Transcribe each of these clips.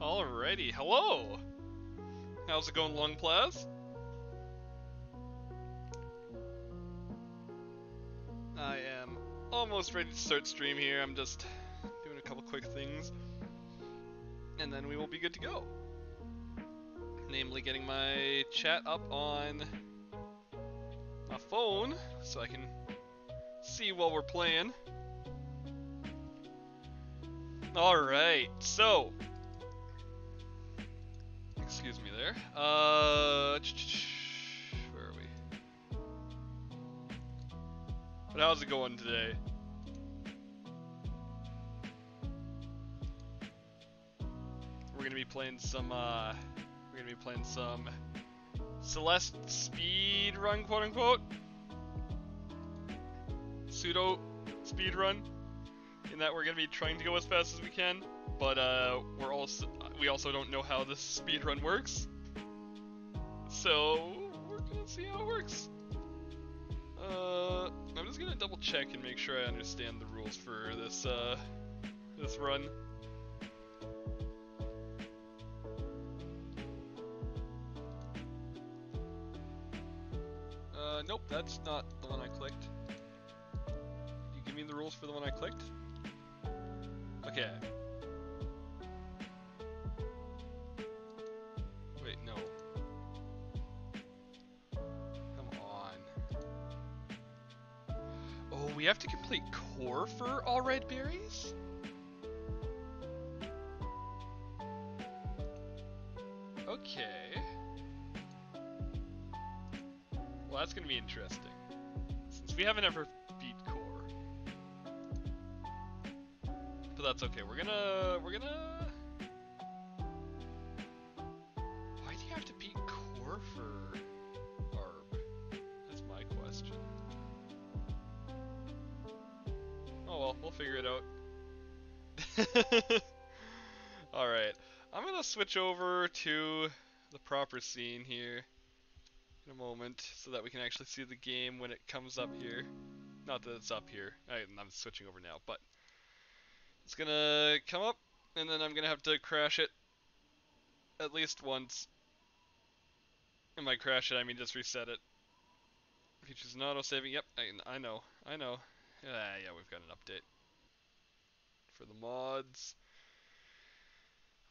Alrighty, hello! How's it going, Longplaz? I am almost ready to start stream here. I'm just doing a couple quick things. And then we will be good to go. Namely, getting my chat up on my phone so I can see while we're playing. Alright, so. Going today? We're gonna be playing some, uh. We're gonna be playing some Celeste speed run, quote unquote. Pseudo speed run in that we're gonna be trying to go as fast as we can, but uh, we're also we also don't know how this speed run works. So double check and make sure I understand the rules for this uh, this run. Uh, nope, that's not the one I clicked. You give me the rules for the one I clicked? We have to complete core for all red berries? Okay. Well, that's gonna be interesting. Since we haven't ever beat core. But that's okay. We're gonna we're gonna switch over to the proper scene here in a moment so that we can actually see the game when it comes up here. Not that it's up here. I, I'm switching over now, but it's gonna come up and then I'm gonna have to crash it at least once. And by crash it, I mean just reset it. Features an auto-saving. Yep, I, I know. I know. Yeah, yeah, we've got an update for the mods.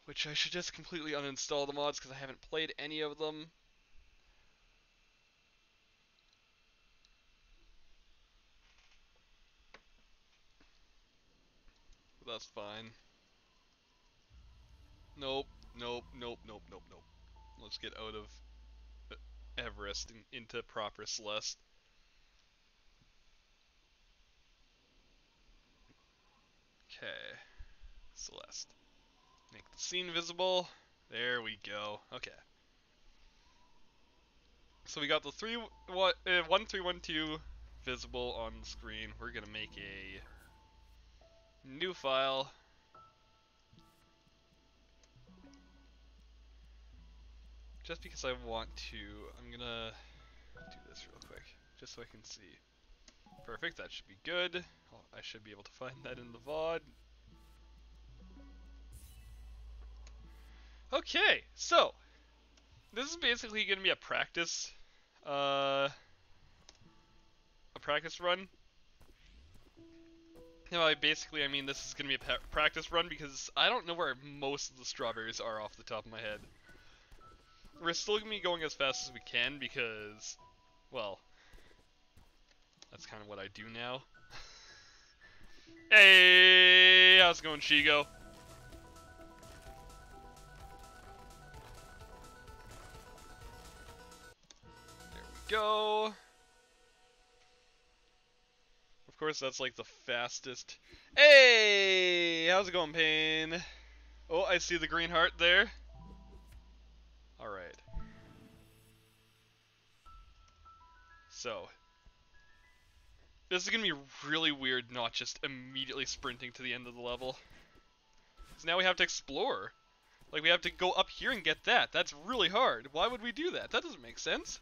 Which I should just completely uninstall the mods because I haven't played any of them. That's fine. Nope, nope, nope, nope, nope, nope. Let's get out of Everest and into proper Celeste. Okay, Celeste. Make the scene visible. There we go. Okay. So we got the three what uh, one three one two visible on the screen. We're gonna make a new file. Just because I want to, I'm gonna do this real quick, just so I can see. Perfect, that should be good. I should be able to find that in the VOD. Okay, so this is basically going to be a practice, uh, a practice run. You know, basically, I mean, this is going to be a practice run because I don't know where most of the strawberries are off the top of my head. We're still going to be going as fast as we can because, well, that's kind of what I do now. hey, how's it going, Shigo? Go. Of course, that's like the fastest. Hey, how's it going, Pain? Oh, I see the green heart there. All right. So, this is gonna be really weird, not just immediately sprinting to the end of the level. Because now we have to explore. Like, we have to go up here and get that. That's really hard. Why would we do that? That doesn't make sense.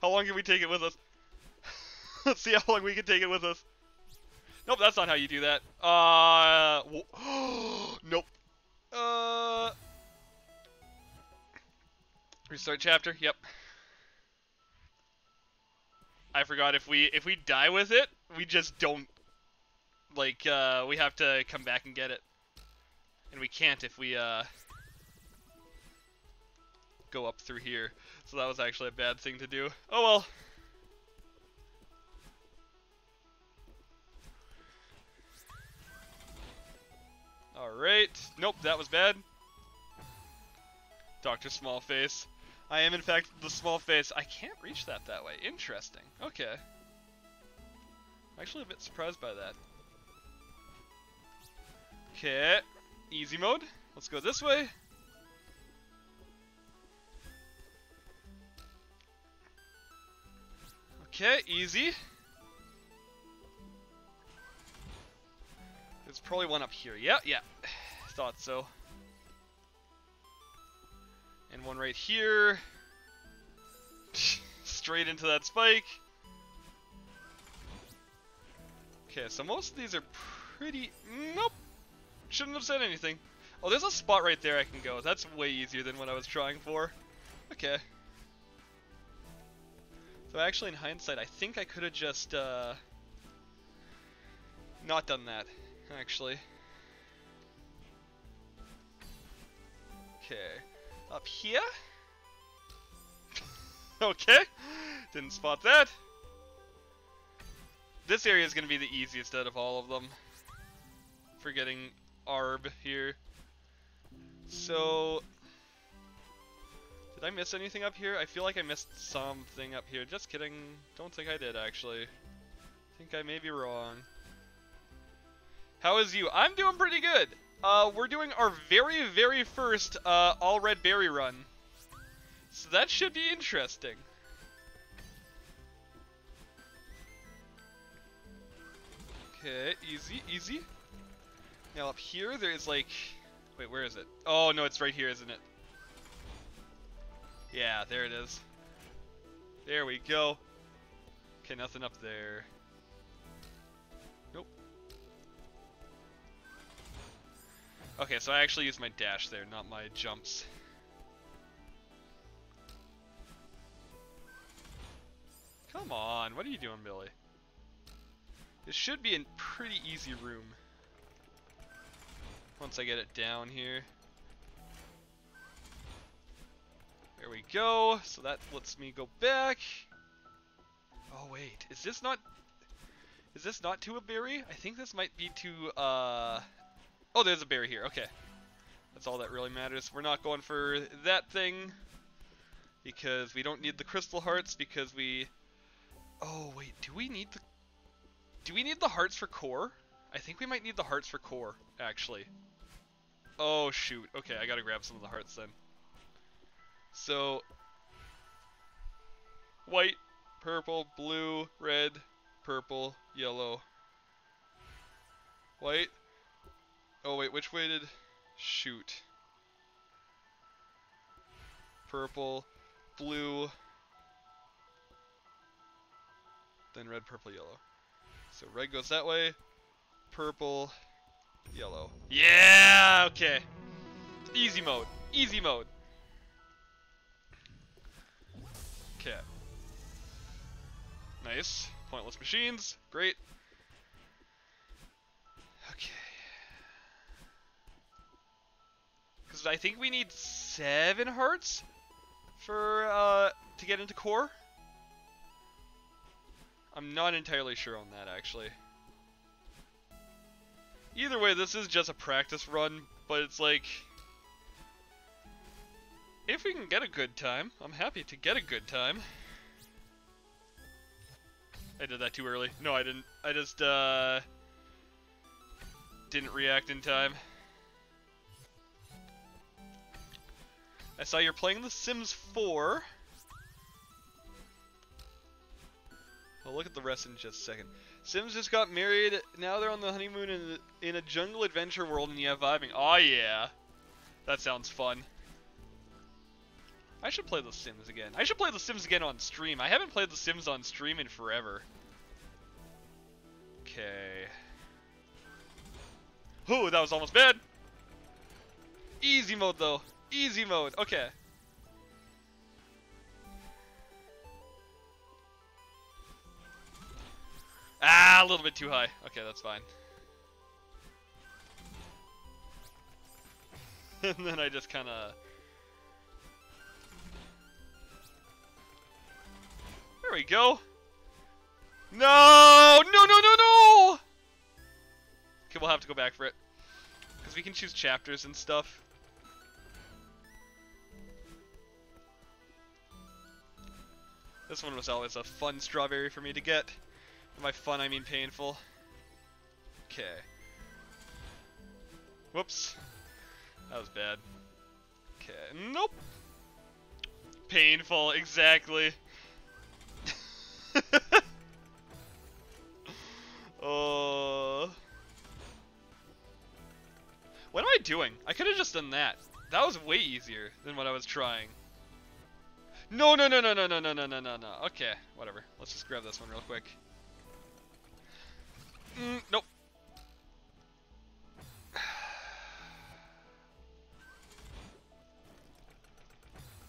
How long can we take it with us? Let's see how long we can take it with us. Nope, that's not how you do that. Uh, nope. Uh. Restart chapter. Yep. I forgot if we if we die with it, we just don't like uh we have to come back and get it. And we can't if we uh go up through here. So that was actually a bad thing to do. Oh well. Alright. Nope, that was bad. Dr. Smallface. I am in fact the small face. I can't reach that that way. Interesting. Okay. I'm Actually a bit surprised by that. Okay. Easy mode. Let's go this way. Okay, easy. There's probably one up here. Yeah, yeah. Thought so. And one right here. Straight into that spike. Okay, so most of these are pretty... Nope. Shouldn't have said anything. Oh, there's a spot right there I can go. That's way easier than what I was trying for. Okay. So actually, in hindsight, I think I could have just, uh... Not done that, actually. Okay. Up here? okay. Didn't spot that. This area is going to be the easiest out of all of them. For getting Arb here. So... Did I miss anything up here? I feel like I missed something up here. Just kidding. Don't think I did, actually. think I may be wrong. How is you? I'm doing pretty good uh, we're doing our very, very first uh, all red berry run. So that should be interesting. Okay, easy, easy. Now up here, there's like... Wait, where is it? Oh, no, it's right here, isn't it? Yeah, there it is. There we go. Okay, nothing up there. Nope. Okay, so I actually used my dash there, not my jumps. Come on, what are you doing, Billy? This should be a pretty easy room. Once I get it down here. There we go. So that lets me go back. Oh wait, is this not... Is this not to a berry? I think this might be to, uh... Oh, there's a berry here. Okay. That's all that really matters. We're not going for that thing because we don't need the crystal hearts because we... Oh, wait. Do we need the... Do we need the hearts for core? I think we might need the hearts for core, actually. Oh, shoot. Okay, I gotta grab some of the hearts then. So... White, purple, blue, red, purple, yellow. White, Oh wait, which way did... Shoot. Purple, blue, then red, purple, yellow. So red goes that way, purple, yellow. Yeah, okay. Easy mode, easy mode. Okay. Nice. Pointless machines, great. Okay. Because I think we need seven hearts for uh, to get into core. I'm not entirely sure on that actually. Either way, this is just a practice run, but it's like... If we can get a good time, I'm happy to get a good time. I did that too early. No, I didn't. I just, uh... Didn't react in time. I saw you're playing The Sims 4. I'll look at the rest in just a second. Sims just got married. Now they're on the honeymoon in, in a jungle adventure world and yeah, vibing. Oh yeah. That sounds fun. I should play The Sims again. I should play The Sims again on stream. I haven't played The Sims on stream in forever. Okay. Oh, that was almost bad. Easy mode though. Easy mode. Okay. Ah, a little bit too high. Okay, that's fine. and then I just kind of... There we go. No! No, no, no, no! Okay, we'll have to go back for it. Because we can choose chapters and stuff. This one was always a fun strawberry for me to get. By fun, I mean painful. Okay. Whoops. That was bad. Okay. Nope. Painful, exactly. What am I doing? I could have just done that. That was way easier than what I was trying. No, no, no, no, no, no, no, no, no, no, no. Okay, whatever. Let's just grab this one real quick. Mm, nope.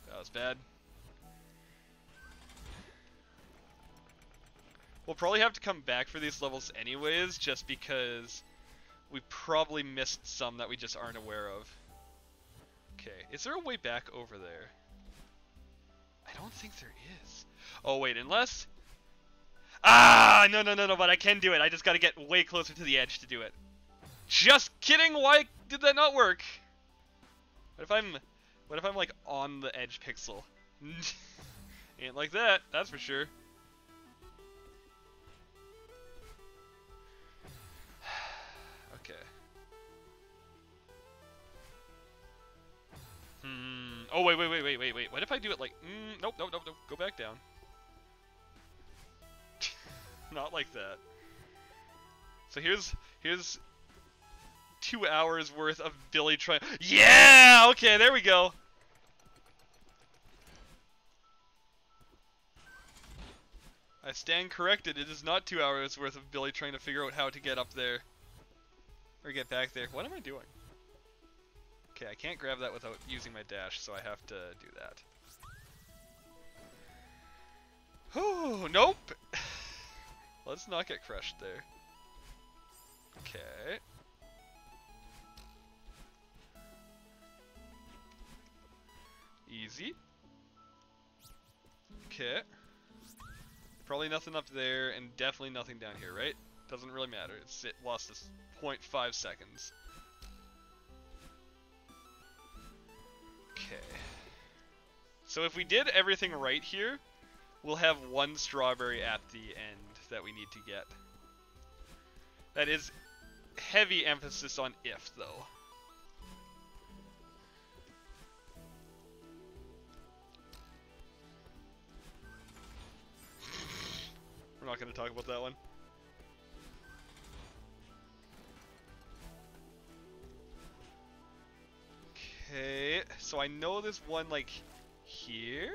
That was bad. We'll probably have to come back for these levels anyways, just because we probably missed some that we just aren't aware of. Okay, is there a way back over there? I don't think there is. Oh wait, unless... Ah, no, no, no, no, but I can do it. I just gotta get way closer to the edge to do it. Just kidding, why did that not work? What if I'm, what if I'm like on the edge pixel? Ain't like that, that's for sure. Oh wait, wait, wait, wait, wait, wait. What if I do it like? Mm, nope, nope, nope, nope. Go back down. Not like that. So here's here's two hours worth of Billy trying. Yeah. Okay, there we go. I stand corrected. It is not two hours worth of Billy trying to figure out how to get up there. Or get back there. What am I doing? Okay, I can't grab that without using my dash, so I have to do that. Oh, nope! Let's not get crushed there. Okay. Easy. Okay. Probably nothing up there, and definitely nothing down here, right? Doesn't really matter. It's it lost this 0.5 seconds. So if we did everything right here, we'll have one strawberry at the end that we need to get. That is heavy emphasis on if, though. We're not going to talk about that one. Okay, so I know this one like here?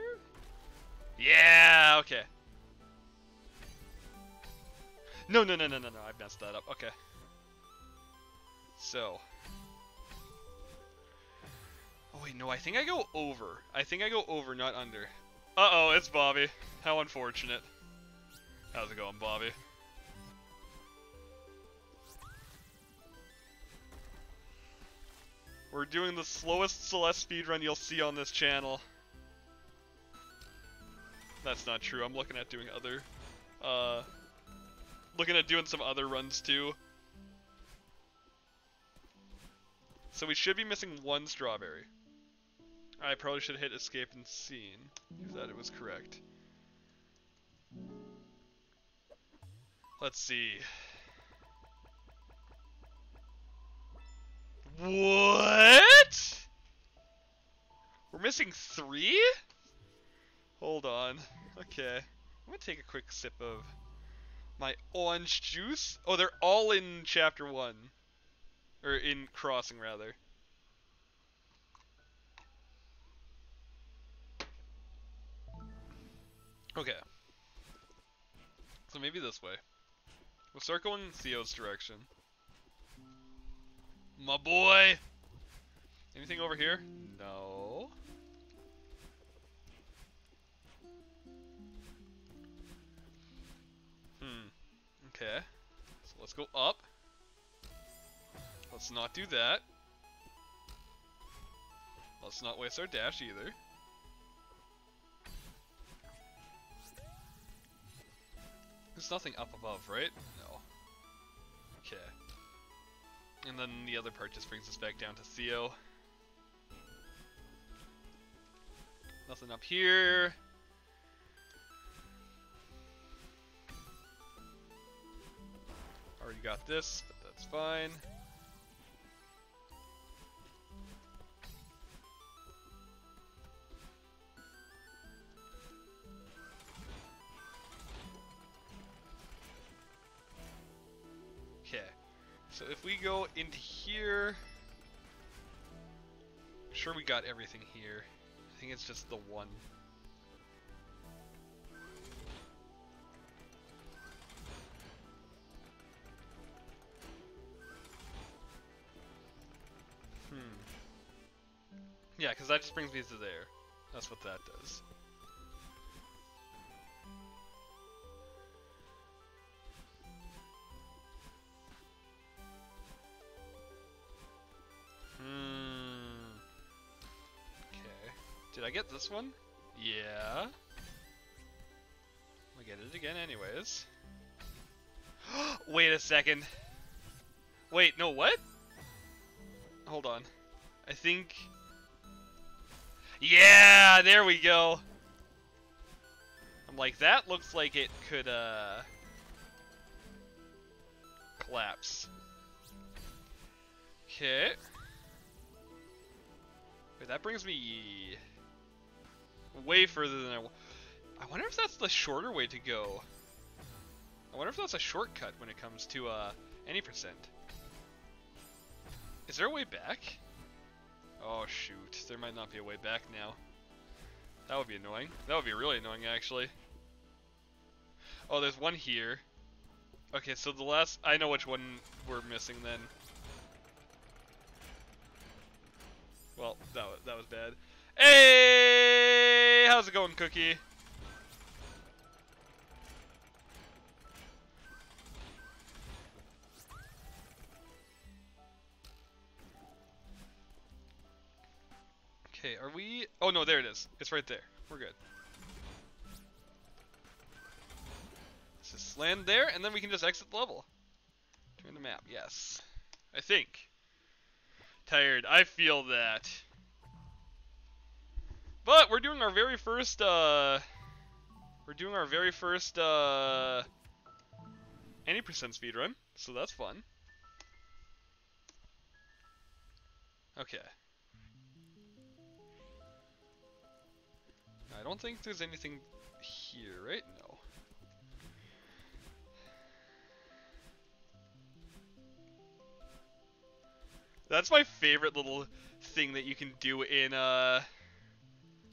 Yeah, okay. No, no, no, no, no, no, I messed that up. Okay. So. Oh wait, no, I think I go over. I think I go over, not under. Uh-oh, it's Bobby. How unfortunate. How's it going, Bobby? We're doing the slowest Celeste speedrun you'll see on this channel. That's not true. I'm looking at doing other, uh, looking at doing some other runs too. So we should be missing one strawberry. I probably should hit escape and scene. If that it was correct. Let's see. What? We're missing three? Hold on. Okay. I'm gonna take a quick sip of my orange juice. Oh, they're all in chapter one. Or in crossing, rather. Okay. So maybe this way. We'll start going in Theo's direction. My boy! Anything over here? No. Okay. So let's go up. Let's not do that. Let's not waste our dash either. There's nothing up above, right? No. Okay. And then the other part just brings us back down to Theo. Nothing up here. Already got this, but that's fine. Okay. So if we go into here, I'm sure we got everything here. I think it's just the one. Yeah, because that just brings me to there. That's what that does. Hmm. Okay. Did I get this one? Yeah. We get it again anyways. Wait a second. Wait, no, what? Hold on. I think... Yeah, there we go. I'm like, that looks like it could, uh... Collapse. Okay. Wait, that brings me way further than I... I wonder if that's the shorter way to go. I wonder if that's a shortcut when it comes to uh, any percent. Is there a way back? Oh shoot, there might not be a way back now. That would be annoying. That would be really annoying actually. Oh, there's one here. Okay, so the last, I know which one we're missing then. Well, that was, that was bad. Hey, how's it going, Cookie? Okay, are we? Oh no, there it is. It's right there. We're good. Let's just land there, and then we can just exit the level. Turn the map. Yes, I think. Tired. I feel that. But we're doing our very first, uh... We're doing our very first, uh... Any percent speedrun, so that's fun. Okay. Don't think there's anything here, right? No. That's my favorite little thing that you can do in uh,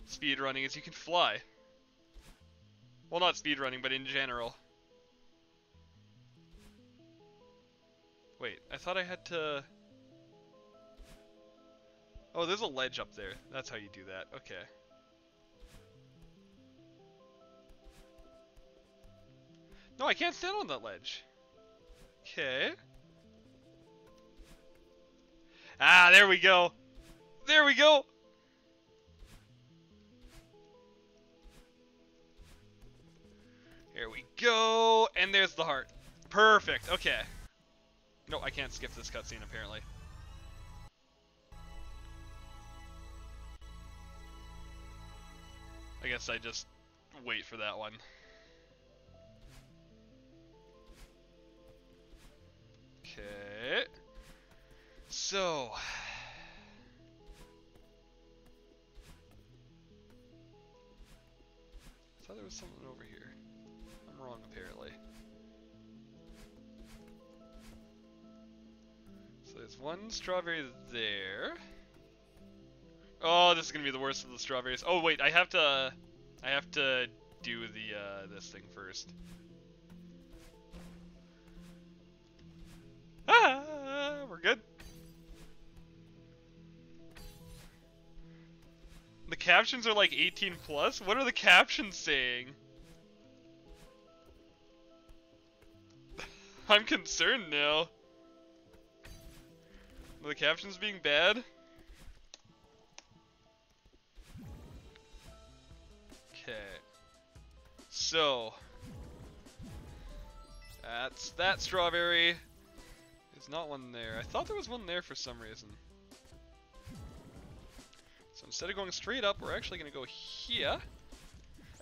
speedrunning is you can fly. Well, not speedrunning, but in general. Wait, I thought I had to... Oh, there's a ledge up there. That's how you do that. Okay. No, I can't stand on that ledge. Okay. Ah, there we go. There we go. Here we go. And there's the heart. Perfect. Okay. No, I can't skip this cutscene apparently. I guess I just wait for that one. Okay. So. I thought there was something over here. I'm wrong, apparently. So there's one strawberry there. Oh, this is gonna be the worst of the strawberries. Oh wait, I have to, I have to do the uh, this thing first. Ah, we're good. The captions are like 18 plus? What are the captions saying? I'm concerned now. Are the captions being bad? Okay. So. That's that strawberry. There's not one there. I thought there was one there for some reason. So instead of going straight up, we're actually going to go here.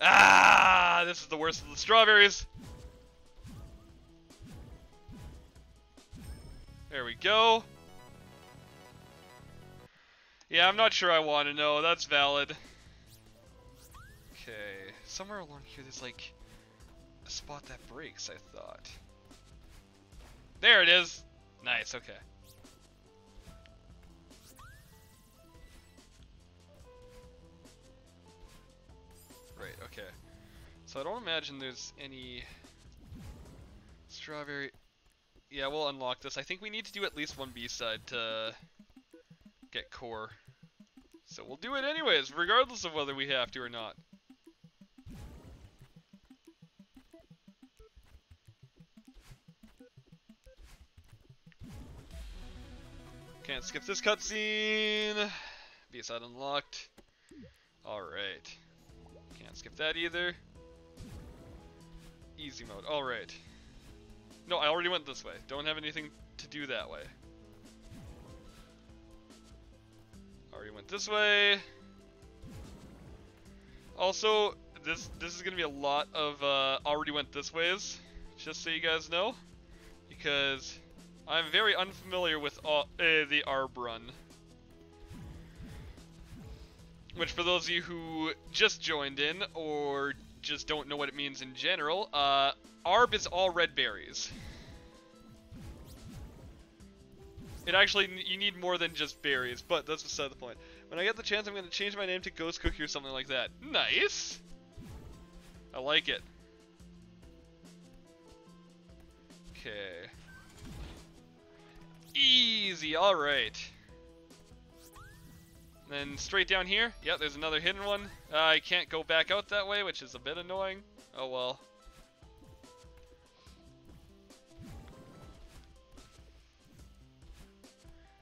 Ah! This is the worst of the strawberries. There we go. Yeah, I'm not sure I want to know. That's valid. Okay. Somewhere along here there's like a spot that breaks, I thought. There it is. Nice, okay. Right, okay. So I don't imagine there's any strawberry. Yeah, we'll unlock this. I think we need to do at least one B-side to get core. So we'll do it anyways, regardless of whether we have to or not. Can't skip this cutscene. B-side unlocked. Alright. Can't skip that either. Easy mode. Alright. No, I already went this way. Don't have anything to do that way. Already went this way. Also, this this is gonna be a lot of uh, already went this ways, just so you guys know, because I'm very unfamiliar with all, uh, the ARB run. Which, for those of you who just joined in or just don't know what it means in general, uh, ARB is all red berries. It actually, you need more than just berries, but that's beside the point. When I get the chance, I'm going to change my name to Ghost Cookie or something like that. Nice! I like it. Okay. Easy, alright. Then straight down here, yep, there's another hidden one. Uh, I can't go back out that way, which is a bit annoying. Oh well.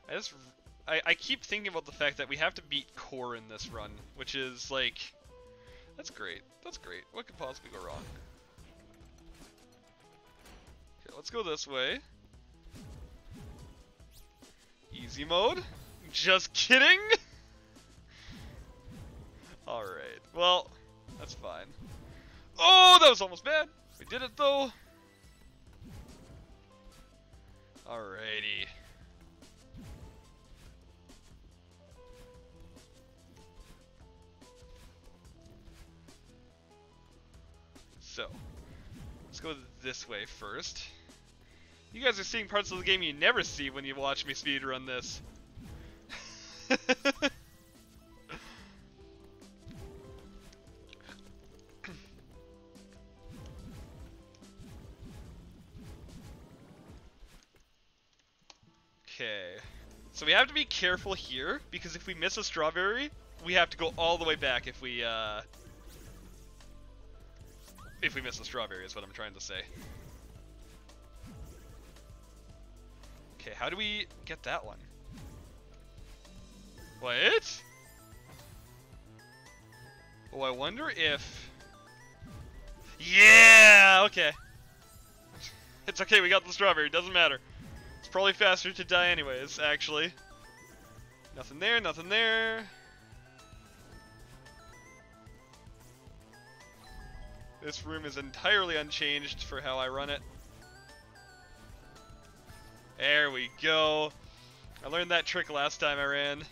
I just, I, I keep thinking about the fact that we have to beat core in this run, which is like, that's great, that's great. What could possibly go wrong? Okay, let's go this way. Easy mode? Just kidding? Alright, well, that's fine. Oh, that was almost bad. We did it though. Alrighty. So, let's go this way first. You guys are seeing parts of the game you never see when you watch me speedrun this. okay. So we have to be careful here, because if we miss a strawberry, we have to go all the way back if we, uh... If we miss a strawberry is what I'm trying to say. Okay, how do we get that one? What? Oh, I wonder if... Yeah! Okay. It's okay, we got the strawberry, doesn't matter. It's probably faster to die anyways, actually. Nothing there, nothing there. This room is entirely unchanged for how I run it. There we go. I learned that trick last time I ran.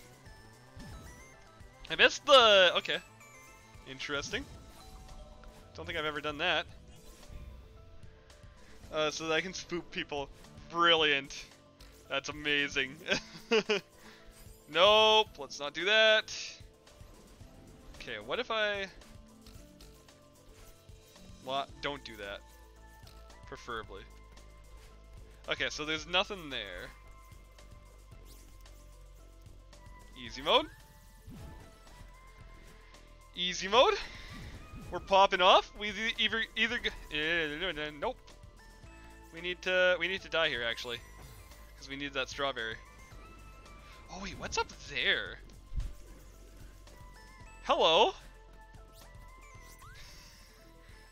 I missed the... Okay. Interesting. Don't think I've ever done that. Uh, so that I can spook people. Brilliant. That's amazing. nope, let's not do that. Okay, what if I... What? Don't do that. Preferably. Okay, so there's nothing there. Easy mode. Easy mode. We're popping off. We either either uh, nope. We need to we need to die here actually, because we need that strawberry. Oh wait, what's up there? Hello.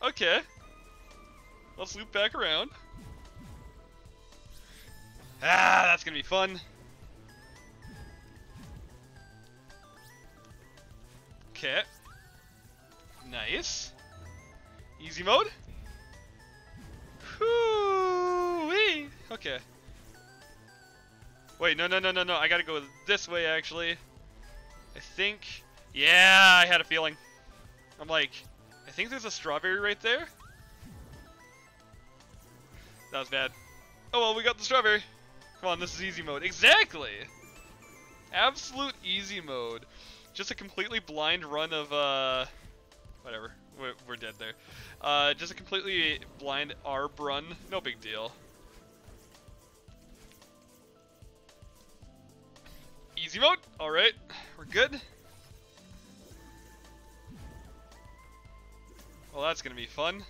Okay. Let's loop back around. Ah, that's gonna be fun. Okay. Nice. Easy mode. Whoo-wee. Okay. Wait, no, no, no, no, no. I gotta go this way, actually. I think... Yeah, I had a feeling. I'm like, I think there's a strawberry right there. That was bad. Oh well, we got the strawberry. Come on, this is easy mode. Exactly! Absolute easy mode. Just a completely blind run of, uh... Whatever. We're, we're dead there. Uh, just a completely blind ARB run. No big deal. Easy mode. Alright. We're good. Well, that's gonna be fun.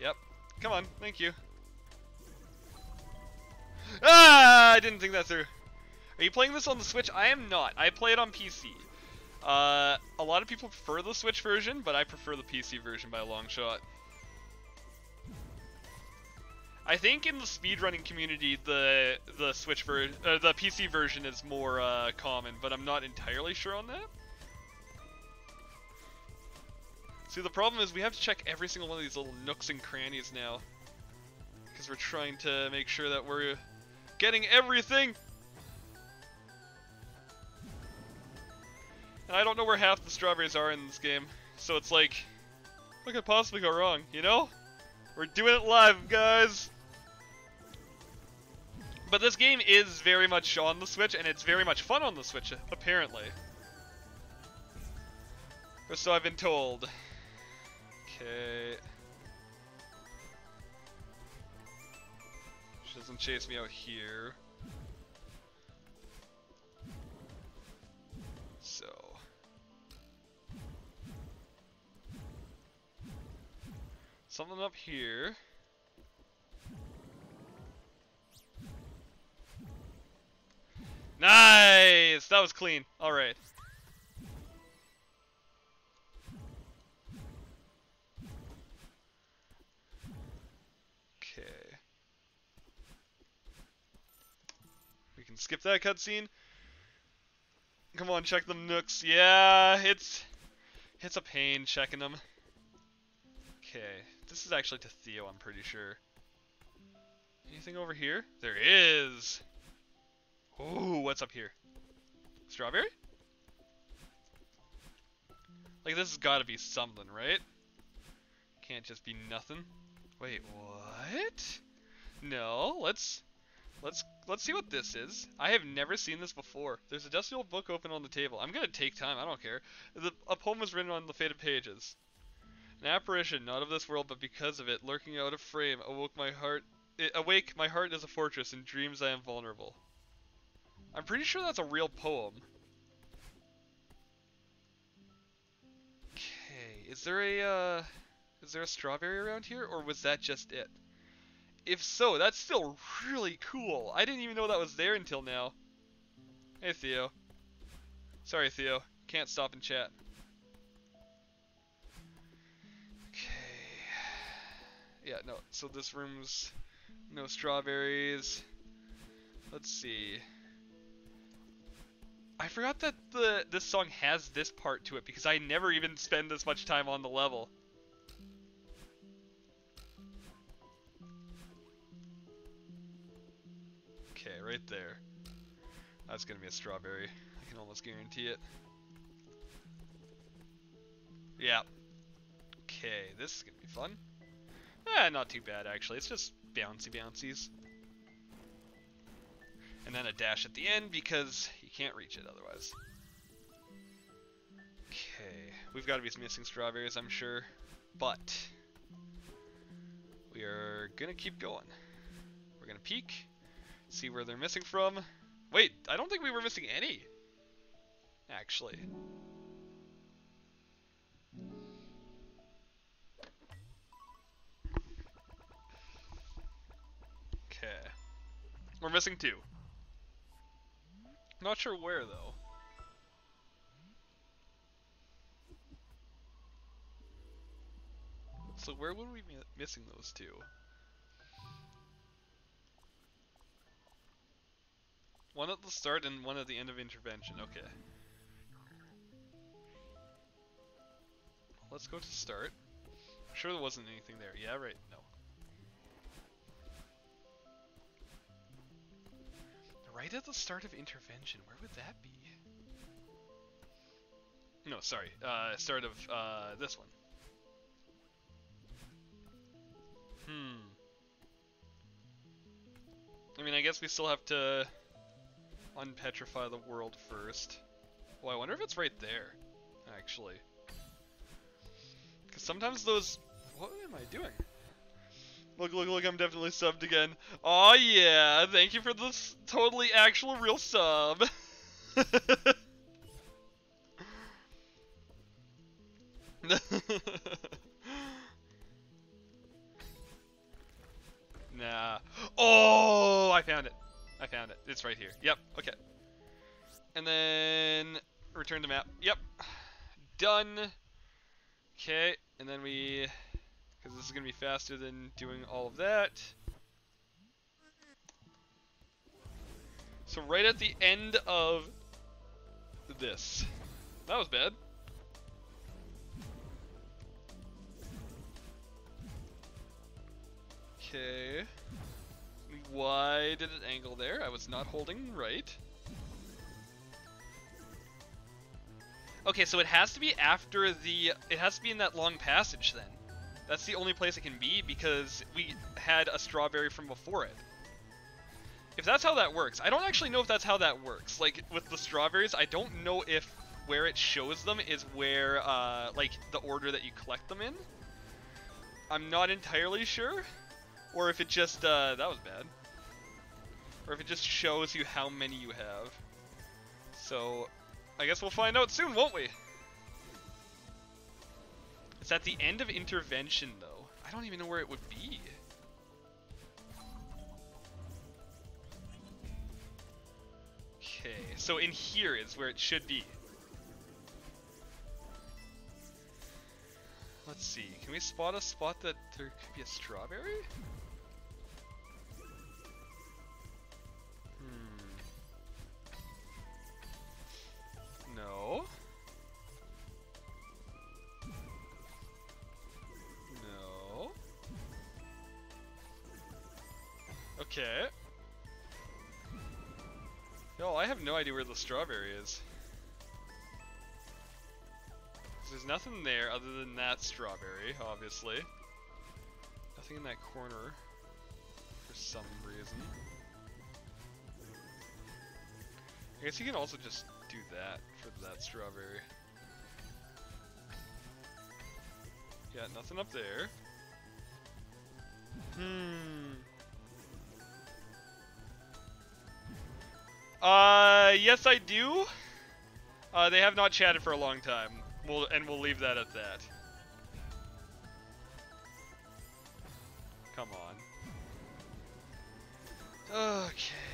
Yep. Come on. Thank you. Ah! I didn't think that through. Are you playing this on the Switch? I am not. I play it on PC. Uh, a lot of people prefer the Switch version, but I prefer the PC version by a long shot. I think in the speedrunning community, the the Switch version, uh, the PC version is more uh, common, but I'm not entirely sure on that. See, the problem is we have to check every single one of these little nooks and crannies now, because we're trying to make sure that we're getting everything. And I don't know where half the strawberries are in this game. So it's like, what could possibly go wrong, you know? We're doing it live, guys! But this game is very much on the Switch, and it's very much fun on the Switch, apparently. Or so I've been told. Okay. Doesn't chase me out here. So. Something up here. Nice! That was clean. Alright. Skip that cutscene. Come on, check them nooks. Yeah, it's it's a pain checking them. Okay, this is actually to Theo, I'm pretty sure. Anything over here? There is! Ooh, what's up here? Strawberry? Like, this has got to be something, right? Can't just be nothing. Wait, what? No, let's... Let's let's see what this is. I have never seen this before. There's a dusty old book open on the table. I'm gonna take time. I don't care. The, a poem was written on the faded pages. An apparition, not of this world, but because of it, lurking out of frame, awoke my heart. It, awake, my heart is a fortress. In dreams, I am vulnerable. I'm pretty sure that's a real poem. Okay, is there a uh, is there a strawberry around here, or was that just it? If so, that's still really cool. I didn't even know that was there until now. Hey, Theo. Sorry, Theo. Can't stop and chat. Okay. Yeah, no. So this room's no strawberries. Let's see. I forgot that the this song has this part to it because I never even spend this much time on the level. Okay, right there. That's gonna be a strawberry. I can almost guarantee it. Yeah. Okay, this is gonna be fun. Eh, not too bad actually. It's just bouncy bouncies. And then a dash at the end because you can't reach it otherwise. Okay, we've got to be missing strawberries, I'm sure, but we are gonna keep going. We're gonna peek, See where they're missing from. Wait, I don't think we were missing any. Actually. Okay. We're missing two. Not sure where, though. So where would we be missing those two? One at the start and one at the end of intervention. Okay. Let's go to start. I'm sure there wasn't anything there. Yeah, right. No. Right at the start of intervention. Where would that be? No, sorry. Uh, start of uh, this one. Hmm. I mean, I guess we still have to unpetrify the world first. Well, I wonder if it's right there, actually. Because sometimes those... What am I doing? Look, look, look, I'm definitely subbed again. Oh yeah, thank you for this totally actual real sub. nah. Oh, I found it. I found it. It's right here. Yep, okay. And then return to map. Yep. Done. Okay, and then we, because this is going to be faster than doing all of that. So right at the end of this. That was bad. Okay. Why did it angle there? I was not holding right. Okay, so it has to be after the... It has to be in that long passage then. That's the only place it can be because we had a strawberry from before it. If that's how that works, I don't actually know if that's how that works. Like, with the strawberries, I don't know if where it shows them is where, uh, like, the order that you collect them in. I'm not entirely sure. Or if it just, uh, that was bad. Or if it just shows you how many you have. So, I guess we'll find out soon, won't we? It's at the end of intervention, though. I don't even know where it would be. Okay, so in here is where it should be. Let's see, can we spot a spot that there could be a strawberry? No. No. Okay. Yo, I have no idea where the strawberry is. There's nothing there other than that strawberry, obviously. Nothing in that corner for some reason. I guess you can also just do that that strawberry. Yeah, nothing up there. Hmm. Uh, yes I do. Uh, they have not chatted for a long time. We'll, and we'll leave that at that. Come on. Okay.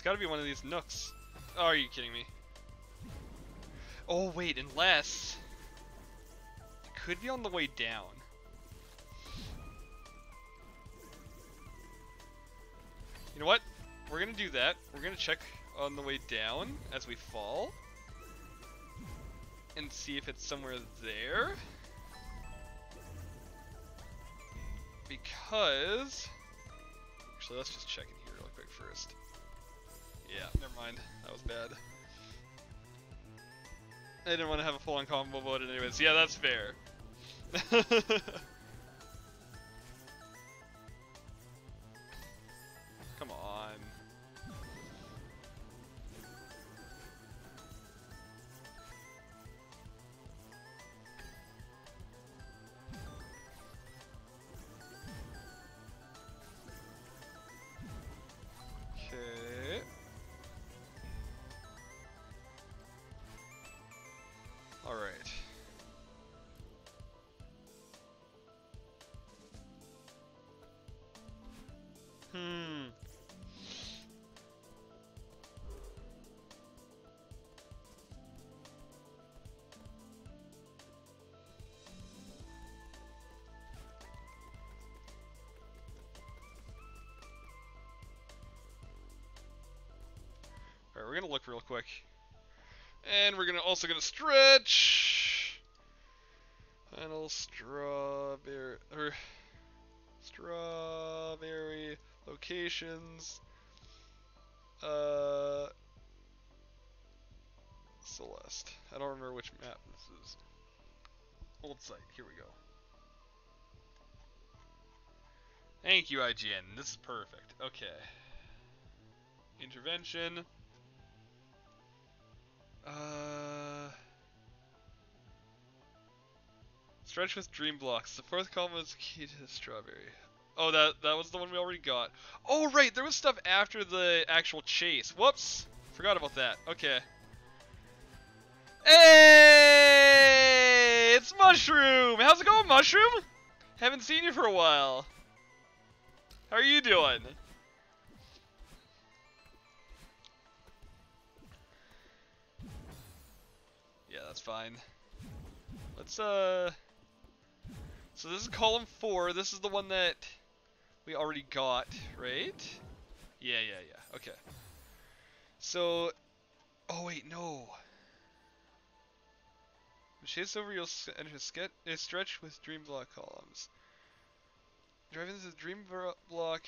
It's gotta be one of these nooks. Oh, are you kidding me? Oh, wait, unless... It could be on the way down. You know what? We're gonna do that. We're gonna check on the way down as we fall. And see if it's somewhere there. Because... Actually, let's just check in here real quick first. Yeah, never mind. That was bad. I didn't want to have a full-on combo it anyways. Yeah, that's fair. We're gonna look real quick. And we're gonna also gonna stretch. Final strawberry strawberry locations. Uh, Celeste. I don't remember which map this is. Old site. Here we go. Thank you, IGN. This is perfect. Okay. Intervention. Uh, stretch with dream blocks. The fourth column is key to the strawberry. Oh, that that was the one we already got. Oh, right, there was stuff after the actual chase. Whoops, forgot about that. Okay. Hey, it's Mushroom. How's it going, Mushroom? Haven't seen you for a while. How are you doing? Fine. Let's, uh... So this is column 4. This is the one that we already got, right? Yeah, yeah, yeah. Okay. So... Oh, wait, no. Chase over, you'll enter ske stretch with dream block columns. Drive into the dream block...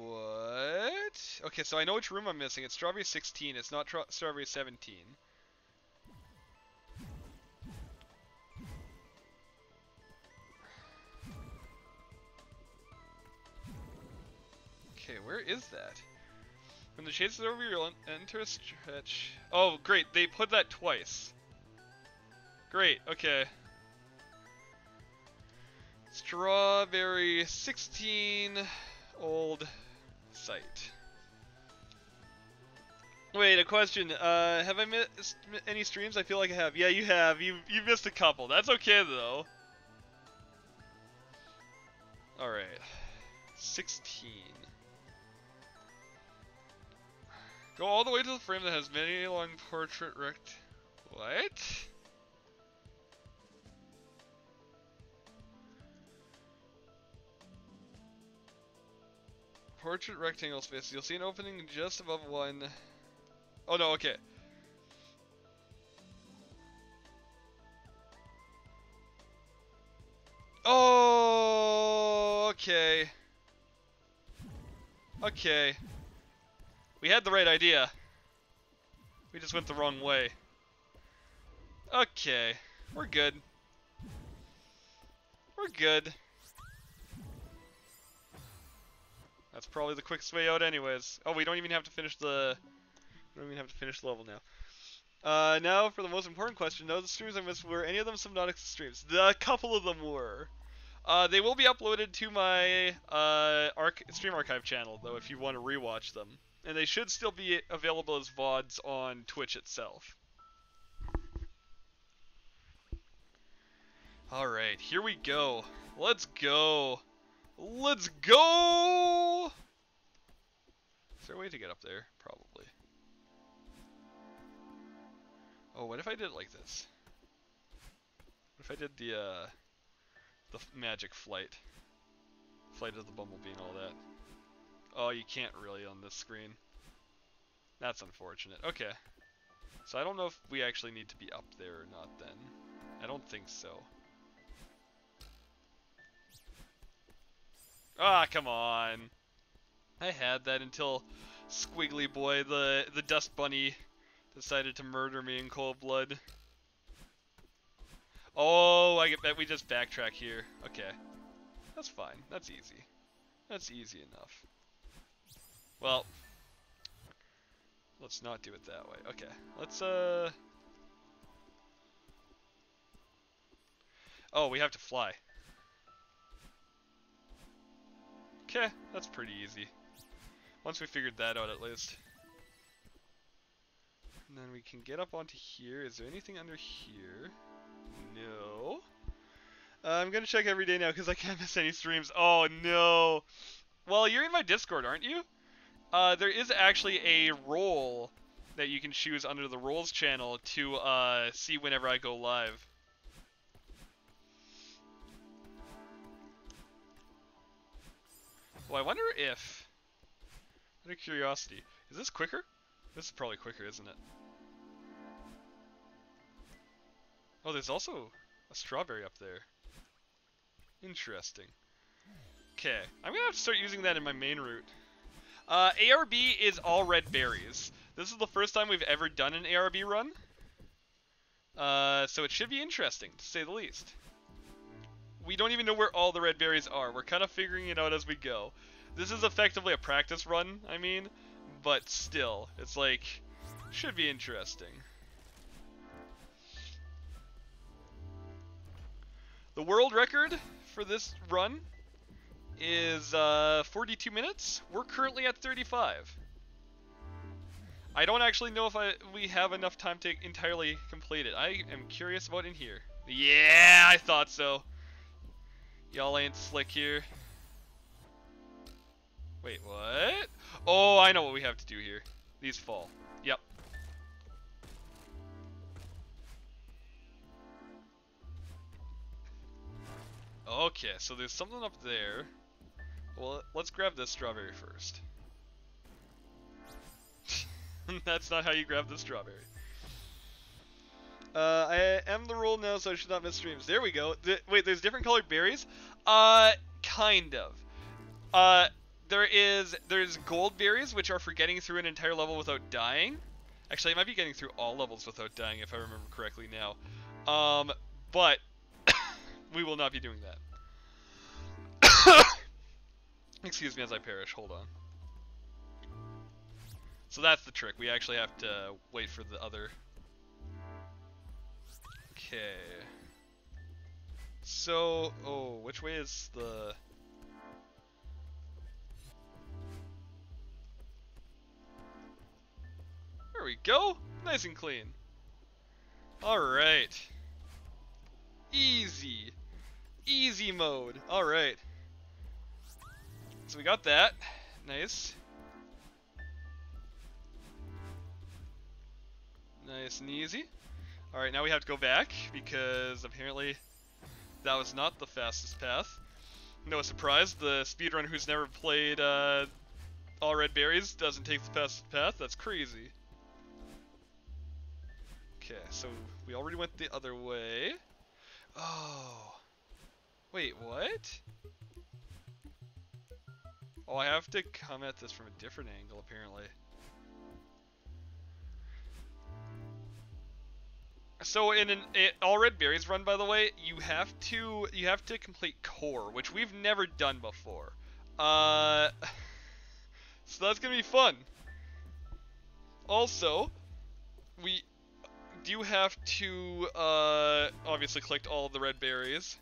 What? Okay, so I know which room I'm missing. It's Strawberry 16. It's not Strawberry 17. Okay, where is that? When the shades is over, you'll enter a stretch. Oh, great. They put that twice. Great. Okay. Strawberry 16 old site. Wait, a question. Uh, have I missed any streams? I feel like I have. Yeah, you have. You you missed a couple. That's okay though. All right. 16. Go all the way to the frame that has many long portrait rect. What? Portrait rectangle space. You'll see an opening just above one. Oh no, okay. Oh, okay. Okay. We had the right idea. We just went the wrong way. Okay. We're good. We're good. That's probably the quickest way out anyways. Oh, we don't even have to finish the... We don't even have to finish the level now. Uh, now for the most important question. No, the streams I missed, were any of them Subnautica streams? The, couple of them were. Uh, they will be uploaded to my uh, stream archive channel, though, if you want to rewatch them. And they should still be available as VODs on Twitch itself. Alright, here we go. Let's go. Let's go! Is there a way to get up there? Probably. Oh, what if I did it like this? What if I did the, uh, the magic flight? Flight of the bumblebee and all that. Oh, you can't really on this screen. That's unfortunate. Okay. So I don't know if we actually need to be up there or not then. I don't think so. Ah, come on. I had that until Squiggly Boy, the, the Dust Bunny, decided to murder me in cold blood. Oh, I bet we just backtrack here. Okay. That's fine. That's easy. That's easy enough. Well, let's not do it that way. Okay, let's, uh... Oh, we have to fly. Okay, that's pretty easy. Once we figured that out at least. And then we can get up onto here. Is there anything under here? No. Uh, I'm gonna check every day now because I can't miss any streams. Oh no. Well, you're in my Discord, aren't you? Uh, there is actually a role that you can choose under the roles channel to uh, see whenever I go live. Well, I wonder if, out of curiosity, is this quicker? This is probably quicker, isn't it? Oh, there's also a strawberry up there. Interesting. Okay, I'm gonna have to start using that in my main route. Uh, ARB is all red berries. This is the first time we've ever done an ARB run. Uh, so it should be interesting, to say the least. We don't even know where all the red berries are. We're kind of figuring it out as we go. This is effectively a practice run, I mean, but still, it's like, should be interesting. The world record for this run is uh, 42 minutes. We're currently at 35. I don't actually know if I we have enough time to entirely complete it. I am curious about in here. Yeah, I thought so. Y'all ain't slick here. Wait, what? Oh, I know what we have to do here. These fall. Yep. Okay, so there's something up there. Well, let's grab this strawberry first. That's not how you grab the strawberry. Uh, I am the rule now, so I should not miss streams. There we go. Th wait, there's different colored berries? Uh, kind of. Uh, there is, there's gold berries, which are for getting through an entire level without dying. Actually, I might be getting through all levels without dying, if I remember correctly now. Um, but, we will not be doing that. Excuse me as I perish, hold on. So that's the trick. We actually have to wait for the other. Okay. So, oh, which way is the... There we go. Nice and clean. Alright. Easy. Easy mode. Alright. So we got that. Nice. Nice and easy. Alright, now we have to go back, because apparently that was not the fastest path. No surprise, the speedrunner who's never played uh, All Red Berries doesn't take the fastest path. That's crazy. Okay, so we already went the other way. Oh. Wait, what? Oh, I have to come at this from a different angle, apparently. So in an it, all red berries run, by the way, you have to you have to complete core, which we've never done before. Uh, so that's gonna be fun. Also, we do have to uh, obviously collect all the red berries,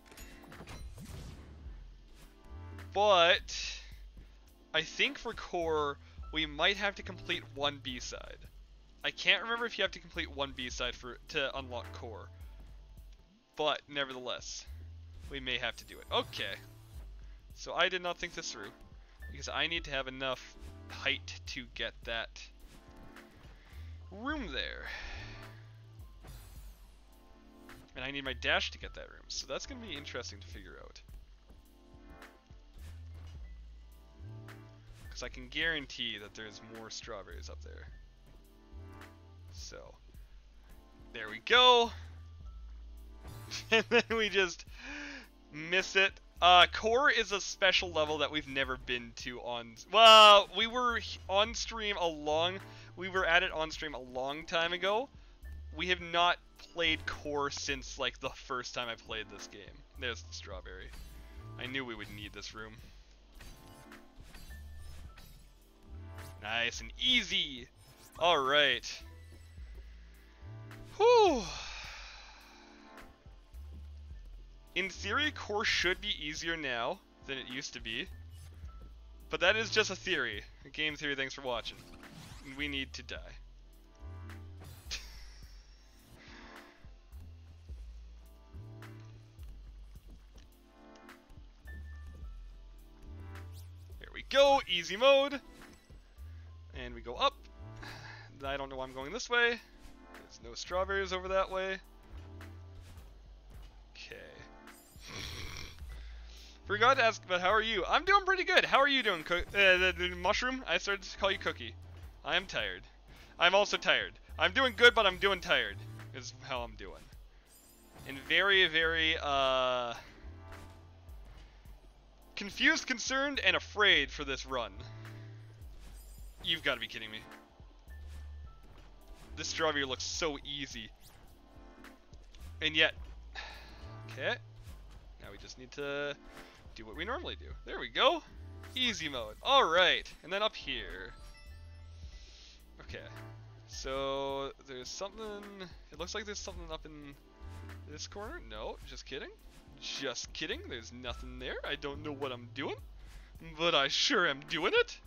but I think for core we might have to complete one B side. I can't remember if you have to complete one B-side for to unlock core. But, nevertheless, we may have to do it. Okay. So I did not think this through. Because I need to have enough height to get that room there. And I need my dash to get that room. So that's going to be interesting to figure out. Because I can guarantee that there's more strawberries up there. So, there we go. and then we just miss it. Uh, core is a special level that we've never been to on. Well, we were on stream a long. We were at it on stream a long time ago. We have not played core since like the first time I played this game. There's the strawberry. I knew we would need this room. Nice and easy. All right. Whew. In theory, core should be easier now than it used to be. But that is just a theory. A game theory, thanks for watching. We need to die. Here we go, easy mode. And we go up. I don't know why I'm going this way. There's no strawberries over that way. Okay. Forgot to ask, but how are you? I'm doing pretty good. How are you doing, uh, the, the mushroom? I started to call you Cookie. I am tired. I'm also tired. I'm doing good, but I'm doing tired. Is how I'm doing. And very, very, uh... Confused, concerned, and afraid for this run. You've got to be kidding me. This strawberry looks so easy. And yet... Okay. Now we just need to do what we normally do. There we go. Easy mode. Alright. And then up here. Okay. So, there's something... It looks like there's something up in this corner. No, just kidding. Just kidding. There's nothing there. I don't know what I'm doing. But I sure am doing it.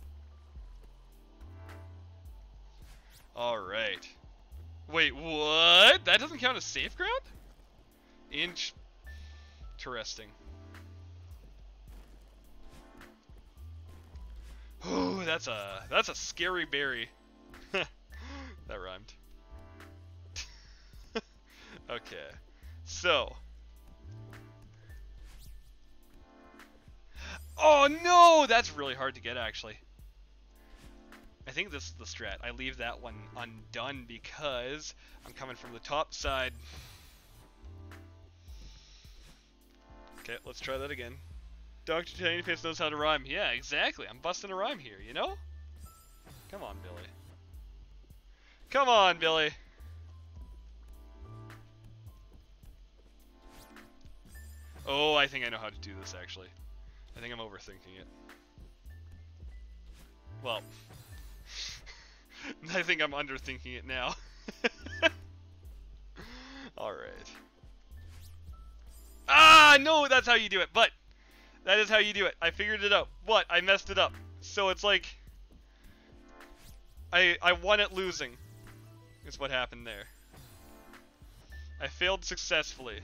Alright. Wait, what? That doesn't count as safe ground? Inch. Interesting. Ooh, that's a that's a scary berry. that rhymed. okay. So. Oh no! That's really hard to get actually. I think this is the strat. I leave that one undone because I'm coming from the top side. Okay, let's try that again. Dr. Tinyface knows how to rhyme. Yeah, exactly. I'm busting a rhyme here, you know? Come on, Billy. Come on, Billy. Oh, I think I know how to do this, actually. I think I'm overthinking it. Well, I think I'm underthinking it now. Alright. Ah, no, that's how you do it, but that is how you do it. I figured it out, but I messed it up. So it's like, I, I won it losing, is what happened there. I failed successfully.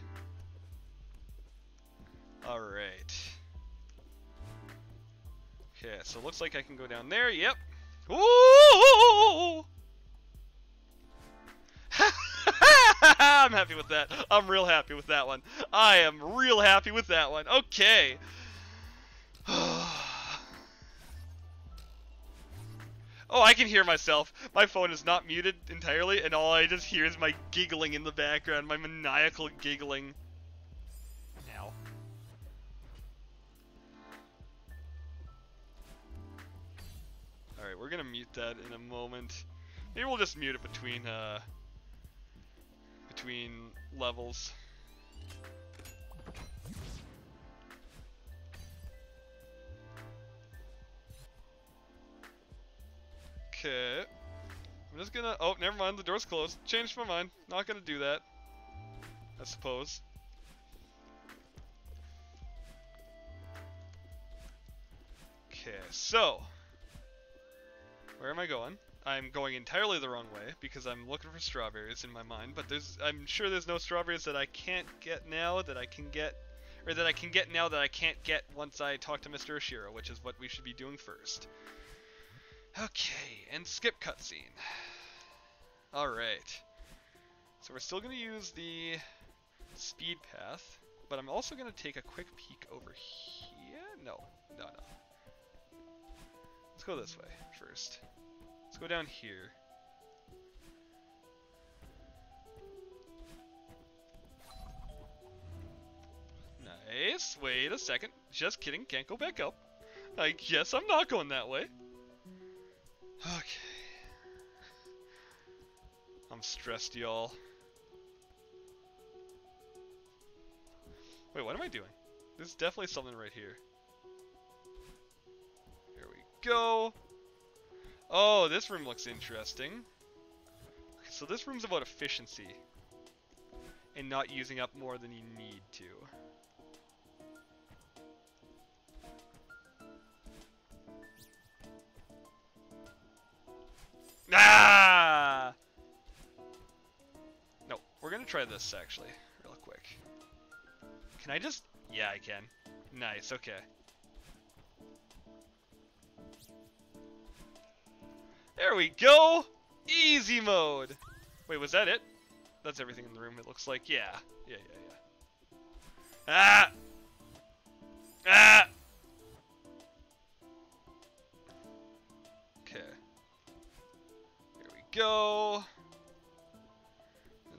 Alright. Okay, so it looks like I can go down there. Yep. Ooh! I'm happy with that. I'm real happy with that one. I am real happy with that one. Okay. oh, I can hear myself. My phone is not muted entirely, and all I just hear is my giggling in the background, my maniacal giggling. Alright, we're gonna mute that in a moment. Maybe we'll just mute it between, uh, between levels. Okay. I'm just gonna... Oh, never mind. The door's closed. Changed my mind. Not gonna do that. I suppose. Okay, so... Where am I going? I'm going entirely the wrong way because I'm looking for strawberries in my mind, but there's I'm sure there's no strawberries that I can't get now that I can get or that I can get now that I can't get once I talk to Mr. Oshiro, which is what we should be doing first. Okay, and skip cutscene. Alright. So we're still going to use the speed path, but I'm also going to take a quick peek over here. No, no, no. Let's go this way first. Let's go down here. Nice. Wait a second. Just kidding. Can't go back up. I guess I'm not going that way. Okay. I'm stressed, y'all. Wait, what am I doing? There's definitely something right here. Here we go. Oh, this room looks interesting. So this room's about efficiency. And not using up more than you need to. Ah! No, we're gonna try this actually, real quick. Can I just? Yeah, I can. Nice, okay. There we go. Easy mode. Wait, was that it? That's everything in the room. It looks like. Yeah. Yeah. Yeah. Yeah. Ah. Ah. Okay. Here we go.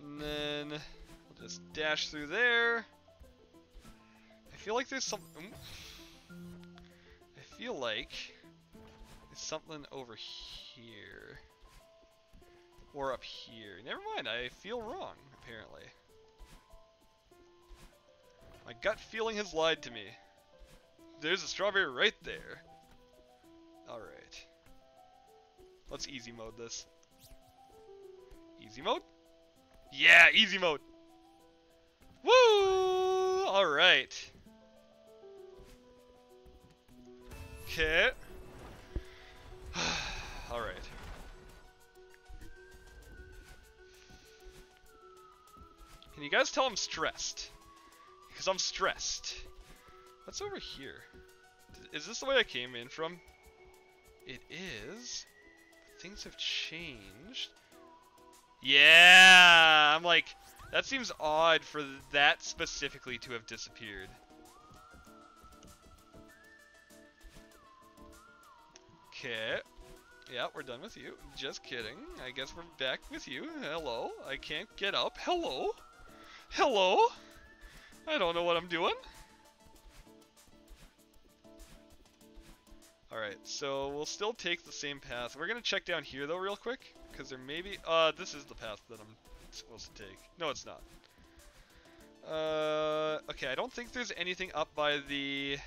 And then we'll just dash through there. I feel like there's some. I feel like there's something over here. Or up here. Never mind, I feel wrong, apparently. My gut feeling has lied to me. There's a strawberry right there. Alright. Let's easy mode this. Easy mode? Yeah, easy mode! Woo! Alright. Okay. Alright. Can you guys tell I'm stressed? Because I'm stressed. What's over here? Is this the way I came in from? It is. Things have changed. Yeah! I'm like, that seems odd for that specifically to have disappeared. Okay. Yeah, we're done with you. Just kidding. I guess we're back with you. Hello. I can't get up. Hello. Hello. I don't know what I'm doing. Alright, so we'll still take the same path. We're gonna check down here though real quick. Because there may be... Uh, this is the path that I'm supposed to take. No, it's not. Uh, okay, I don't think there's anything up by the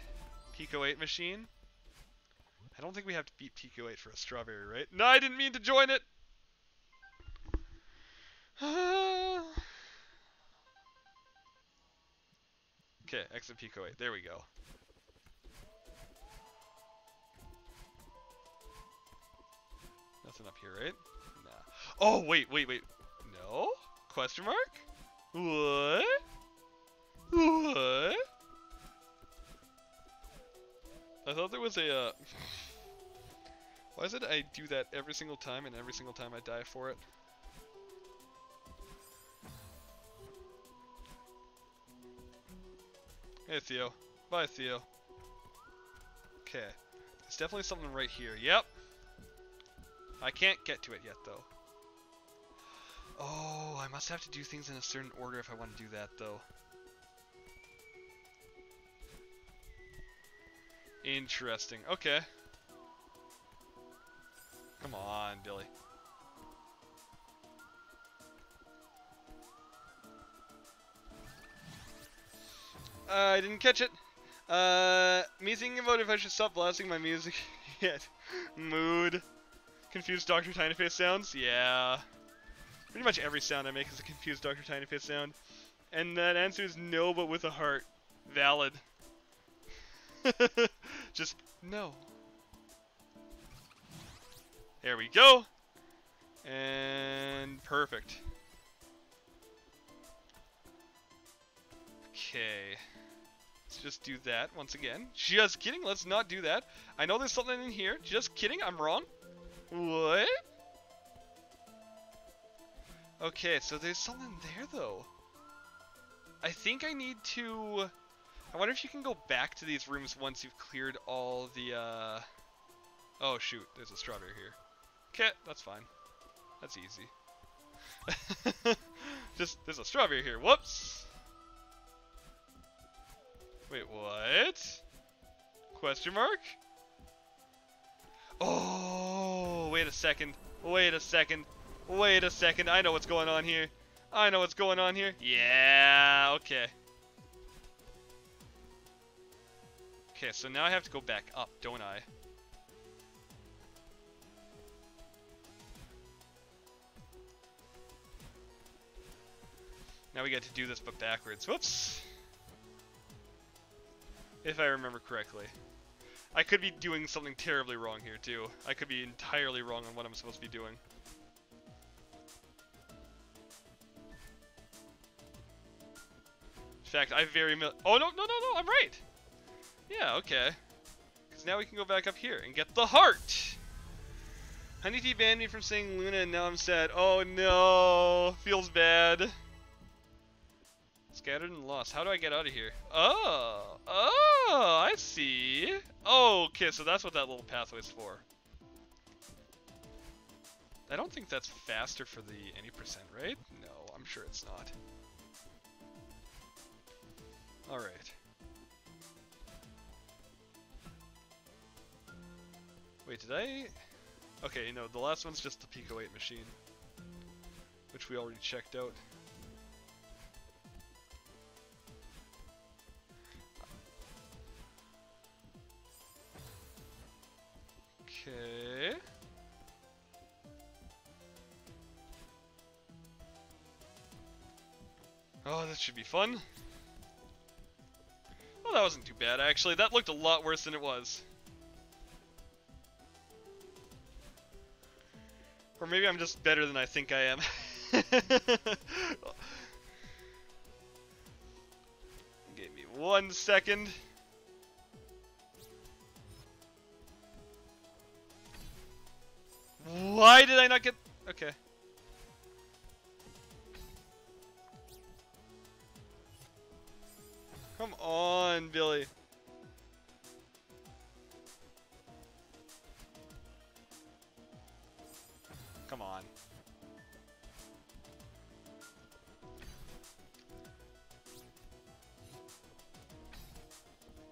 Pico 8 machine. I don't think we have to beat Pico 8 for a strawberry, right? No, I didn't mean to join it! okay, exit Pico 8. There we go. Nothing up here, right? Nah. Oh, wait, wait, wait. No? Question mark? What? What? I thought there was a, uh... Why is it I do that every single time and every single time I die for it? Hey Theo. Bye Theo. Okay. There's definitely something right here. Yep. I can't get to it yet though. Oh, I must have to do things in a certain order if I want to do that though. Interesting. Okay. Come on, Billy. Uh, I didn't catch it. Uh, me thinking about if I should stop blasting my music yet. Mood. Confused Dr. Tinyface sounds? Yeah. Pretty much every sound I make is a confused Dr. Tinyface sound. And that answer is no, but with a heart. Valid. Just no. There we go. And perfect. Okay. Let's just do that once again. Just kidding, let's not do that. I know there's something in here. Just kidding, I'm wrong. What? Okay, so there's something there though. I think I need to... I wonder if you can go back to these rooms once you've cleared all the, uh... Oh shoot, there's a strawberry here. Okay, that's fine. That's easy. Just, there's a strawberry here. Whoops! Wait, what? Question mark? Oh, wait a second. Wait a second. Wait a second. I know what's going on here. I know what's going on here. Yeah, okay. Okay, so now I have to go back up, don't I? Now we get to do this but backwards. Whoops! If I remember correctly. I could be doing something terribly wrong here too. I could be entirely wrong on what I'm supposed to be doing. In fact, I very Oh, no, no, no, no, I'm right! Yeah, okay. Because now we can go back up here and get the heart! Honey Tea banned me from saying Luna and now I'm sad. Oh no! Feels bad. Scattered and lost. How do I get out of here? Oh! Oh! I see! Okay, so that's what that little pathway's for. I don't think that's faster for the any percent, right? No, I'm sure it's not. Alright. Wait, did I... Okay, no, the last one's just the Pico 8 machine. Which we already checked out. Okay. Oh, that should be fun. Oh, that wasn't too bad, actually. That looked a lot worse than it was. Or maybe I'm just better than I think I am. Give me one second. Why did I not get... Okay. Come on, Billy. Come on.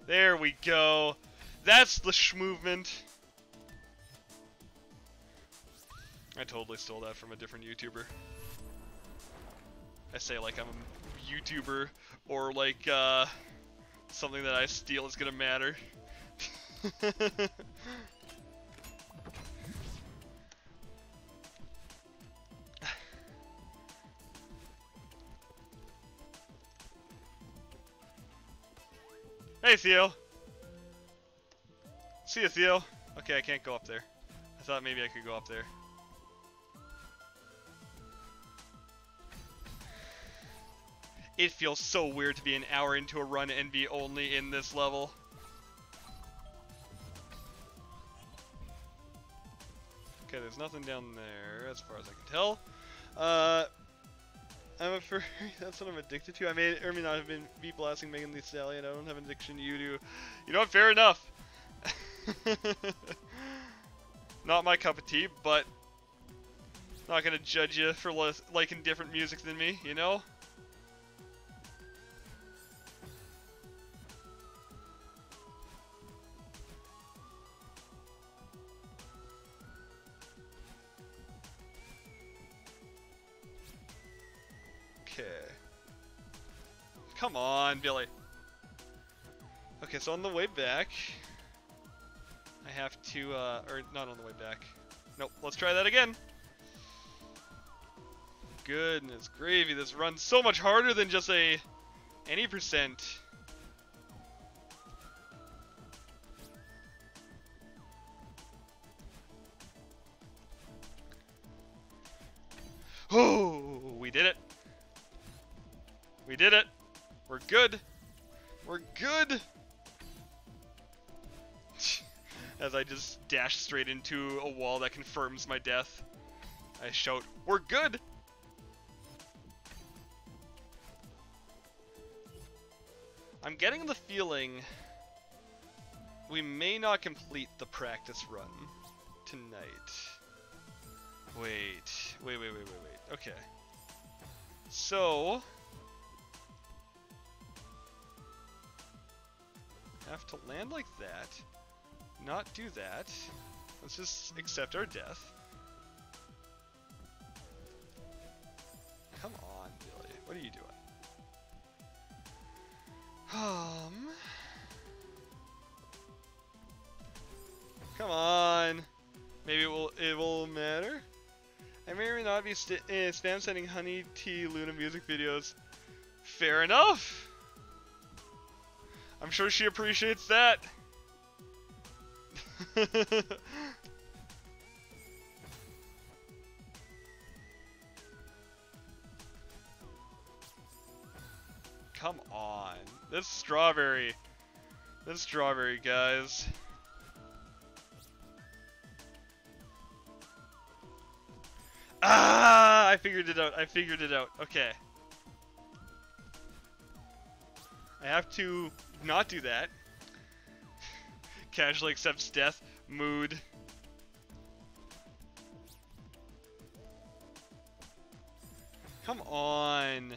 There we go. That's the sh movement. I totally stole that from a different YouTuber. I say like I'm a YouTuber or like uh, something that I steal is gonna matter. hey Theo! See ya Theo! Okay, I can't go up there. I thought maybe I could go up there. It feels so weird to be an hour into a run and be only in this level. Okay, there's nothing down there as far as I can tell. Uh, I'm a furry, that's what I'm addicted to. I may or may not have been be blasting Megan Thee Stallion. I don't have an addiction to you do. You know what, fair enough. not my cup of tea, but not gonna judge you for liking different music than me, you know? Come on, Billy. Okay, so on the way back, I have to, uh, or not on the way back. Nope, let's try that again. Goodness gravy, this runs so much harder than just a any percent. Oh, we did it. We did it. We're good. We're good. As I just dash straight into a wall that confirms my death, I shout, we're good! I'm getting the feeling we may not complete the practice run tonight. Wait, wait, wait, wait, wait, wait. Okay. So, have to land like that, not do that. Let's just accept our death. Come on, Billy. What are you doing? Um. Come on. Maybe it will it will matter. I may or may not be uh, spam sending Honey Tea Luna music videos. Fair enough. I'm sure she appreciates that. Come on. This strawberry. This strawberry, guys. Ah! I figured it out. I figured it out. Okay. I have to not do that. Casually accepts death. Mood. Come on.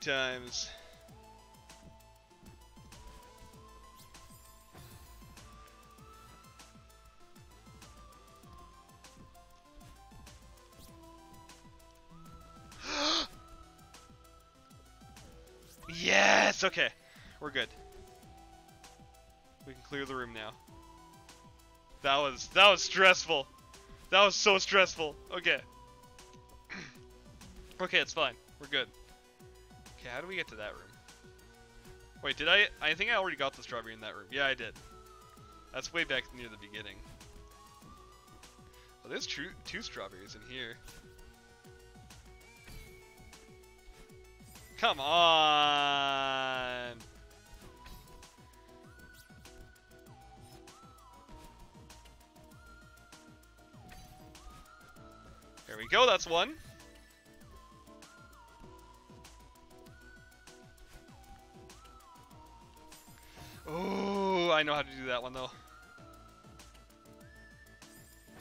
Times. yes! Okay. We're good. We can clear the room now. That was that was stressful. That was so stressful. Okay. okay, it's fine. We're good. Okay, how do we get to that room? Wait, did I? I think I already got the strawberry in that room. Yeah, I did. That's way back near the beginning. Oh, there's two, two strawberries in here. Come on! There we go, that's one. Oh, I know how to do that one though.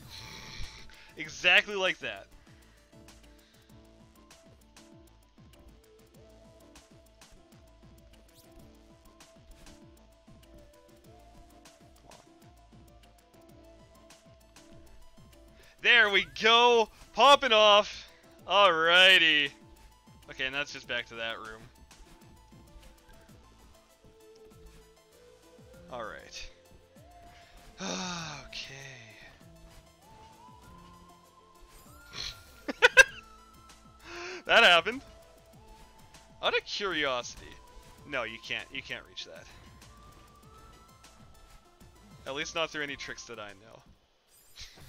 exactly like that. There we go! Popping off! Alrighty. Okay, and that's just back to that room. Alright. okay. that happened. Out of curiosity. No, you can't. You can't reach that. At least not through any tricks that I know.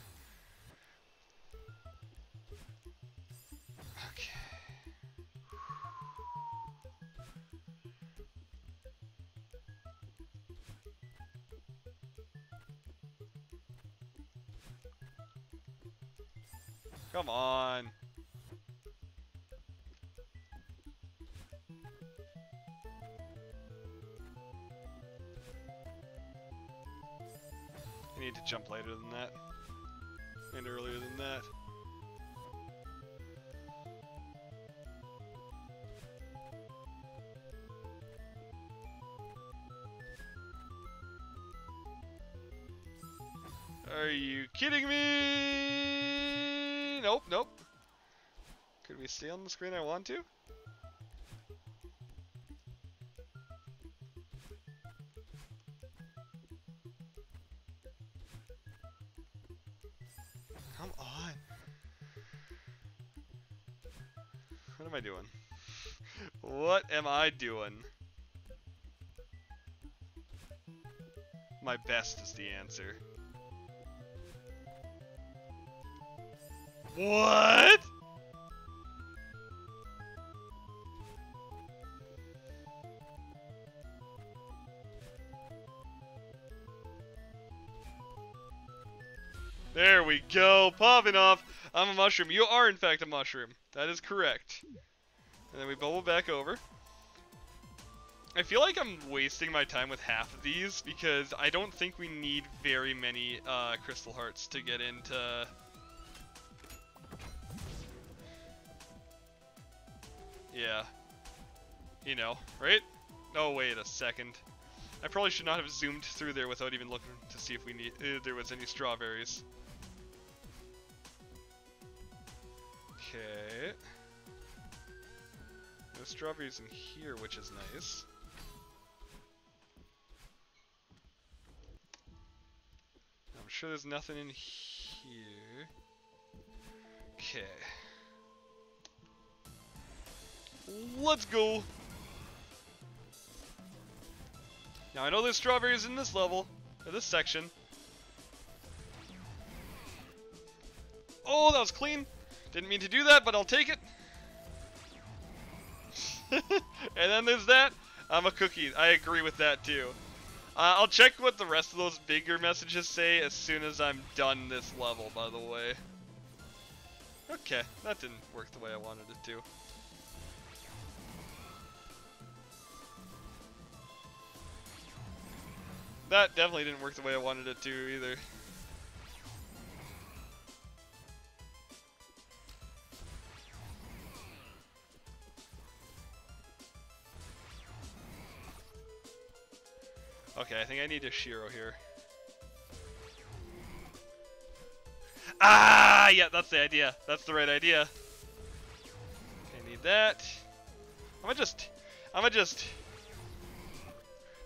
Come on. I need to jump later than that. And earlier than that. Are you kidding me? Nope, nope. Could we see on the screen I want to? Come on. What am I doing? What am I doing? My best is the answer. What? There we go, popping off. I'm a mushroom. You are in fact a mushroom. That is correct. And then we bubble back over. I feel like I'm wasting my time with half of these because I don't think we need very many uh, crystal hearts to get into Yeah. You know, right? Oh, wait a second. I probably should not have zoomed through there without even looking to see if we need uh, there was any strawberries. Okay. No strawberries in here, which is nice. I'm sure there's nothing in here. Okay. Let's go. Now I know there's strawberries in this level, or this section. Oh, that was clean. Didn't mean to do that, but I'll take it. and then there's that. I'm a cookie. I agree with that too. Uh, I'll check what the rest of those bigger messages say as soon as I'm done this level, by the way. Okay, that didn't work the way I wanted it to. That definitely didn't work the way I wanted it to either. Okay, I think I need Oshiro here. Ah, yeah, that's the idea. That's the right idea. I need that. I'm gonna just, I'm gonna just.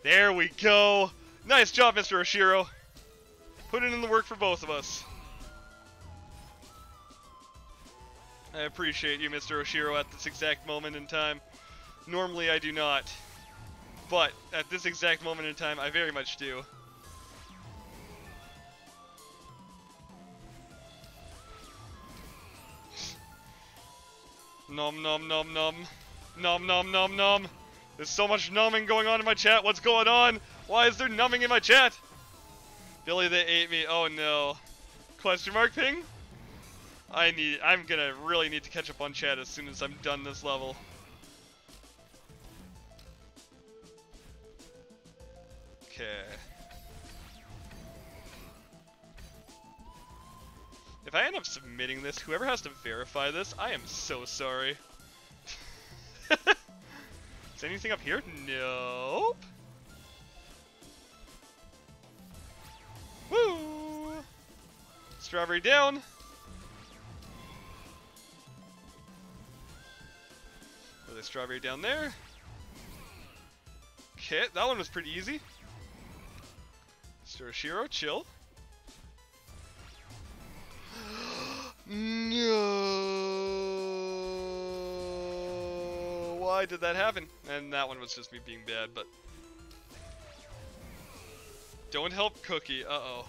There we go. Nice job, Mr. Oshiro. Putting in the work for both of us. I appreciate you, Mr. Oshiro, at this exact moment in time. Normally I do not. But, at this exact moment in time, I very much do. Nom nom nom nom. Nom nom nom nom. There's so much numbing going on in my chat. What's going on? Why is there numbing in my chat? Billy, they ate me. Oh no. Question mark ping? I need, I'm gonna really need to catch up on chat as soon as I'm done this level. Okay. If I end up submitting this, whoever has to verify this, I am so sorry. Is anything up here? Nope. Woo! Strawberry down. Another strawberry down there. Okay, that one was pretty easy. Shiro, chill. no! Why did that happen? And that one was just me being bad, but... Don't help Cookie, uh-oh.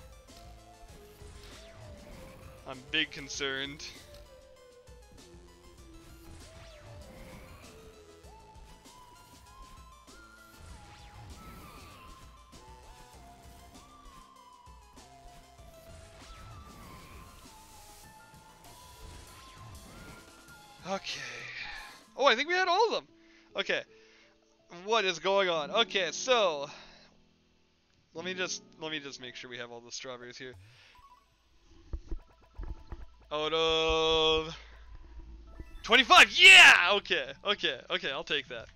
I'm big concerned. Okay. Oh, I think we had all of them. Okay. What is going on? Okay, so let me just let me just make sure we have all the strawberries here. Out of 25. Yeah. Okay. Okay. Okay. I'll take that.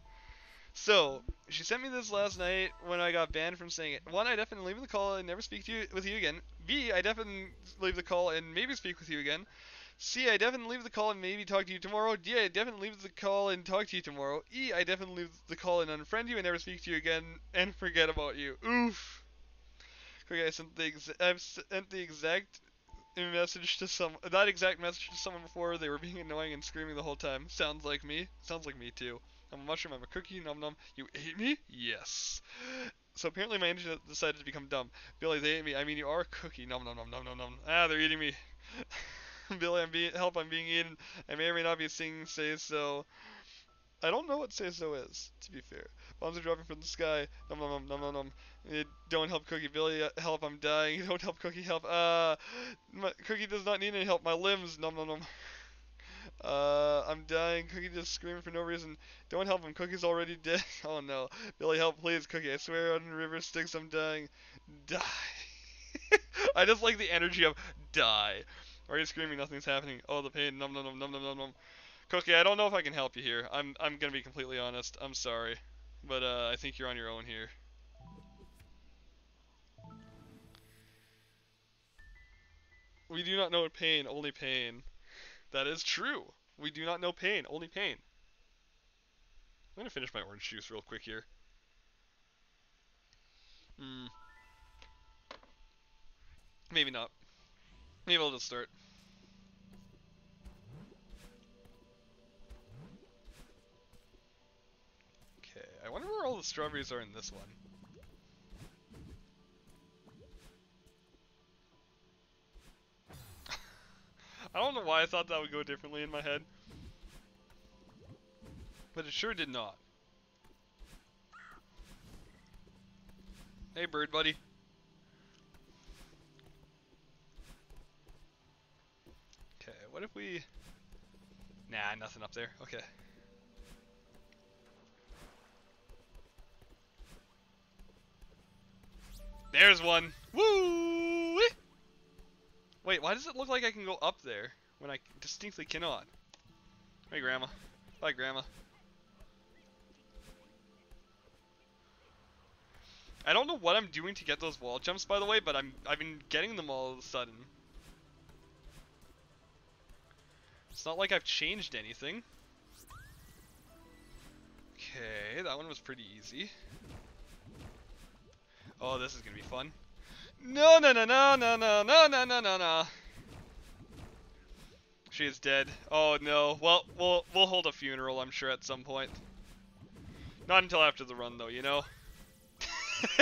So she sent me this last night when I got banned from saying it. One, I definitely leave the call and never speak to you with you again. B, I definitely leave the call and maybe speak with you again. C, I definitely leave the call and maybe talk to you tomorrow. D, I definitely leave the call and talk to you tomorrow. E, I definitely leave the call and unfriend you and never speak to you again and forget about you. Oof. Okay, I sent the I've sent the exact message to some that exact message to someone before. They were being annoying and screaming the whole time. Sounds like me. Sounds like me too. I'm a mushroom. I'm a cookie. Num num. You ate me? Yes. So apparently my engine decided to become dumb. Billy, they ate me. I mean, you are a cookie. Num num num num num num. Ah, they're eating me. Billy, I'm being help. I'm being eaten. I may or may not be singing say so. I don't know what say so is, to be fair. Bombs are dropping from the sky. Nom nom nom nom nom nom. Don't help Cookie. Billy, help. I'm dying. Don't help Cookie. Help. Uh, my, Cookie does not need any help. My limbs. Nom nom nom. Uh, I'm dying. Cookie just screaming for no reason. Don't help him. Cookie's already dead. Oh no. Billy, help please. Cookie, I swear on River Styx I'm dying. Die. I just like the energy of die. Are you screaming? Nothing's happening. Oh, the pain. Num num num num num num num. Cookie, I don't know if I can help you here. I'm I'm gonna be completely honest. I'm sorry, but uh, I think you're on your own here. We do not know pain, only pain. That is true. We do not know pain, only pain. I'm gonna finish my orange juice real quick here. Hmm. Maybe not. Maybe I'll just start. Okay, I wonder where all the strawberries are in this one. I don't know why I thought that would go differently in my head. But it sure did not. Hey bird buddy. Okay, what if we... Nah, nothing up there. Okay. There's one. Woo! Wait, why does it look like I can go up there when I distinctly cannot? Hey, Grandma. Bye, Grandma. I don't know what I'm doing to get those wall jumps, by the way, but I'm I've been getting them all of a sudden. It's not like I've changed anything. Okay, that one was pretty easy. Oh, this is gonna be fun. No, no, no, no, no, no, no, no, no, no, no. She is dead. Oh no. Well, we'll we'll hold a funeral, I'm sure, at some point. Not until after the run, though, you know.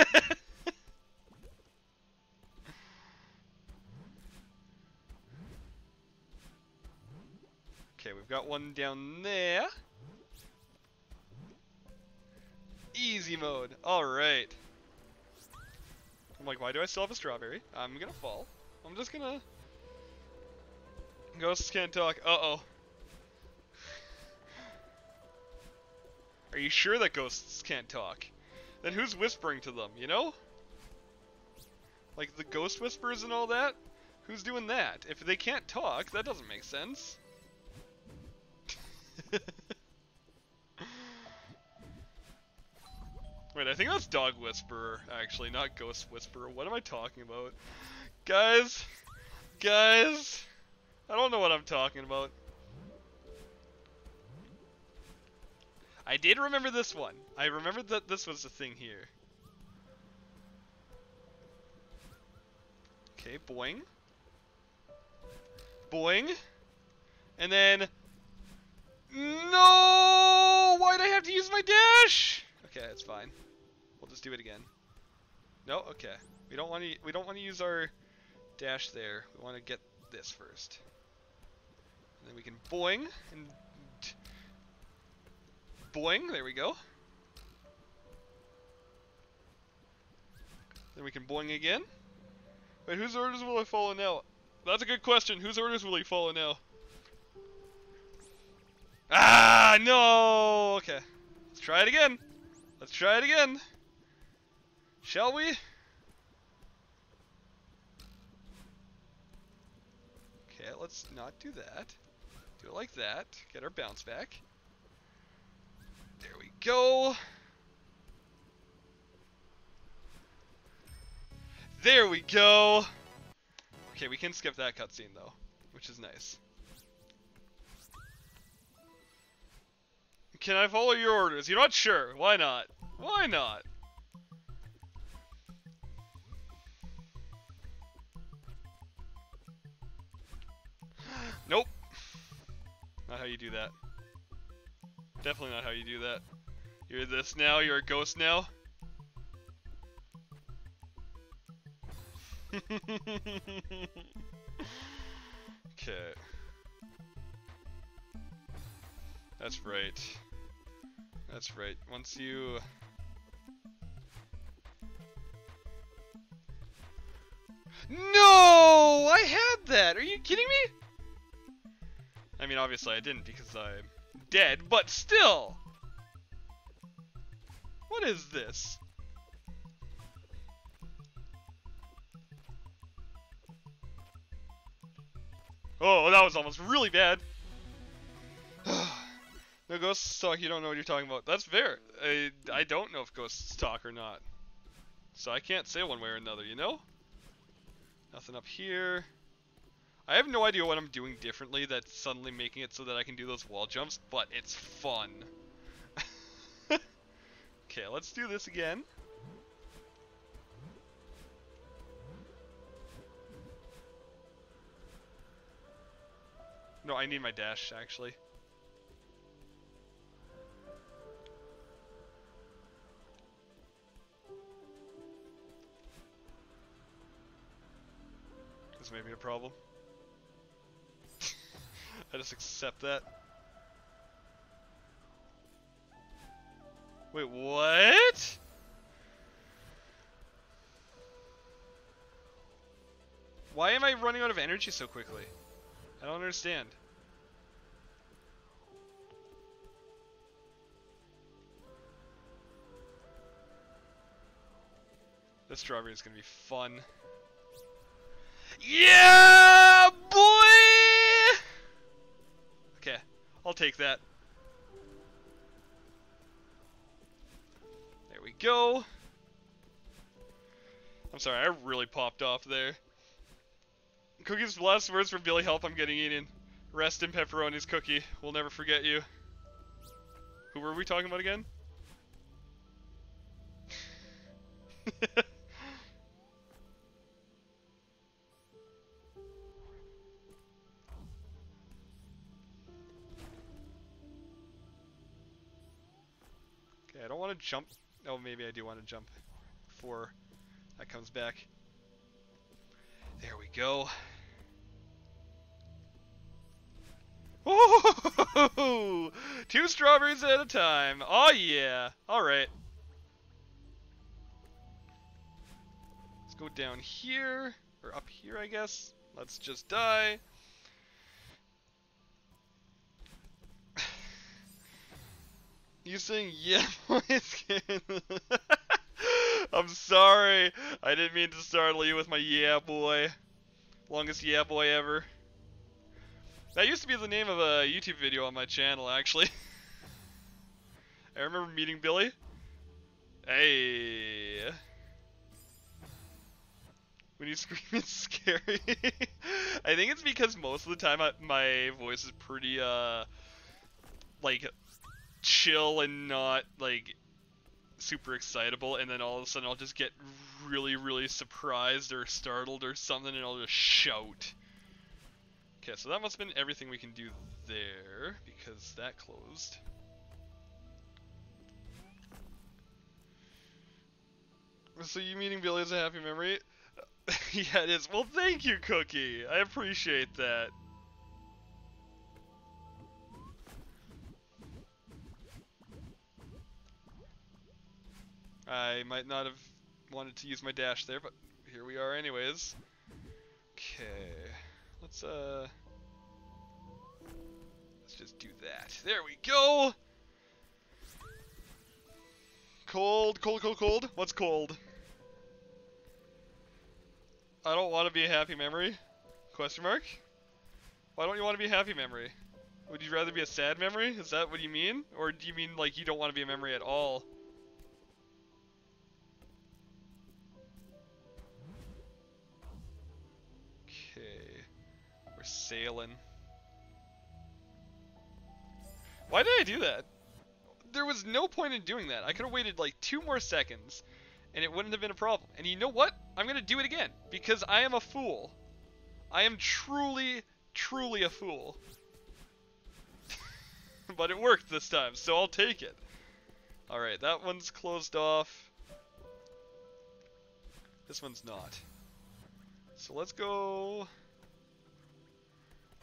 okay, we've got one down there. Easy mode. All right. I'm like, why do I still have a strawberry? I'm gonna fall. I'm just gonna... Ghosts can't talk. Uh-oh. Are you sure that ghosts can't talk? Then who's whispering to them, you know? Like the ghost whispers and all that? Who's doing that? If they can't talk, that doesn't make sense. Wait, I think that's Dog Whisperer, actually, not Ghost Whisperer. What am I talking about? Guys, guys, I don't know what I'm talking about. I did remember this one. I remember that this was the thing here. Okay, boing. Boing. And then... No! Why'd I have to use my dash? Okay, it's fine. Just do it again. No, okay. We don't want to. We don't want to use our dash there. We want to get this first. And then we can boing and boing. There we go. Then we can boing again. Wait, whose orders will I follow now? That's a good question. Whose orders will he follow now? Ah, no! Okay. Let's try it again. Let's try it again. Shall we? Okay, let's not do that. Do it like that. Get our bounce back. There we go. There we go. Okay, we can skip that cutscene though, which is nice. Can I follow your orders? You're not sure. Why not? Why not? Nope. Not how you do that. Definitely not how you do that. You're this now, you're a ghost now. okay. That's right. That's right. Once you... No! I had that! Are you kidding me? I mean, obviously I didn't because I'm dead, but still! What is this? Oh, that was almost really bad. no ghosts talk, you don't know what you're talking about. That's fair. I, I don't know if ghosts talk or not. So I can't say one way or another, you know? Nothing up here. I have no idea what I'm doing differently that's suddenly making it so that I can do those wall jumps, but it's fun. okay, let's do this again. No, I need my dash, actually. This may be a problem. I just accept that. Wait, what? Why am I running out of energy so quickly? I don't understand. This strawberry is gonna be fun. Yeah, boy! I'll take that. There we go. I'm sorry, I really popped off there. Cookie's last words for Billy Help I'm getting eaten. Rest in pepperoni's cookie. We'll never forget you. Who were we talking about again? jump. Oh, maybe I do want to jump before that comes back. There we go. Ooh, two strawberries at a time. Oh yeah. All right. Let's go down here or up here, I guess. Let's just die. You saying yeah, skin? I'm sorry. I didn't mean to startle you with my yeah boy. Longest yeah boy ever. That used to be the name of a YouTube video on my channel, actually. I remember meeting Billy. Hey. When you scream, it's scary. I think it's because most of the time I, my voice is pretty, uh, like, chill and not, like, super excitable, and then all of a sudden I'll just get really, really surprised or startled or something, and I'll just shout. Okay, so that must have been everything we can do there, because that closed. So you meeting Billy is a happy memory? yeah, it is. Well, thank you, Cookie. I appreciate that. I might not have wanted to use my dash there, but here we are anyways. Okay. Let's, uh... Let's just do that. There we go! Cold, cold, cold, cold. What's cold? I don't want to be a happy memory? Question mark? Why don't you want to be a happy memory? Would you rather be a sad memory? Is that what you mean? Or do you mean like you don't want to be a memory at all? Sailing. Why did I do that? There was no point in doing that. I could have waited like two more seconds and it wouldn't have been a problem. And you know what? I'm going to do it again because I am a fool. I am truly, truly a fool. but it worked this time, so I'll take it. Alright, that one's closed off. This one's not. So let's go...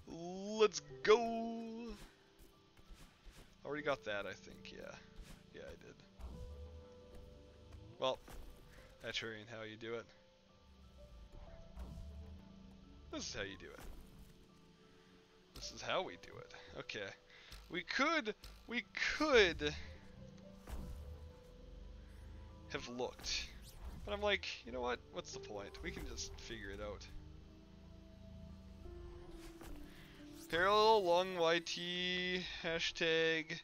Let's go! Already got that, I think, yeah. Yeah, I did. Well, that's sure ain't how you do it. This is how you do it. This is how we do it. Okay. We could, we could have looked. But I'm like, you know what? What's the point? We can just figure it out. Parallel long YT hashtag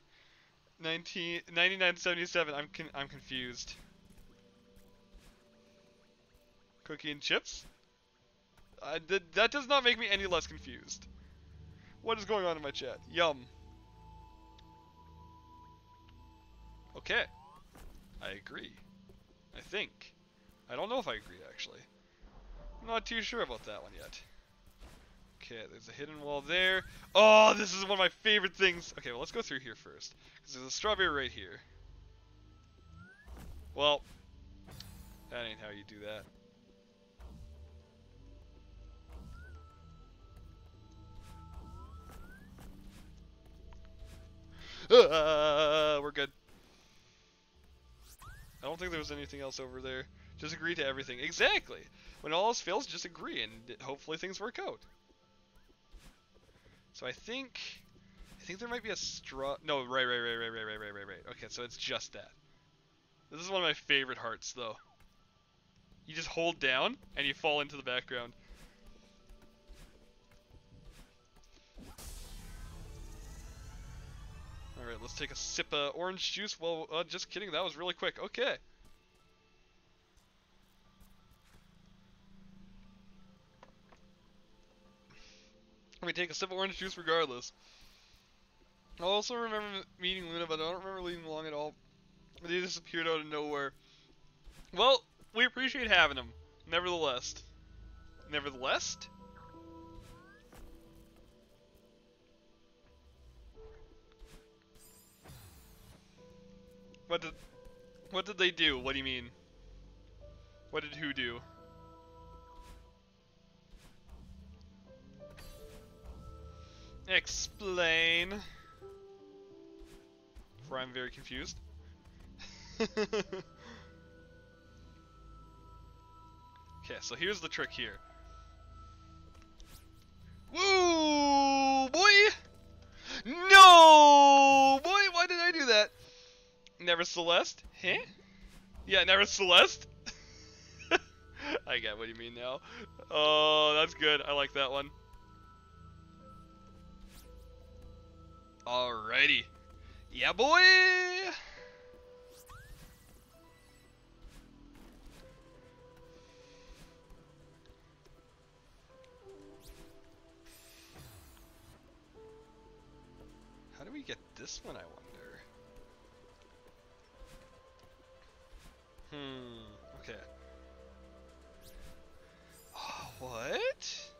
19, 9977. I'm con I'm confused. Cookie and chips? Uh, th that does not make me any less confused. What is going on in my chat? Yum. Okay. I agree. I think. I don't know if I agree, actually. I'm not too sure about that one yet. Okay, there's a hidden wall there. Oh, this is one of my favorite things. Okay, well, let's go through here first. Because there's a strawberry right here. Well, that ain't how you do that. Uh, we're good. I don't think there was anything else over there. Just agree to everything. Exactly. When all else fails, just agree, and hopefully things work out. So I think, I think there might be a straw. No, right, right, right, right, right, right, right, right, right. Okay, so it's just that. This is one of my favorite hearts, though. You just hold down, and you fall into the background. Alright, let's take a sip of orange juice. Well, uh, just kidding, that was really quick. Okay. Let me take a sip of orange juice regardless. I also remember meeting Luna, but I don't remember leaving long at all. They disappeared out of nowhere. Well, we appreciate having them. Nevertheless. Nevertheless? What did what did they do? What do you mean? What did who do? Explain. For I'm very confused. okay, so here's the trick here. Woo, boy! No, boy! Why did I do that? Never Celeste? Huh? Yeah, Never Celeste. I get what you mean now. Oh, that's good. I like that one. Alrighty. Yeah, boy! How do we get this one, I wonder? Hmm, okay. Oh, what?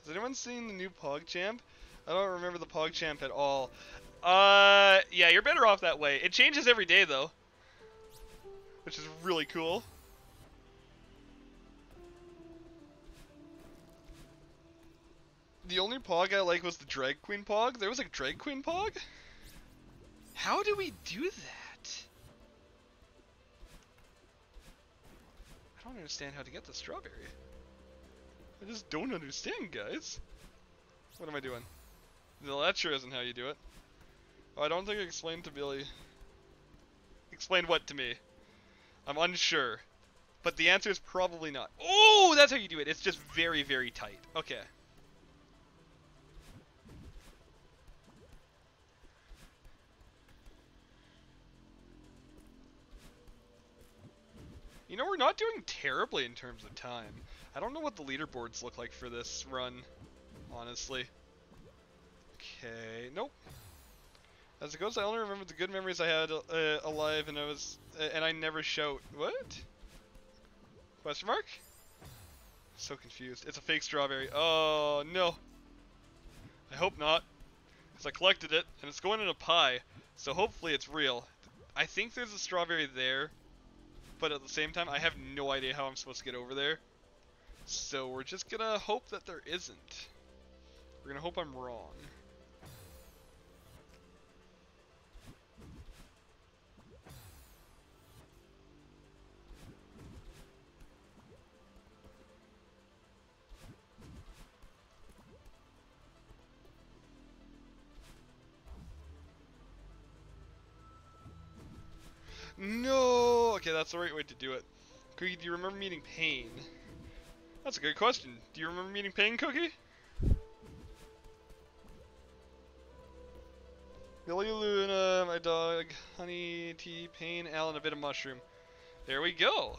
Has anyone seen the new PogChamp? I don't remember the PogChamp at all. Uh, yeah, you're better off that way. It changes every day, though. Which is really cool. The only Pog I like was the Drag Queen Pog. There was a Drag Queen Pog? How do we do that? I don't understand how to get the strawberry. I just don't understand, guys. What am I doing? No, that sure isn't how you do it. I don't think I explained to Billy. Explain what to me? I'm unsure. But the answer is probably not. Oh, that's how you do it. It's just very, very tight. Okay. You know, we're not doing terribly in terms of time. I don't know what the leaderboards look like for this run, honestly. Okay, nope. As it goes, I only remember the good memories I had uh, alive, and I was, uh, and I never shout. What? Question mark? So confused. It's a fake strawberry. Oh no. I hope not, because I collected it, and it's going in a pie. So hopefully it's real. I think there's a strawberry there, but at the same time, I have no idea how I'm supposed to get over there. So we're just gonna hope that there isn't. We're gonna hope I'm wrong. No! Okay, that's the right way to do it. Cookie, do you remember meeting Pain? That's a good question. Do you remember meeting Pain, Cookie? Billy Luna, my dog, Honey, Tea, Pain, Alan, a bit of mushroom. There we go!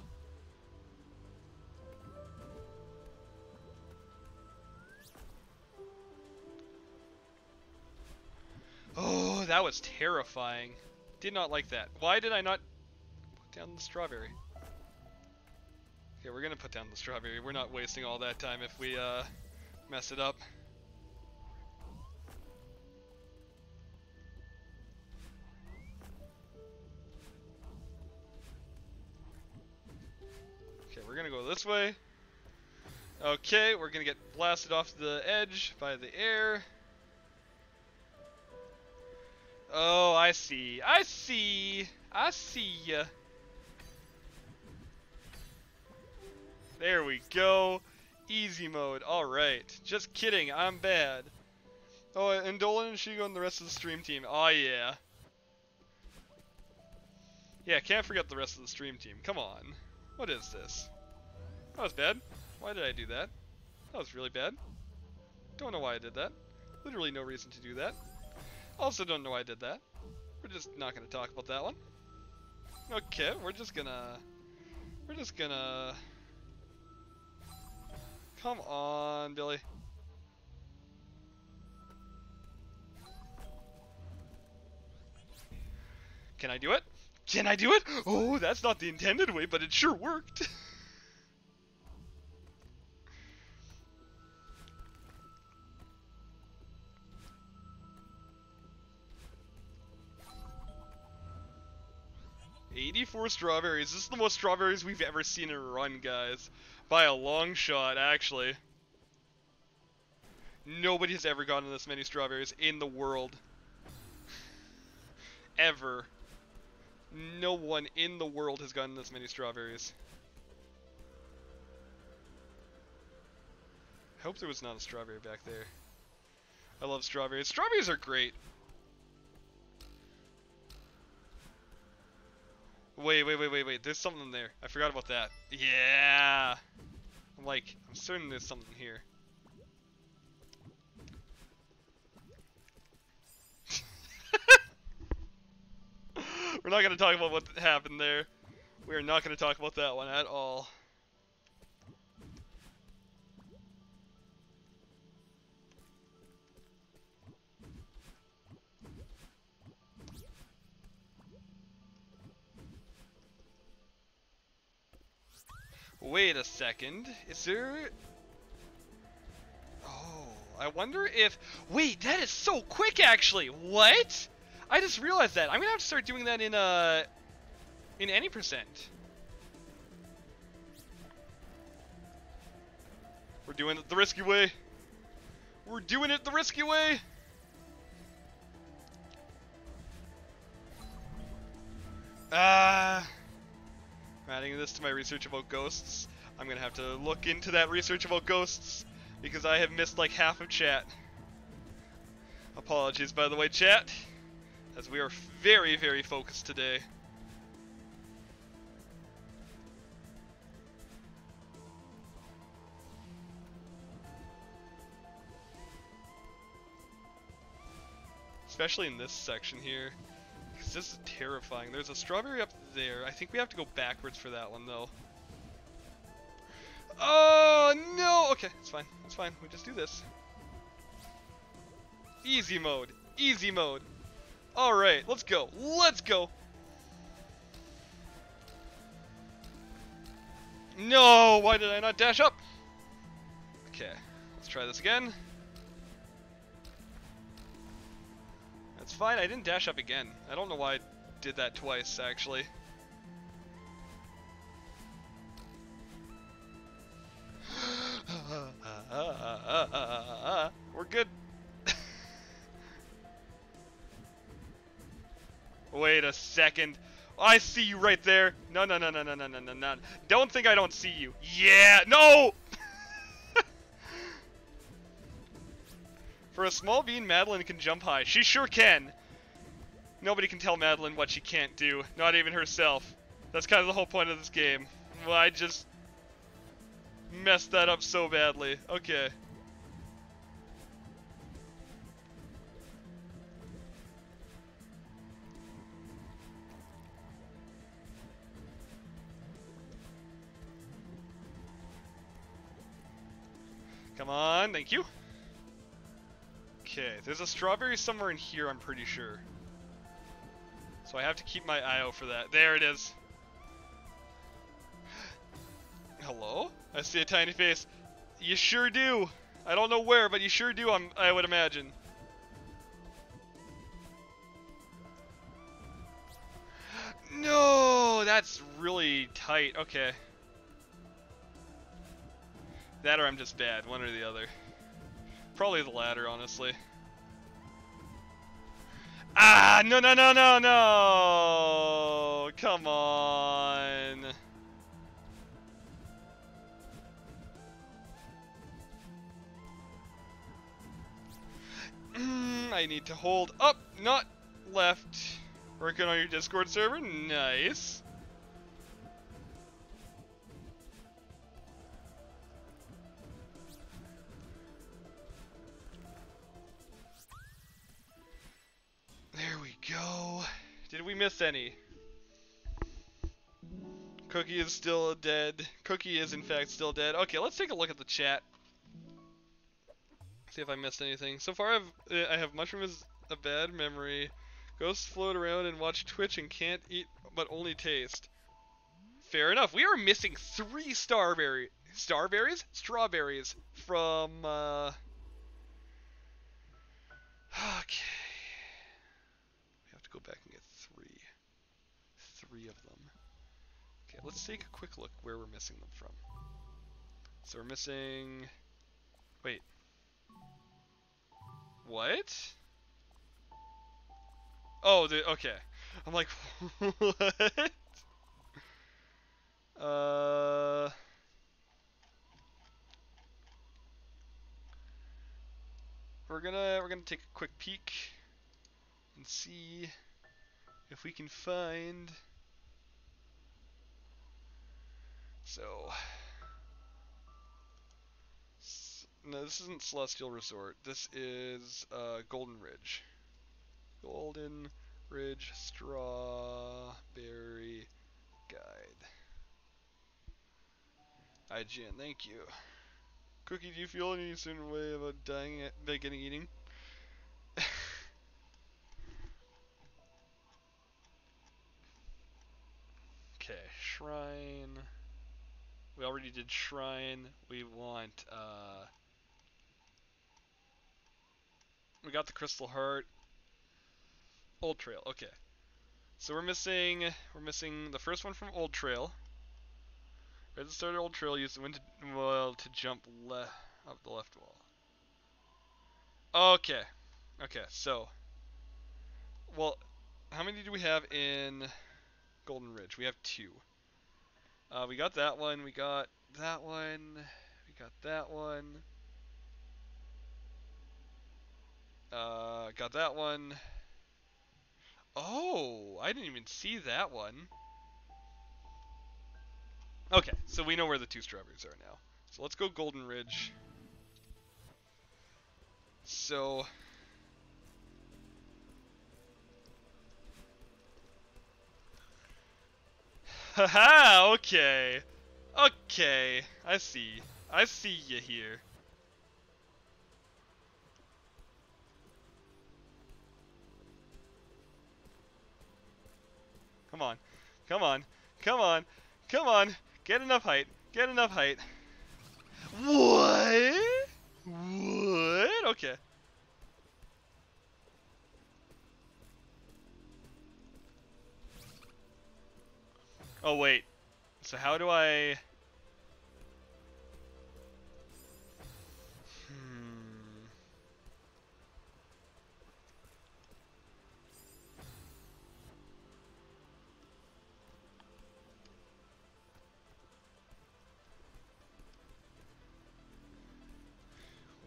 Oh, that was terrifying. Did not like that. Why did I not put down the strawberry? Okay, we're gonna put down the strawberry. We're not wasting all that time if we uh, mess it up. Okay, we're gonna go this way. Okay, we're gonna get blasted off the edge by the air. Oh, I see. I see. I see ya. There we go. Easy mode. Alright. Just kidding. I'm bad. Oh, and Dolan and Shigo and the rest of the stream team. Oh, yeah. Yeah, can't forget the rest of the stream team. Come on. What is this? That was bad. Why did I do that? That was really bad. Don't know why I did that. Literally no reason to do that. Also don't know why I did that. We're just not gonna talk about that one. Okay, we're just gonna... We're just gonna... Come on, Billy. Can I do it? Can I do it? Oh, that's not the intended way, but it sure worked. Eighty-four strawberries. This is the most strawberries we've ever seen in a run, guys. By a long shot, actually. Nobody has ever gotten this many strawberries in the world. ever. No one in the world has gotten this many strawberries. I hope there was not a strawberry back there. I love strawberries. Strawberries are great. Wait, wait, wait, wait, wait. There's something there. I forgot about that. Yeah. I'm like, I'm certain there's something here. We're not going to talk about what happened there. We are not going to talk about that one at all. Wait a second. Is there... Oh, I wonder if... Wait, that is so quick, actually. What? I just realized that. I'm gonna have to start doing that in uh, in any percent. We're doing it the risky way. We're doing it the risky way. Ah. Uh, I'm adding this to my research about ghosts. I'm gonna have to look into that research about ghosts because I have missed like half of chat. Apologies, by the way, chat as we are very, very focused today. Especially in this section here. This is terrifying. There's a strawberry up there. I think we have to go backwards for that one, though. Oh, no! Okay, it's fine. It's fine. We just do this. Easy mode. Easy mode. Alright, let's go. Let's go. No, why did I not dash up? Okay, let's try this again. That's fine, I didn't dash up again. I don't know why I did that twice, actually. We're good. Wait a second. I see you right there. No, no, no, no, no, no, no, no, no. Don't think I don't see you. Yeah, no! For a small bean, Madeline can jump high. She sure can. Nobody can tell Madeline what she can't do. Not even herself. That's kind of the whole point of this game. Well, I just messed that up so badly. Okay. Come on, thank you. Okay, there's a strawberry somewhere in here, I'm pretty sure. So I have to keep my eye out for that. There it is. Hello? I see a tiny face. You sure do. I don't know where, but you sure do, I'm, I would imagine. No, that's really tight. Okay. That or I'm just bad, one or the other. Probably the latter, honestly. Ah, no, no, no, no, no! Come on. Mm, I need to hold up, not left. Working on your Discord server? Nice. There we go. Did we miss any? Cookie is still dead. Cookie is in fact still dead. Okay, let's take a look at the chat. See if I missed anything. So far, I've uh, I have mushroom is a bad memory. Ghosts float around and watch Twitch and can't eat but only taste. Fair enough. We are missing three starberry starberries, strawberries from. Uh... Okay. Go back and get three. Three of them. Okay, let's take a quick look where we're missing them from. So we're missing. Wait. What? Oh, the, okay. I'm like, what? Uh. We're gonna we're gonna take a quick peek and see if we can find. So. No, this isn't Celestial Resort. This is uh, Golden Ridge. Golden Ridge Strawberry Guide. IGN, thank you. Cookie, do you feel any certain way about dying at, by getting eating? okay, shrine. We already did shrine. We want, uh... We got the crystal heart. Old Trail, okay. So we're missing we're missing the first one from Old Trail. Right at the Old Trail, use the wind to, well, to jump left up the left wall. Okay. Okay, so well how many do we have in Golden Ridge? We have two. Uh, we got that one, we got that one, we got that one. Uh, got that one. Oh, I didn't even see that one. Okay, so we know where the two strawberries are now. So let's go Golden Ridge. So... Haha, okay. Okay, I see. I see you here. Come on. Come on. Come on. Come on. Get enough height. Get enough height. What? What? Okay. Oh, wait. So how do I... Hmm.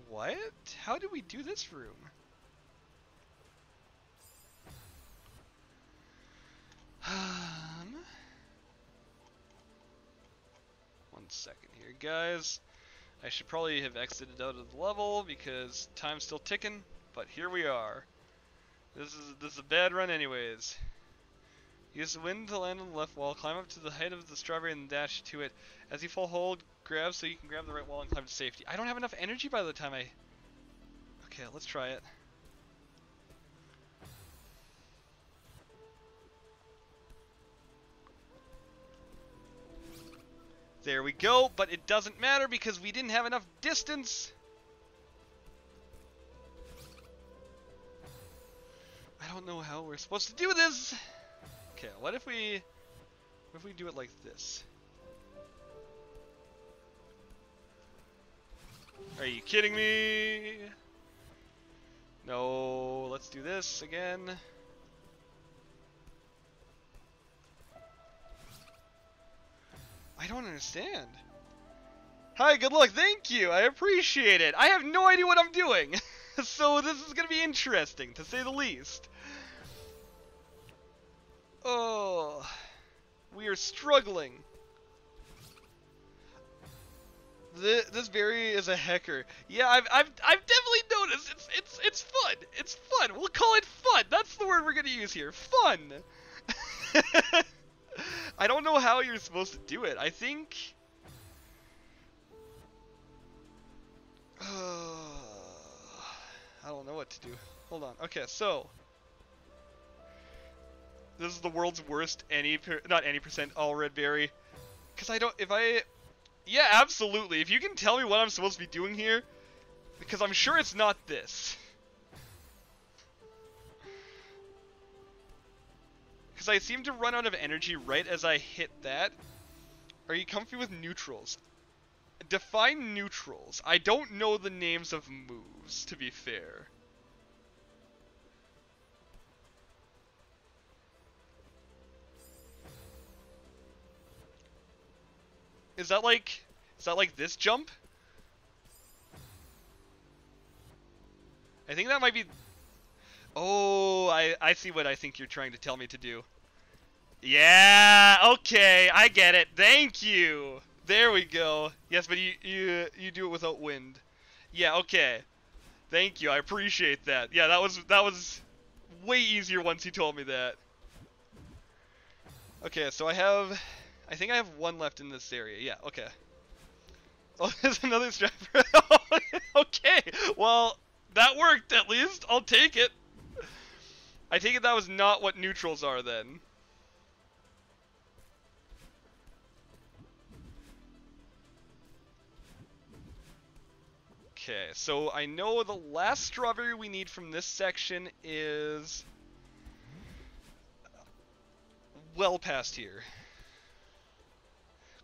What? How do we do this room? Second here, guys. I should probably have exited out of the level because time's still ticking, but here we are. This is this is a bad run anyways. Use the wind to land on the left wall, climb up to the height of the strawberry and dash to it. As you fall, hold grab so you can grab the right wall and climb to safety. I don't have enough energy by the time I... Okay, let's try it. There we go, but it doesn't matter because we didn't have enough distance. I don't know how we're supposed to do this. Okay, what if we what if we do it like this? Are you kidding me? No, let's do this again. I don't understand. Hi, good luck, thank you, I appreciate it. I have no idea what I'm doing. so this is gonna be interesting, to say the least. Oh, we are struggling. The, this Barry is a hacker. Yeah, I've, I've, I've definitely noticed. It's, it's, it's fun. It's fun. We'll call it fun. That's the word we're gonna use here. Fun. I don't know how you're supposed to do it. I think. I don't know what to do. Hold on. Okay, so this is the world's worst any per, not any percent all red berry. Cause I don't if I yeah absolutely if you can tell me what I'm supposed to be doing here because I'm sure it's not this. Because I seem to run out of energy right as I hit that. Are you comfy with neutrals? Define neutrals. I don't know the names of moves, to be fair. Is that like... Is that like this jump? I think that might be... Oh, I, I see what I think you're trying to tell me to do. Yeah, okay, I get it. Thank you. There we go. Yes, but you you you do it without wind. Yeah, okay. Thank you. I appreciate that. Yeah, that was that was way easier once you told me that. Okay, so I have I think I have one left in this area. Yeah, okay. Oh, there's another striper. okay. Well, that worked at least. I'll take it. I take it that was not what neutrals are then. Okay, so I know the last strawberry we need from this section is well past here.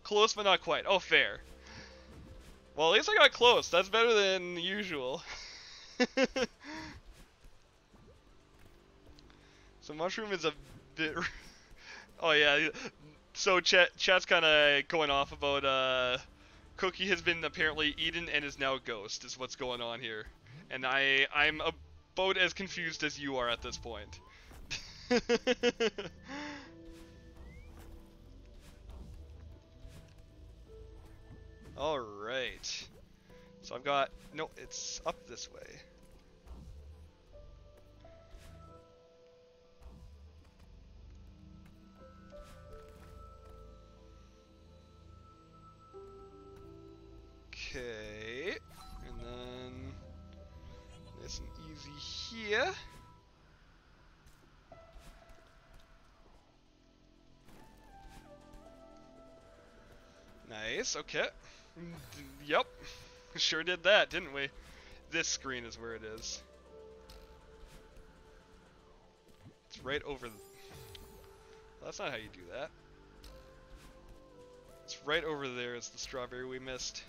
Close but not quite. Oh, fair. Well, at least I got close. That's better than usual. so mushroom is a bit... oh yeah, so chat, chat's kind of going off about uh, Cookie has been apparently eaten and is now a ghost, is what's going on here. And I, I'm about as confused as you are at this point. Alright. So I've got, no, it's up this way. Nice, okay. Yep, sure did that, didn't we? This screen is where it is. It's right over... That's not how you do that. It's right over there is the strawberry we missed.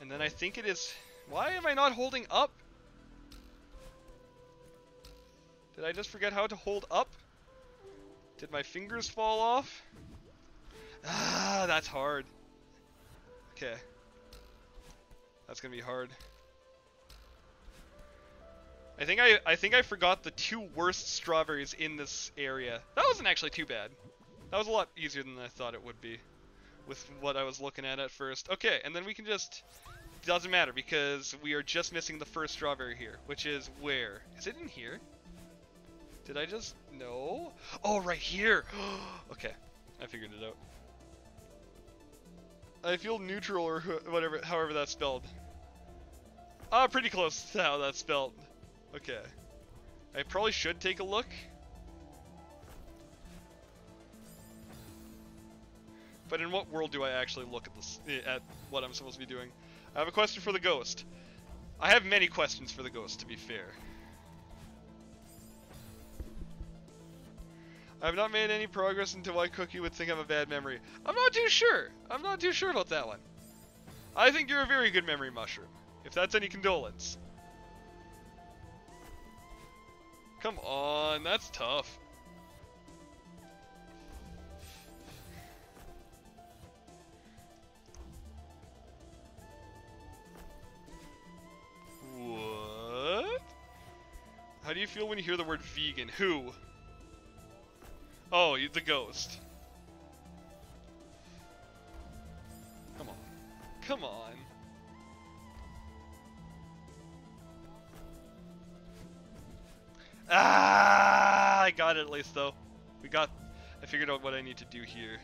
And then I think it is... Why am I not holding up? Did I just forget how to hold up? Did my fingers fall off? Ah, that's hard. Okay. That's gonna be hard. I think I I think I forgot the two worst strawberries in this area. That wasn't actually too bad. That was a lot easier than I thought it would be with what I was looking at at first. Okay, and then we can just... Doesn't matter because we are just missing the first strawberry here, which is where? Is it in here? Did I just... No? Oh, right here! okay, I figured it out. I feel neutral or whatever, however that's spelled. Ah, pretty close to how that's spelled. Okay. I probably should take a look. But in what world do I actually look at this at what I'm supposed to be doing? I have a question for the ghost. I have many questions for the ghost, to be fair. I've not made any progress into why Cookie would think I'm a bad memory. I'm not too sure. I'm not too sure about that one. I think you're a very good memory mushroom, if that's any condolence. Come on, that's tough. What? How do you feel when you hear the word vegan? Who? Oh, the ghost. Come on. Come on. Ah, I got it at least though. We got, I figured out what I need to do here.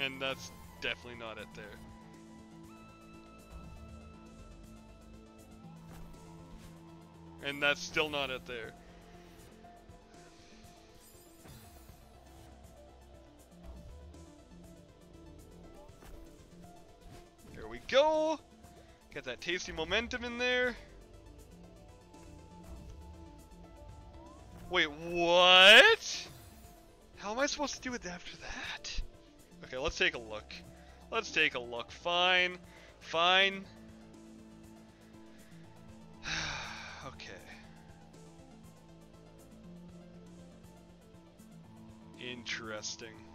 And that's definitely not it there. And that's still not it there. There we go. Get that tasty momentum in there. Wait, what? How am I supposed to do it after that? Okay, let's take a look. Let's take a look. Fine. Fine. okay. Interesting.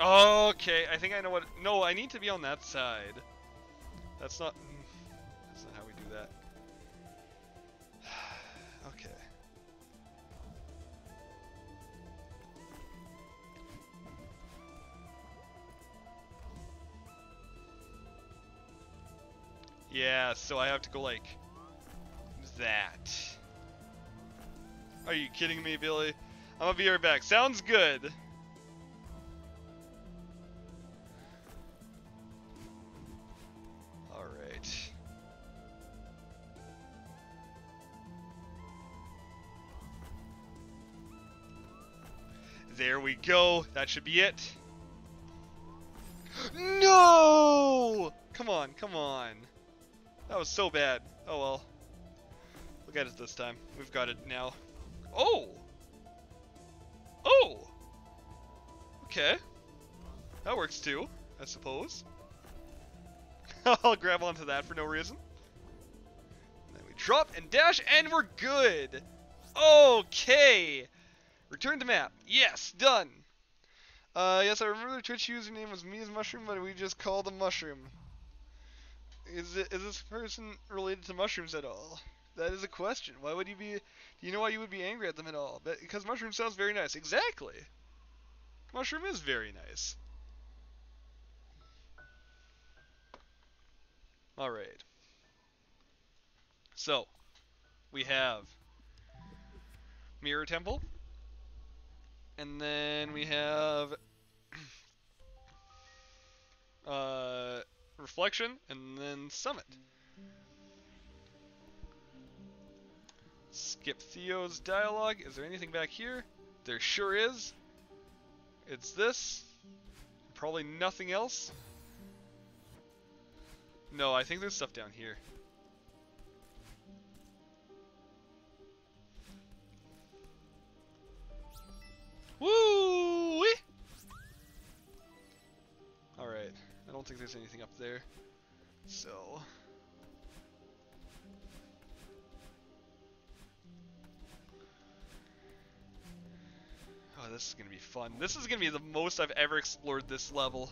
Okay, I think I know what. No, I need to be on that side. That's not. Mm, that's not how we do that. okay. Yeah, so I have to go like that. Are you kidding me, Billy? I'm gonna be right back. Sounds good. There we go. That should be it. No! Come on, come on. That was so bad. Oh well. Look at it this time. We've got it now. Oh! Oh! Okay. That works too, I suppose. I'll grab onto that for no reason. then we drop and dash, and we're good! Okay! Return to map. Yes, done! Uh, yes, I remember the Twitch username was Mia's Mushroom, but we just called him Mushroom. Is it, is this person related to mushrooms at all? That is a question. Why would you be? Do you know why you would be angry at them at all? Because mushroom sounds very nice. Exactly. Mushroom is very nice. All right. So we have Mirror Temple, and then we have uh, Reflection, and then Summit. Skip Theo's dialogue. Is there anything back here? There sure is. It's this. Probably nothing else. No, I think there's stuff down here. Woo! Alright, I don't think there's anything up there. So... Oh, this is gonna be fun. This is gonna be the most I've ever explored this level.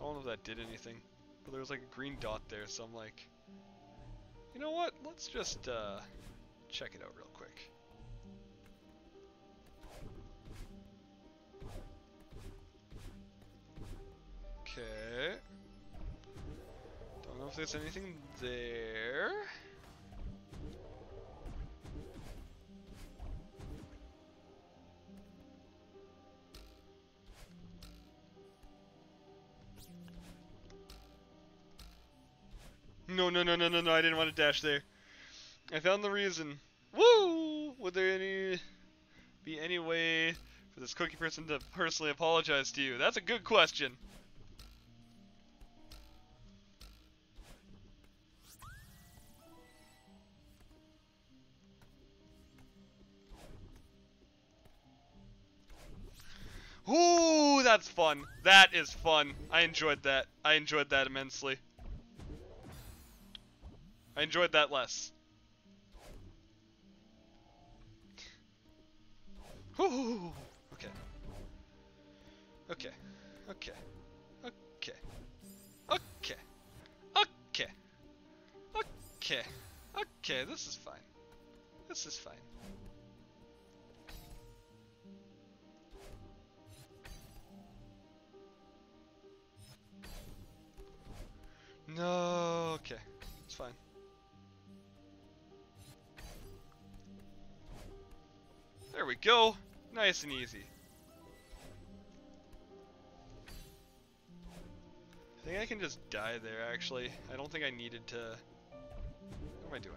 I don't know if that did anything. But there was like a green dot there, so I'm like... You know what? Let's just uh, check it out real quick. Okay. Don't know if there's anything there. No, no, no, no, no, no, I didn't want to dash there. I found the reason. Woo! Were there any... be any way for this cookie person to personally apologize to you? That's a good question. Ooh, that's fun. That is fun. I enjoyed that. I enjoyed that immensely. I enjoyed that less. Ooh, okay. Okay. Okay. Okay. Okay. Okay. Okay. Okay, this is fine. This is fine. No, okay. It's fine. There we go. Nice and easy. I think I can just die there, actually. I don't think I needed to... What am I doing?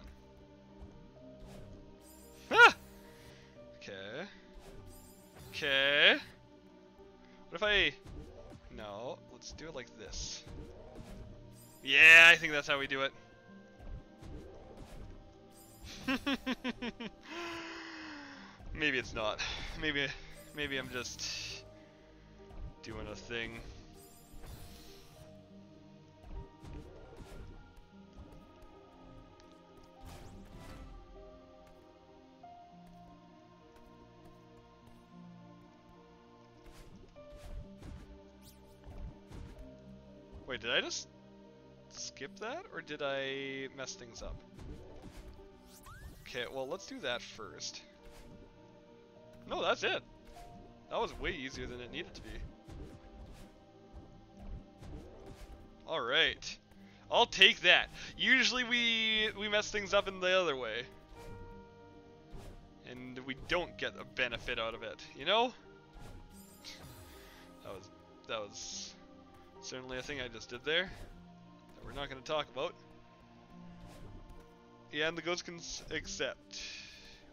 Ah! Okay. Okay. What if I... No, let's do it like this. Yeah, I think that's how we do it. maybe it's not. Maybe maybe I'm just doing a thing. Wait, did I just skip that, or did I mess things up? Okay, well, let's do that first. No, that's it. That was way easier than it needed to be. Alright. I'll take that. Usually we we mess things up in the other way. And we don't get a benefit out of it, you know? That was that was certainly a thing I just did there we're not going to talk about. Yeah, and the ghost can accept.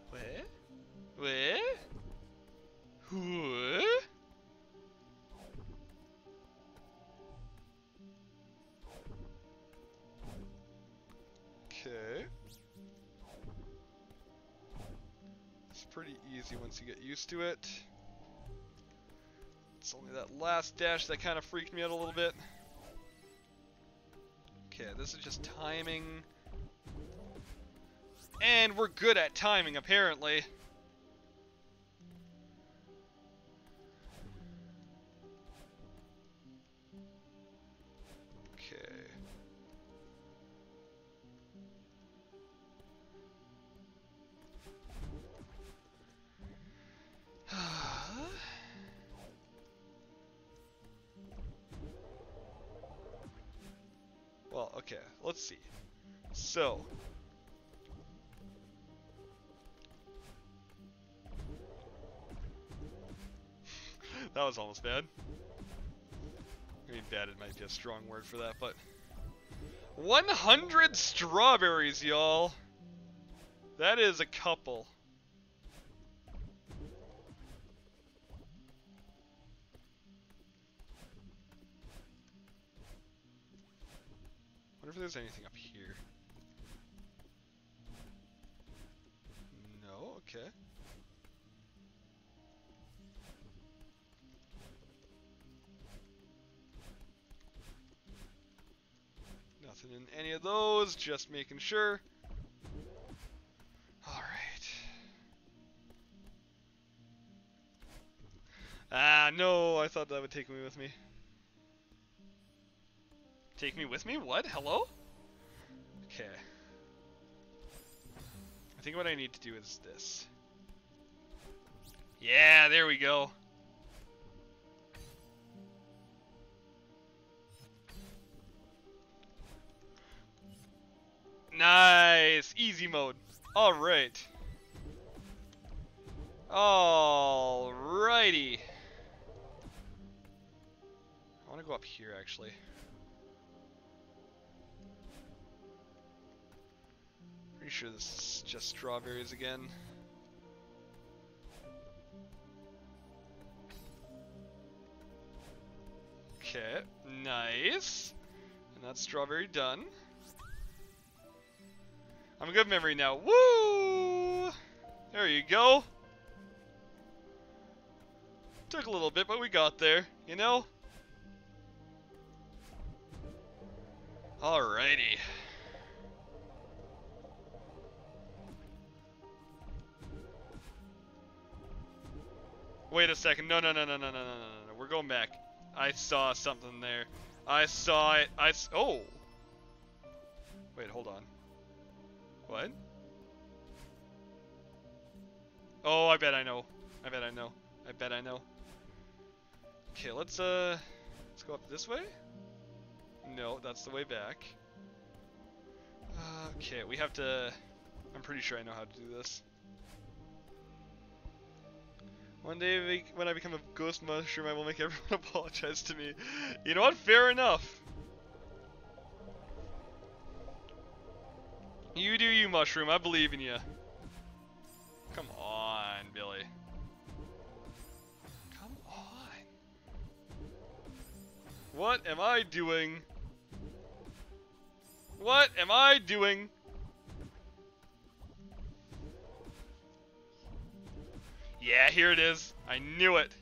Where? Where? Who? Okay. It's pretty easy once you get used to it. It's only that last dash that kind of freaked me out a little bit. This is just timing. And we're good at timing, apparently. Okay, let's see. So. that was almost bad. I mean, bad it might be a strong word for that, but... 100 strawberries, y'all! That is a couple. Wonder if there's anything up here. No? Okay. Nothing in any of those, just making sure. Alright. Ah, no, I thought that would take me with me. Take me with me? What? Hello? Okay. I think what I need to do is this. Yeah, there we go. Nice! Easy mode. Alright. Alrighty. I want to go up here, actually. Pretty sure this is just strawberries again. Okay, nice. And that's strawberry done. I'm a good memory now. Woo! There you go. Took a little bit, but we got there, you know? Alrighty. Wait a second. No, no, no, no, no, no, no, no, no. We're going back. I saw something there. I saw it. I oh. Wait, hold on. What? Oh, I bet I know. I bet I know. I bet I know. Okay, let's uh let's go up this way. No, that's the way back. Uh, okay, we have to I'm pretty sure I know how to do this. One day when I become a ghost mushroom, I will make everyone apologize to me. You know what? Fair enough. You do you, mushroom. I believe in you. Come on, Billy. Come on. What am I doing? What am I doing? Yeah, here it is. I knew it.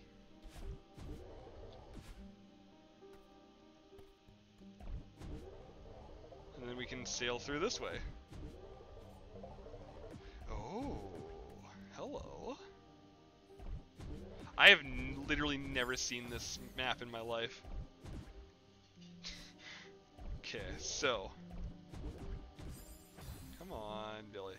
And then we can sail through this way. Oh, hello. I have literally never seen this map in my life. okay, so. Come on, Billy.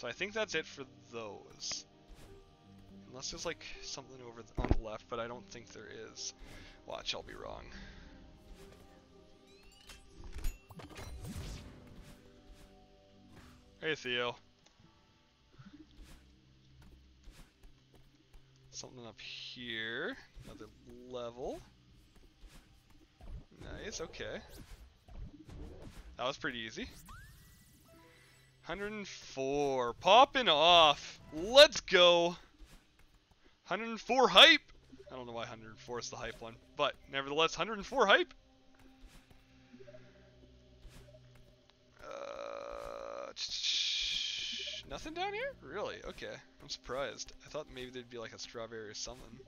So I think that's it for those. Unless there's like something over on the left, but I don't think there is. Watch, I'll be wrong. Hey Theo. Something up here. Another level. Nice, okay. That was pretty easy. 104. Popping off. Let's go. 104 hype. I don't know why 104 is the hype one, but nevertheless, 104 hype. Uh, nothing down here? Really? Okay. I'm surprised. I thought maybe there'd be like a strawberry or something.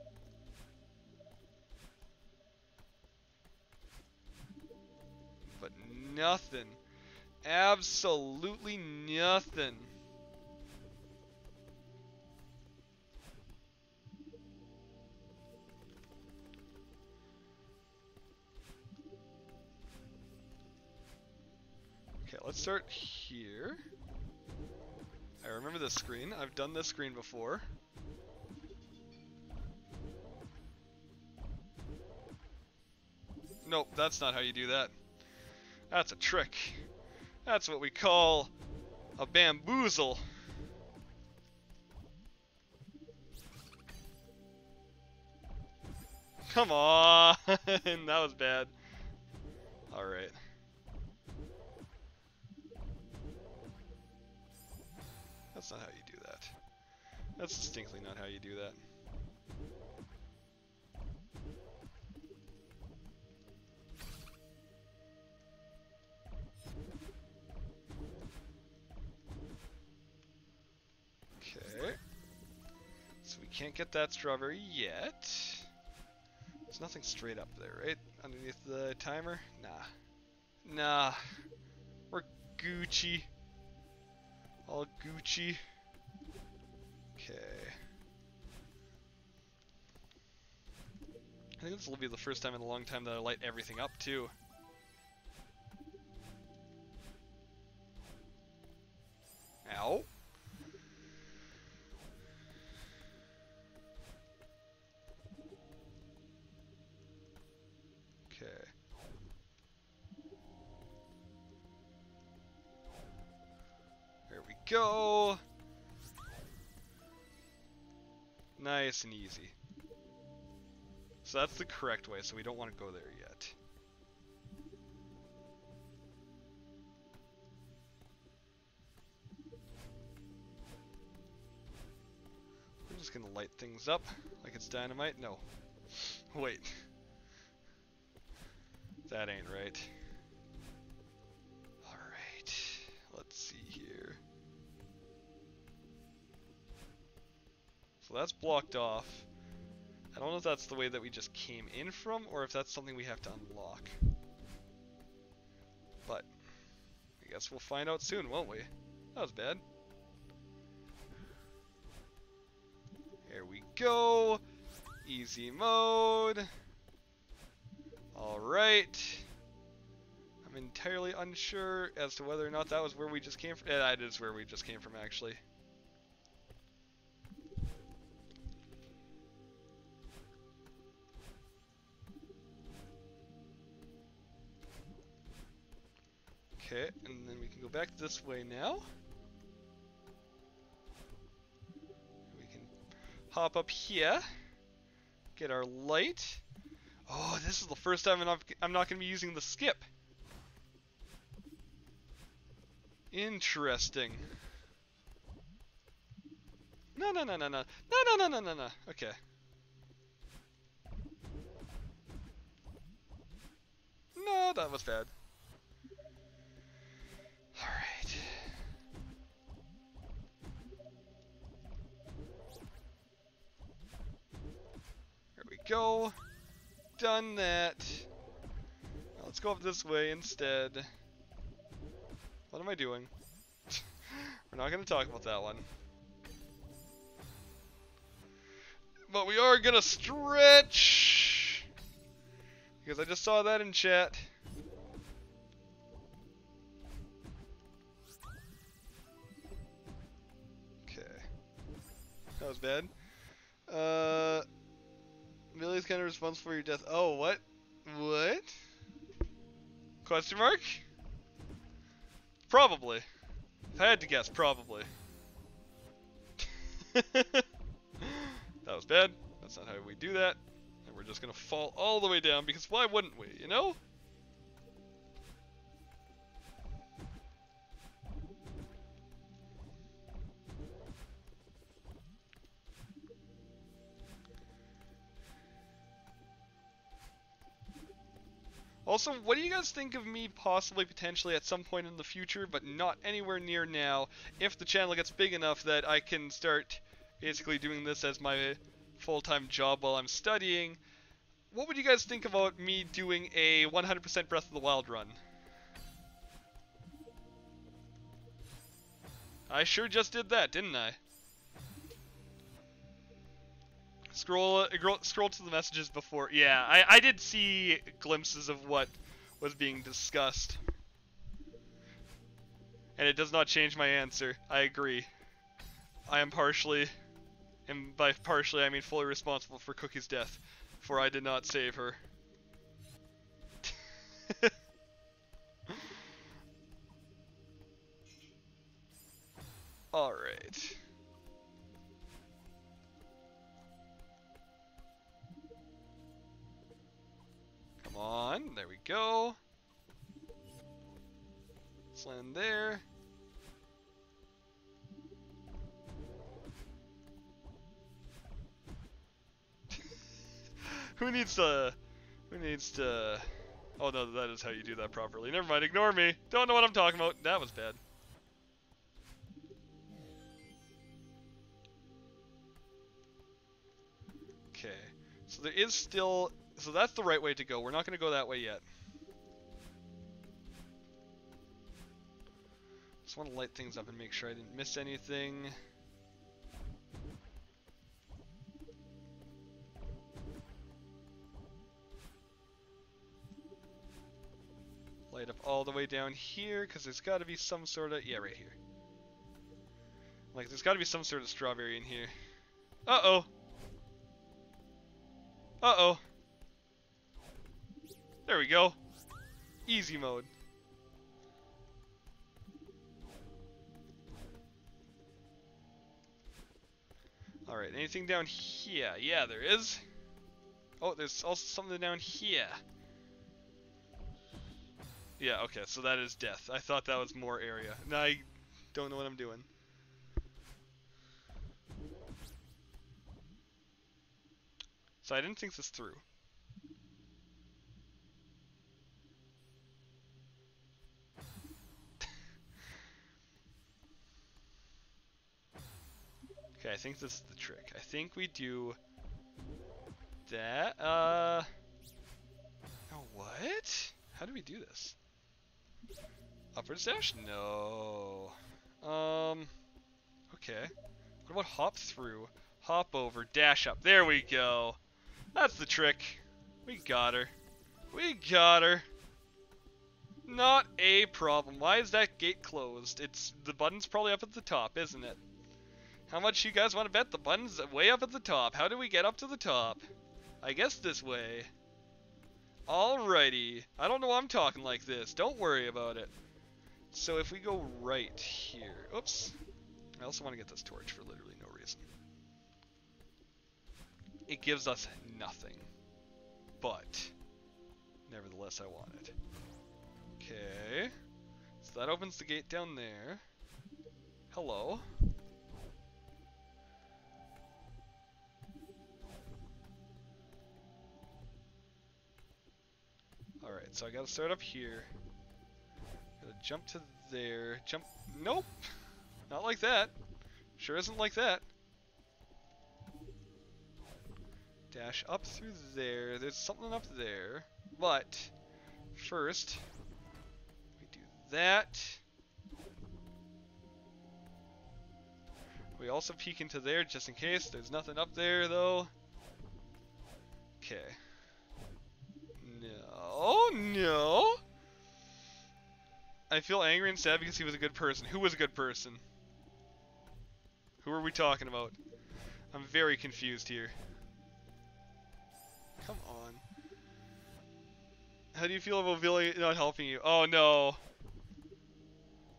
But nothing. Absolutely nothing. Okay, let's start here. I remember this screen. I've done this screen before. Nope, that's not how you do that. That's a trick. That's what we call a bamboozle. Come on! that was bad. Alright. That's not how you do that. That's distinctly not how you do that. Can't get that strawberry yet. There's nothing straight up there, right? Underneath the timer? Nah. Nah. We're Gucci. All Gucci. Okay. I think this will be the first time in a long time that I light everything up, too. Ow. Go. Nice and easy. So that's the correct way, so we don't want to go there yet. I'm just gonna light things up like it's dynamite. No. Wait. That ain't right. That's blocked off. I don't know if that's the way that we just came in from, or if that's something we have to unlock. But, I guess we'll find out soon, won't we? That was bad. Here we go. Easy mode. Alright. I'm entirely unsure as to whether or not that was where we just came from. Yeah, that is where we just came from, actually. Okay, and then we can go back this way now. We can hop up here, get our light. Oh, this is the first time I'm not, going to be using the skip. Interesting. No, no, no, no, no. No, no, no, no, no, no. Okay. No, that was bad. Alright. There we go. Done that. Now let's go up this way instead. What am I doing? We're not going to talk about that one. But we are going to stretch! Because I just saw that in chat. That was bad. Uh, Millie's kind of responsible for your death. Oh, what? What? Question mark? Probably. If I had to guess, probably. that was bad. That's not how we do that. And we're just gonna fall all the way down because why wouldn't we, you know? Also, what do you guys think of me possibly potentially at some point in the future, but not anywhere near now, if the channel gets big enough that I can start basically doing this as my full-time job while I'm studying? What would you guys think about me doing a 100% Breath of the Wild run? I sure just did that, didn't I? Scroll, scroll to the messages before. Yeah, I, I did see glimpses of what was being discussed. And it does not change my answer. I agree. I am partially, and by partially I mean fully responsible for Cookie's death, for I did not save her. Alright. Come on, there we go. Let's land there. who needs to, who needs to, oh no, that is how you do that properly. Never mind, ignore me. Don't know what I'm talking about. That was bad. Okay, so there is still so that's the right way to go. We're not going to go that way yet. Just want to light things up and make sure I didn't miss anything. Light up all the way down here, because there's got to be some sort of... Yeah, right here. Like, there's got to be some sort of strawberry in here. Uh-oh! Uh-oh! There we go. Easy mode. Alright, anything down here? Yeah, there is. Oh, there's also something down here. Yeah, okay, so that is death. I thought that was more area. Now I don't know what I'm doing. So I didn't think this through. Okay, I think this is the trick. I think we do that. Uh. What? How do we do this? Upward dash? No. Um. Okay. What about hop through? Hop over, dash up. There we go. That's the trick. We got her. We got her. Not a problem. Why is that gate closed? It's the button's probably up at the top, isn't it? How much you guys want to bet the button's way up at the top? How do we get up to the top? I guess this way. Alrighty. I don't know why I'm talking like this. Don't worry about it. So if we go right here. Oops. I also want to get this torch for literally no reason. It gives us nothing. But, nevertheless, I want it. Okay. So that opens the gate down there. Hello. Alright, so I gotta start up here. Gotta jump to there. Jump. Nope! Not like that. Sure isn't like that. Dash up through there. There's something up there. But, first, we do that. We also peek into there just in case. There's nothing up there though. Okay. No, no. I feel angry and sad because he was a good person. Who was a good person? Who are we talking about? I'm very confused here. Come on. How do you feel about Billy not helping you? Oh no.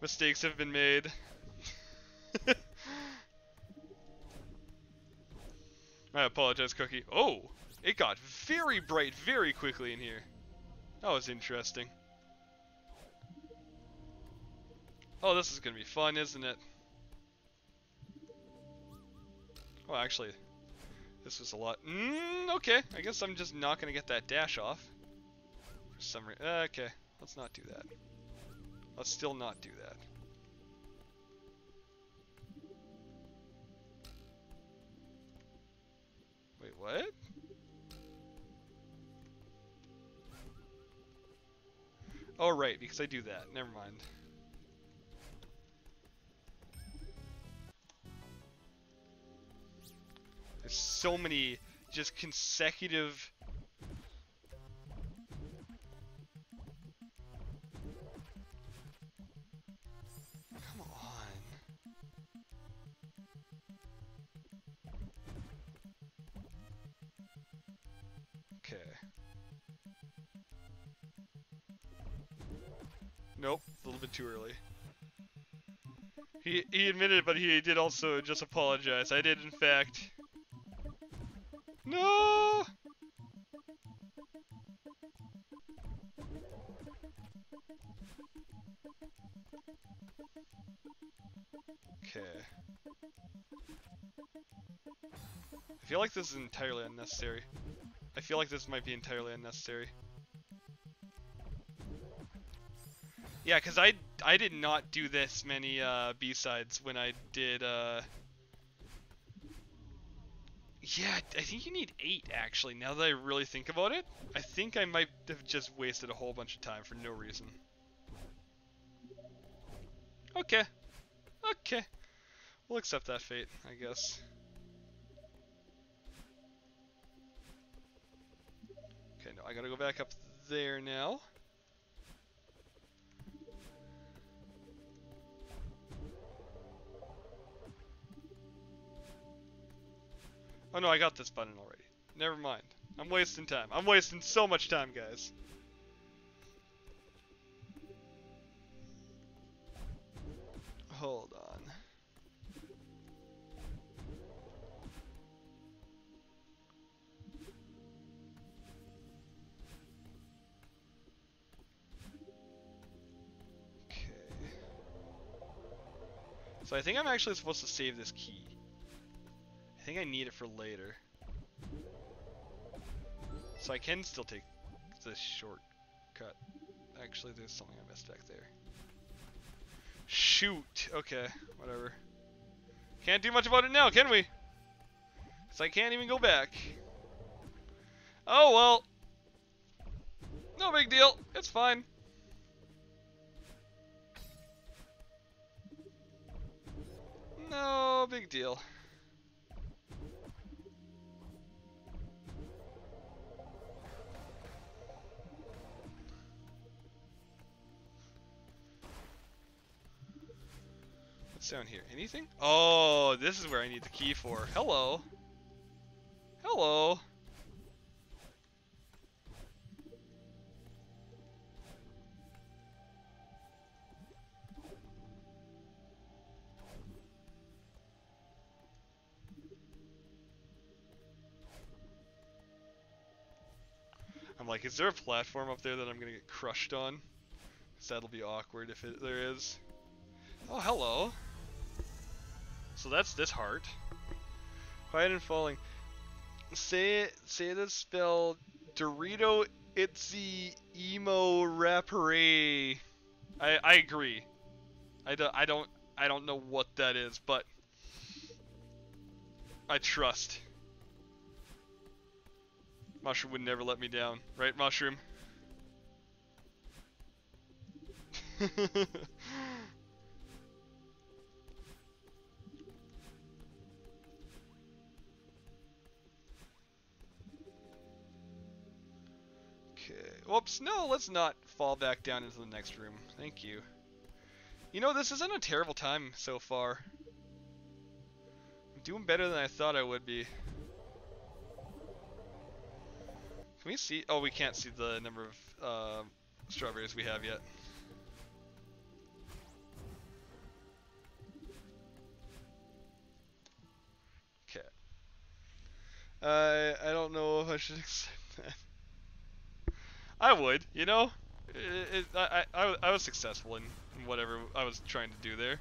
Mistakes have been made. I apologize, Cookie. Oh! It got very bright very quickly in here. That was interesting. Oh, this is gonna be fun, isn't it? Well, actually, this was a lot. Mm, okay, I guess I'm just not gonna get that dash off. For some reason. Uh, okay, let's not do that. Let's still not do that. Wait, what? Oh, right, because I do that. Never mind. There's so many just consecutive too early. He he admitted it, but he did also just apologize. I did in fact no! Okay. I feel like this is entirely unnecessary. I feel like this might be entirely unnecessary. Yeah, because I, I did not do this many uh, B-sides when I did uh, yeah, I think you need eight, actually, now that I really think about it. I think I might have just wasted a whole bunch of time for no reason. Okay. Okay. We'll accept that fate, I guess. Okay, no, I gotta go back up there now. Oh no, I got this button already. Never mind. I'm wasting time. I'm wasting so much time, guys. Hold on. Okay. So I think I'm actually supposed to save this key. I think I need it for later. So I can still take this shortcut. Actually, there's something I missed back there. Shoot! Okay, whatever. Can't do much about it now, can we? Because I can't even go back. Oh well. No big deal. It's fine. No big deal. What's down here? Anything? Oh, this is where I need the key for. Hello. Hello. I'm like, is there a platform up there that I'm gonna get crushed on? Cause that'll be awkward if it, there is. Oh, hello. So that's this heart. Quiet and falling. Say it. say the spell Dorito Itzy Emo Rapare. I I agree. I don't I don't I don't know what that is, but I trust. Mushroom would never let me down, right, Mushroom? Whoops. No, let's not fall back down into the next room. Thank you. You know, this isn't a terrible time so far. I'm doing better than I thought I would be. Can we see? Oh, we can't see the number of uh, strawberries we have yet. Okay. I I don't know if I should accept that. I would, you know. It, it, I, I I was successful in, whatever I was trying to do there.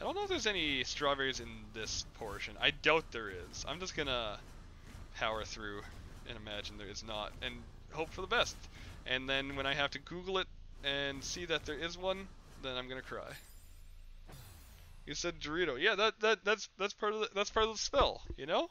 I don't know if there's any strawberries in this portion. I doubt there is. I'm just gonna power through and imagine there is not and hope for the best. And then when I have to Google it and see that there is one, then I'm gonna cry. You said Dorito. Yeah, that that that's that's part of the, that's part of the spell, you know?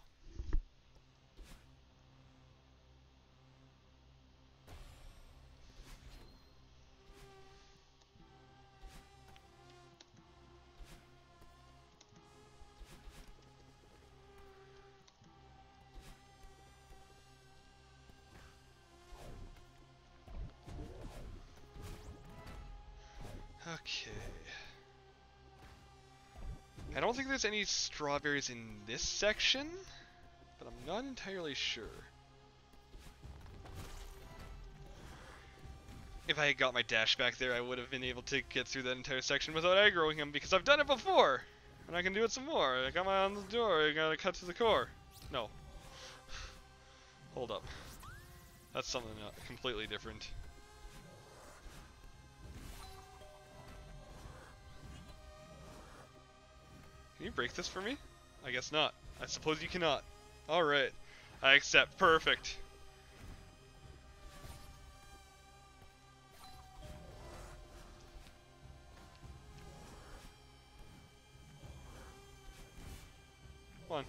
Think there's any strawberries in this section, but I'm not entirely sure. If I had got my dash back there, I would have been able to get through that entire section without aggroing him, because I've done it before! And I can do it some more. I got my on the door, I gotta cut to the core. No. Hold up. That's something uh, completely different. Can you break this for me? I guess not. I suppose you cannot. Alright. I accept. Perfect. Come on.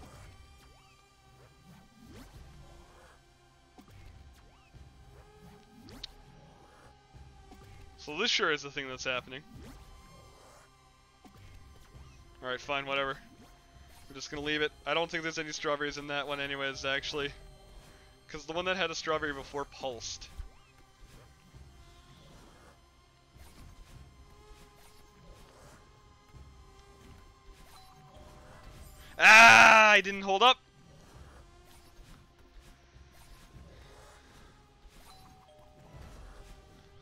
So this sure is the thing that's happening. Alright, fine, whatever. We're just gonna leave it. I don't think there's any strawberries in that one anyways, actually. Because the one that had a strawberry before pulsed. Ah, I didn't hold up.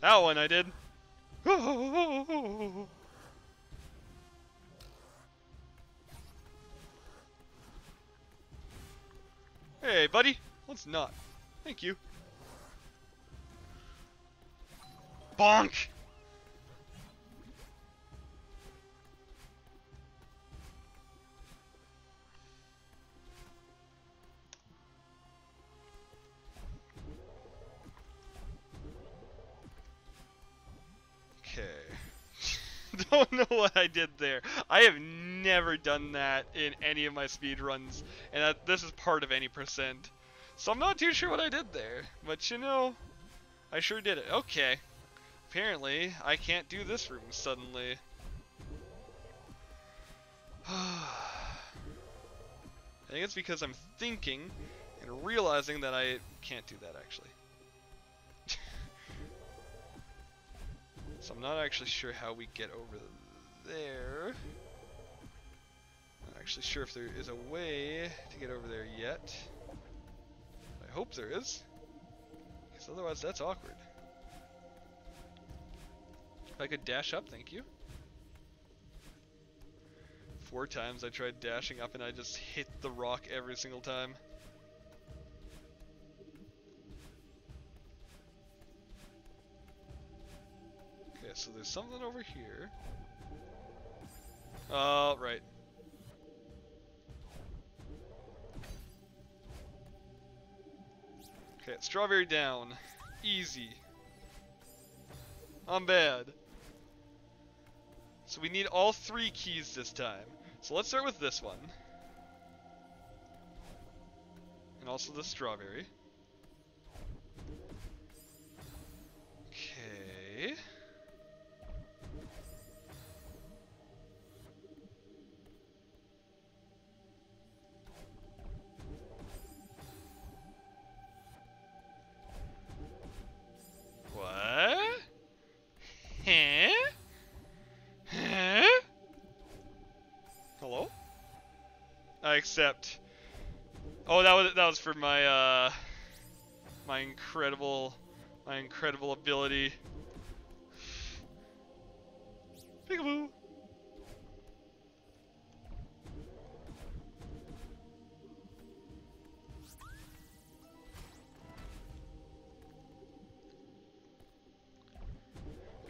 That one I did. Hey, buddy. Let's not. Thank you. Bonk! I don't know what I did there. I have never done that in any of my speed runs, and this is part of any percent. So I'm not too sure what I did there, but you know, I sure did it. Okay. Apparently, I can't do this room suddenly. I think it's because I'm thinking and realizing that I can't do that actually. So I'm not actually sure how we get over there. Not actually sure if there is a way to get over there yet. I hope there is. Because otherwise that's awkward. If I could dash up, thank you. Four times I tried dashing up and I just hit the rock every single time. Okay, so there's something over here. Oh, right. Okay, strawberry down. Easy. I'm bad. So we need all three keys this time. So let's start with this one. And also the strawberry. I accept. Oh, that was that was for my uh my incredible my incredible ability. Peekaboo.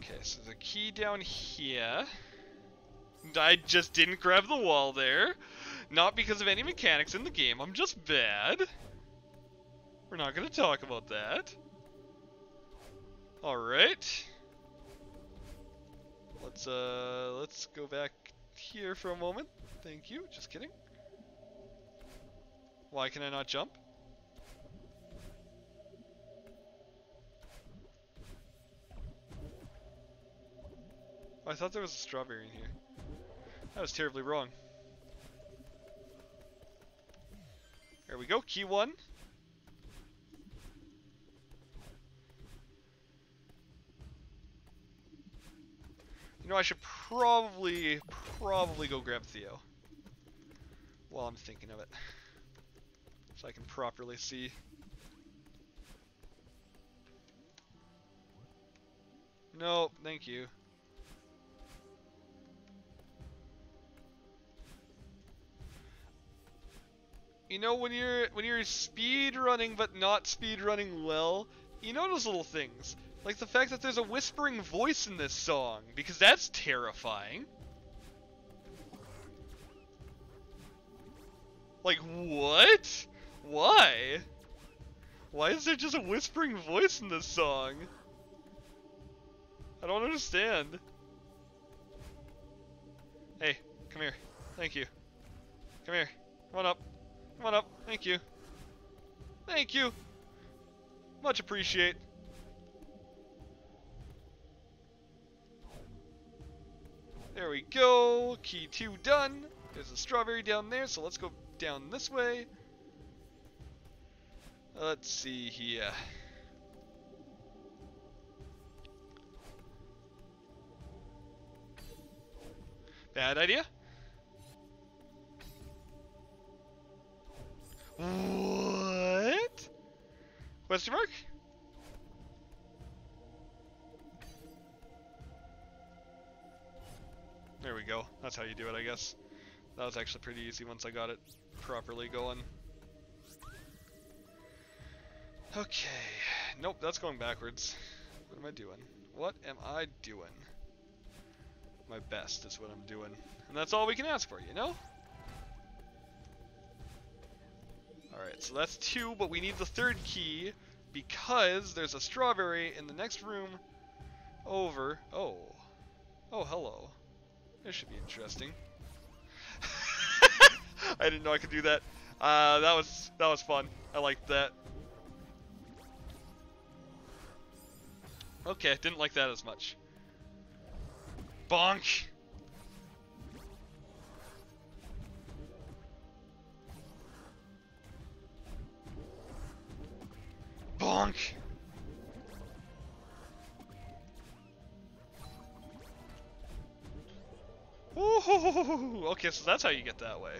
Okay, so the key down here. I just didn't grab the wall there. Not because of any mechanics in the game, I'm just bad. We're not gonna talk about that. Alright. Let's uh let's go back here for a moment. Thank you. Just kidding. Why can I not jump? I thought there was a strawberry in here. That was terribly wrong. There we go, key one. You know, I should probably, probably go grab Theo. While I'm thinking of it. So I can properly see. No, thank you. You know when you're when you're speed running but not speed running well, you those little things. Like the fact that there's a whispering voice in this song, because that's terrifying. Like what? Why? Why is there just a whispering voice in this song? I don't understand. Hey, come here. Thank you. Come here. Come on up. Come on up. Thank you. Thank you. Much appreciate. There we go. Key 2 done. There's a strawberry down there, so let's go down this way. Let's see here. Bad idea? What? Question mark? There we go. That's how you do it, I guess. That was actually pretty easy once I got it properly going. Okay. Nope, that's going backwards. What am I doing? What am I doing? My best is what I'm doing. And that's all we can ask for, you know? Alright, so that's two, but we need the third key because there's a strawberry in the next room over. Oh, Oh, hello. This should be interesting. I didn't know I could do that. Uh, that was that was fun. I liked that. Okay, didn't like that as much. Bonk! Bonk! Okay, so that's how you get that way.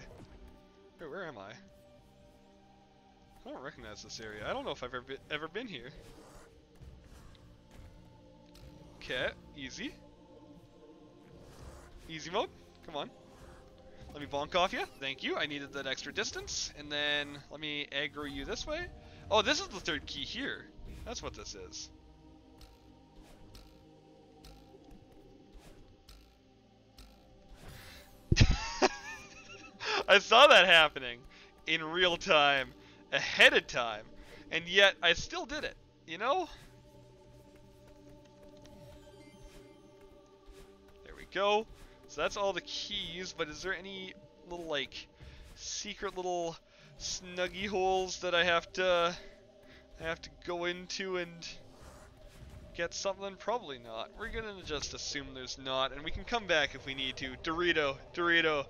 Wait, where am I? I don't recognize this area. I don't know if I've ever been, ever been here. Okay, easy. Easy mode. Come on. Let me bonk off you. Thank you. I needed that extra distance. And then let me aggro you this way. Oh, this is the third key here. That's what this is. I saw that happening in real time, ahead of time, and yet I still did it, you know? There we go. So that's all the keys, but is there any little, like, secret little snuggy holes that I have to, I have to go into and get something? Probably not. We're gonna just assume there's not, and we can come back if we need to. Dorito, Dorito.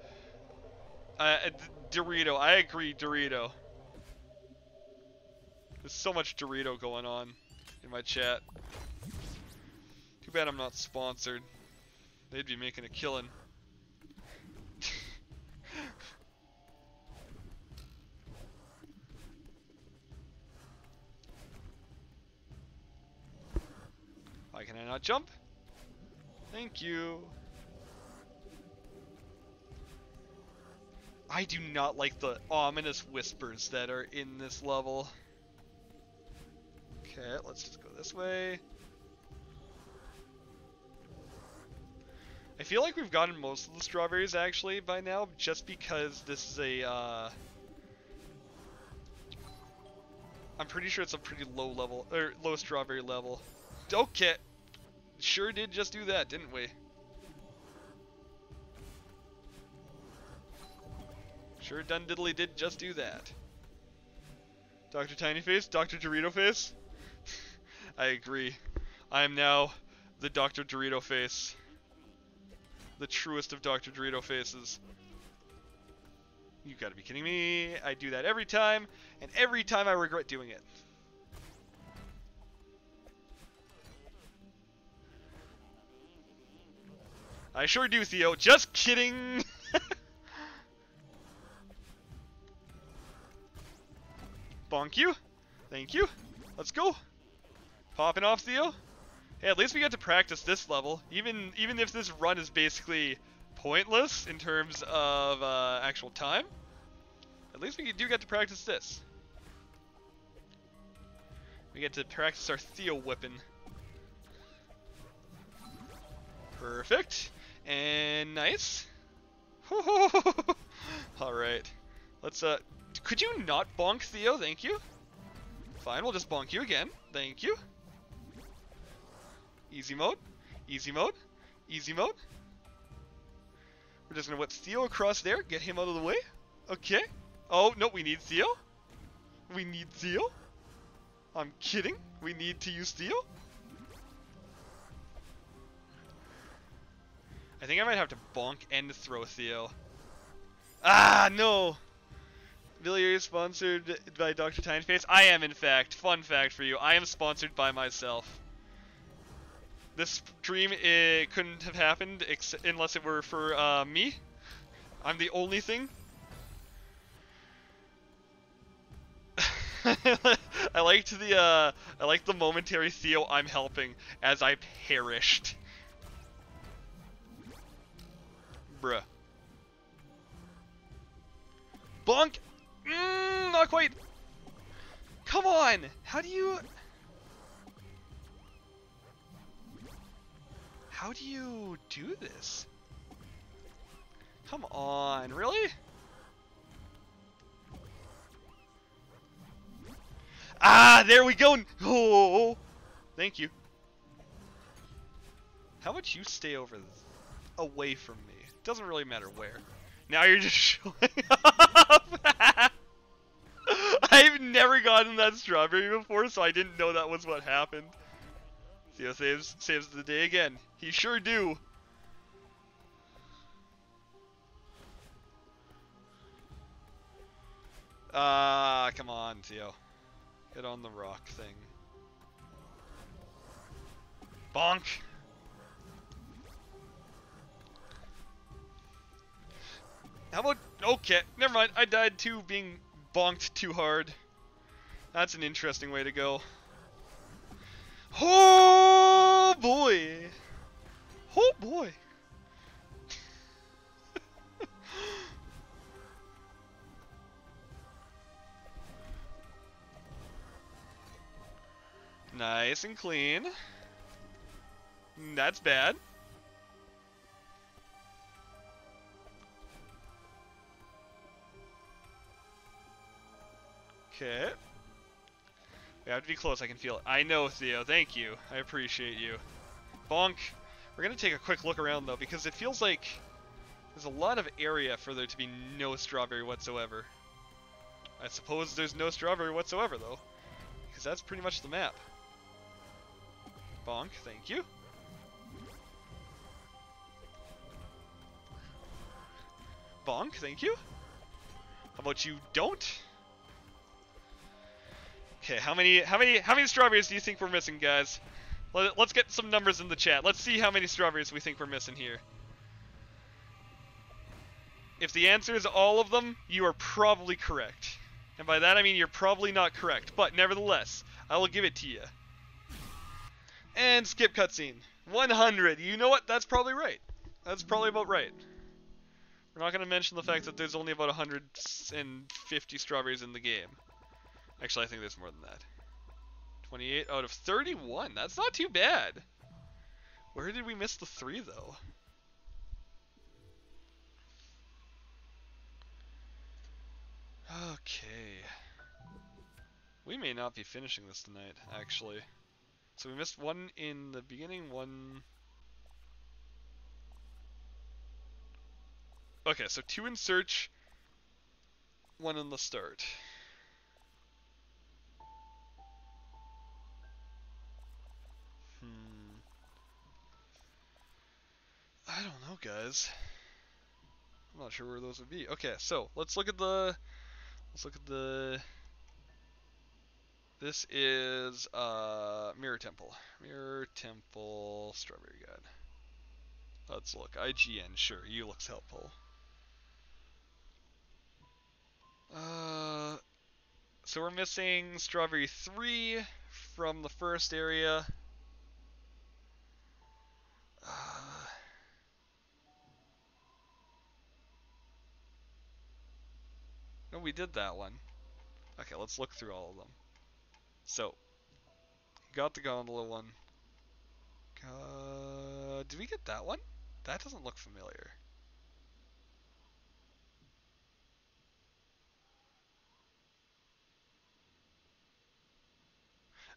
Uh, Dorito, I agree, Dorito. There's so much Dorito going on in my chat. Too bad I'm not sponsored. They'd be making a killing. Why can I not jump? Thank you. I do not like the ominous whispers that are in this level. Okay, let's just go this way. I feel like we've gotten most of the strawberries actually by now, just because this is a, uh... I'm pretty sure it's a pretty low level, or low strawberry level. Okay, sure did just do that, didn't we? Sure done diddly did just do that. Dr. Tiny Face, Dr. Dorito Face? I agree. I am now the Dr. Dorito Face the truest of Dr. Dorito faces. You gotta be kidding me. I do that every time, and every time I regret doing it. I sure do, Theo. Just kidding! Bonk you. Thank you. Let's go. Popping off, Theo. Hey, at least we get to practice this level. Even even if this run is basically pointless in terms of uh, actual time, at least we do get to practice this. We get to practice our Theo whipping. Perfect. And nice. Alright. Let's, uh... Could you not bonk Theo? Thank you. Fine, we'll just bonk you again. Thank you. Easy mode. Easy mode. Easy mode. We're just gonna whip Theo across there, get him out of the way. Okay. Oh, no, we need Theo. We need Theo. I'm kidding. We need to use Theo. I think I might have to bonk and throw Theo. Ah, no! Villiers sponsored by Dr. Tiny Face. I am, in fact. Fun fact for you. I am sponsored by myself. This dream it couldn't have happened unless it were for uh, me. I'm the only thing. I liked the uh, I liked the momentary Theo I'm helping as I perished. Bruh. Bonk! Mm, not quite. Come on! How do you... How do you do this? Come on, really? Ah, there we go. Oh, thank you. How about you stay over away from me? Doesn't really matter where. Now you're just showing up. I've never gotten that strawberry before, so I didn't know that was what happened. Theo saves saves the day again. He sure do. Ah, come on, Theo. Get on the rock thing. Bonk. How about okay? Never mind. I died too, being bonked too hard. That's an interesting way to go. Oh boy! Oh boy! nice and clean. That's bad. Okay. We have to be close, I can feel it. I know, Theo, thank you. I appreciate you. Bonk. We're gonna take a quick look around, though, because it feels like there's a lot of area for there to be no strawberry whatsoever. I suppose there's no strawberry whatsoever, though, because that's pretty much the map. Bonk, thank you. Bonk, thank you. How about you don't? Okay, how many how many how many strawberries do you think we're missing, guys? Let, us get some numbers in the chat. Let's see how many strawberries we think we're missing here. If the answer is all of them, you are probably correct. And by that I mean you're probably not correct, but nevertheless, I will give it to you. And skip cutscene. 100. You know what? That's probably right. That's probably about right. We're not going to mention the fact that there's only about 150 strawberries in the game. Actually, I think there's more than that. 28 out of 31. That's not too bad. Where did we miss the three, though? Okay. We may not be finishing this tonight, actually. So we missed one in the beginning, one... Okay, so two in search, one in the start. I don't know, guys. I'm not sure where those would be. Okay, so let's look at the let's look at the this is uh Mirror Temple. Mirror Temple Strawberry Guide. Let's look. IGN, sure, you looks helpful. Uh so we're missing Strawberry 3 from the first area. Uh, no, we did that one. Okay, let's look through all of them. So, got the gondola one. Uh, did we get that one? That doesn't look familiar.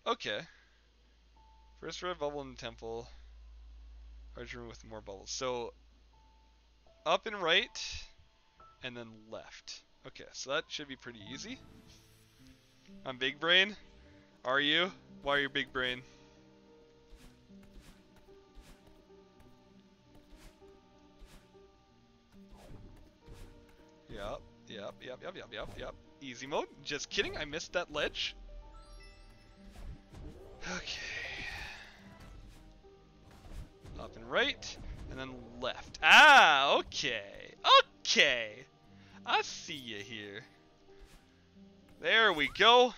Okay. First red bubble in the temple. Large room with more bubbles. So, up and right, and then left. Okay, so that should be pretty easy. I'm big brain. Are you? Why are you big brain? Yep, yep, yep, yep, yep, yep, yep. Easy mode. Just kidding, I missed that ledge. Okay. Up and right, and then left. Ah, okay. Okay. I see you here. There we go.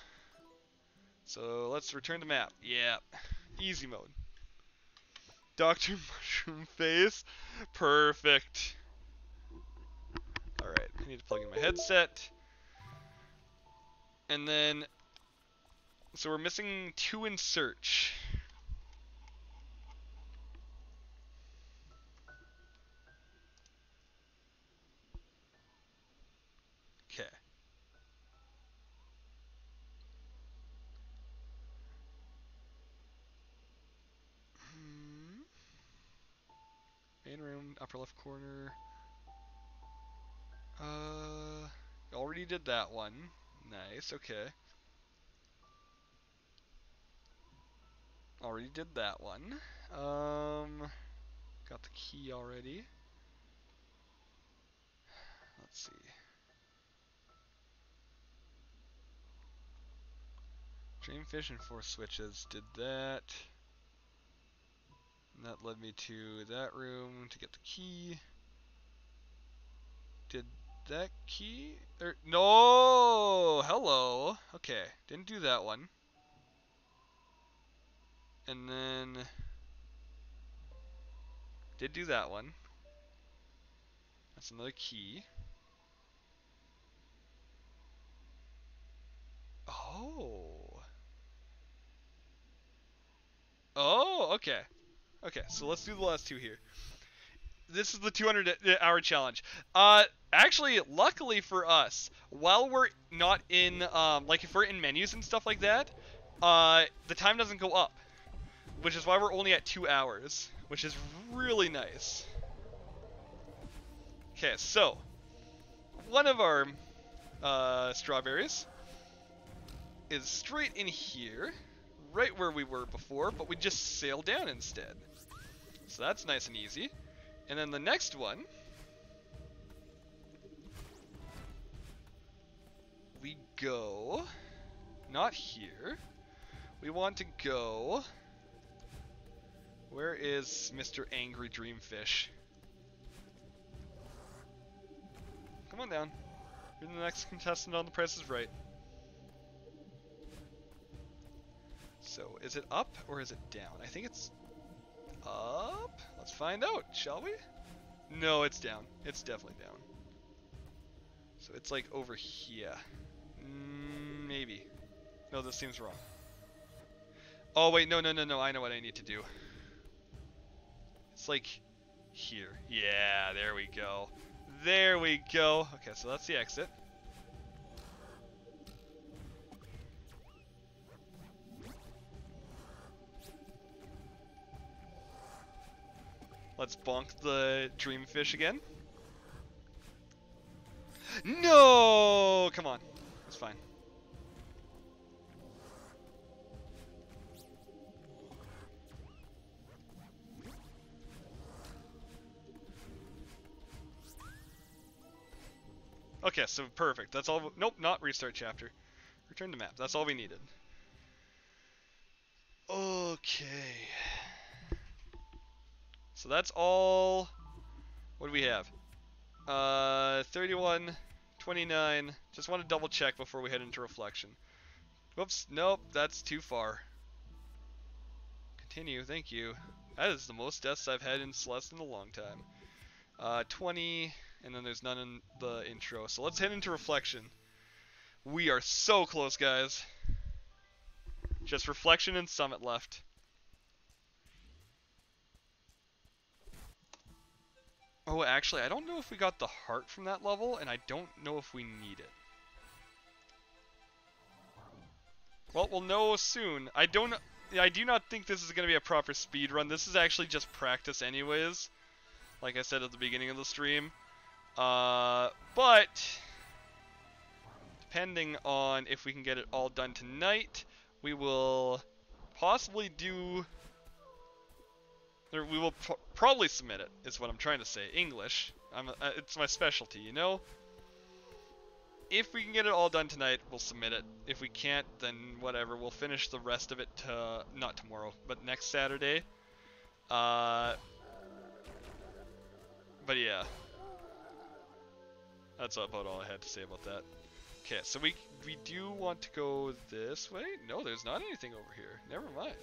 So let's return to map. Yeah. Easy mode. Dr. Mushroom Face. Perfect. Alright, I need to plug in my headset. And then, so we're missing two in search. Main room, upper left corner. Uh, already did that one. Nice, okay. Already did that one. Um, got the key already. Let's see. Dreamfish and four switches. Did that. And that led me to that room to get the key. Did that key? Er, no! Hello! Okay, didn't do that one. And then... Did do that one. That's another key. Oh. Oh, okay. Okay, so let's do the last two here. This is the 200 hour challenge. Uh, actually, luckily for us, while we're not in, um, like if we're in menus and stuff like that, uh, the time doesn't go up. Which is why we're only at two hours, which is really nice. Okay, so, one of our uh, strawberries is straight in here, right where we were before, but we just sail down instead. So that's nice and easy. And then the next one, we go, not here, we want to go, where is Mr. Angry Dreamfish? Come on down. You're the next contestant on The Price is Right. So, is it up or is it down? I think it's up. Let's find out, shall we? No, it's down. It's definitely down. So it's like over here. Mm, maybe. No, this seems wrong. Oh, wait, no, no, no, no. I know what I need to do. It's like here. Yeah, there we go. There we go. Okay, so that's the exit. Let's bonk the dreamfish again. No! Come on. It's fine. Okay, so perfect. That's all. Nope, not restart chapter. Return to map. That's all we needed. Okay. So that's all. What do we have? Uh, 31, 29. Just want to double check before we head into reflection. Whoops, nope, that's too far. Continue, thank you. That is the most deaths I've had in Celeste in a long time. Uh, 20, and then there's none in the intro. So let's head into reflection. We are so close, guys. Just reflection and summit left. Oh, actually, I don't know if we got the heart from that level, and I don't know if we need it. Well, we'll know soon. I don't. I do not think this is going to be a proper speed run. This is actually just practice, anyways. Like I said at the beginning of the stream. Uh, but depending on if we can get it all done tonight, we will possibly do we will pr probably submit it, is what I'm trying to say. English. I'm, uh, it's my specialty, you know? If we can get it all done tonight, we'll submit it. If we can't, then whatever. We'll finish the rest of it, to, not tomorrow, but next Saturday. Uh, but yeah. That's about all I had to say about that. Okay, so we we do want to go this way? No, there's not anything over here. Never mind.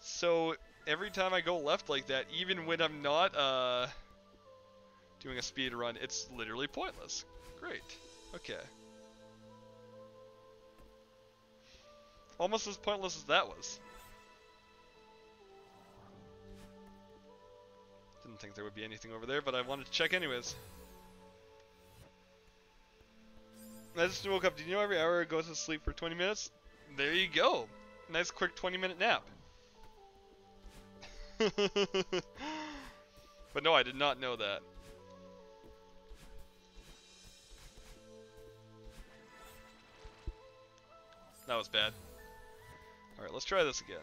So every time I go left like that, even when I'm not uh, doing a speed run, it's literally pointless. Great. Okay. Almost as pointless as that was. Didn't think there would be anything over there, but I wanted to check anyways. I just woke up. Did you know every hour goes to sleep for 20 minutes? There you go. Nice quick 20 minute nap. But no, I did not know that. That was bad. Alright, let's try this again.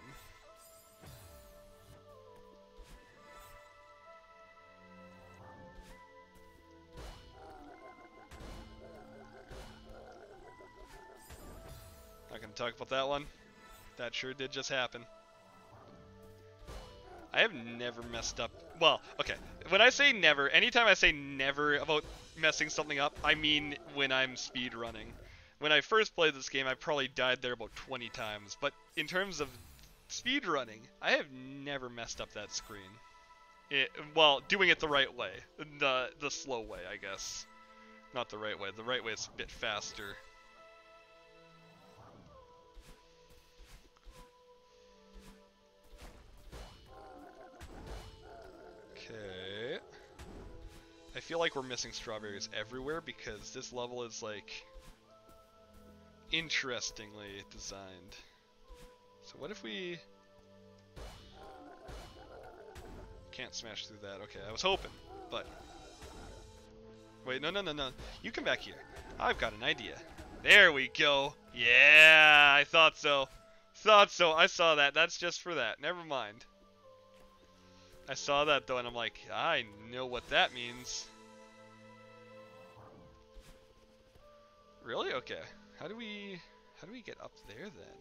Not gonna talk about that one. That sure did just happen. I have never messed up. Well, okay. When I say never, anytime I say never about messing something up, I mean when I'm speed running. When I first played this game, I probably died there about 20 times. But in terms of speed running, I have never messed up that screen. It, well, doing it the right way. The, the slow way, I guess. Not the right way. The right way is a bit faster. Feel like we're missing strawberries everywhere because this level is like interestingly designed. So what if we can't smash through that? Okay, I was hoping, but wait, no, no, no, no. You come back here. I've got an idea. There we go. Yeah, I thought so. Thought so. I saw that. That's just for that. Never mind. I saw that though, and I'm like, I know what that means. Really? Okay. How do we how do we get up there then?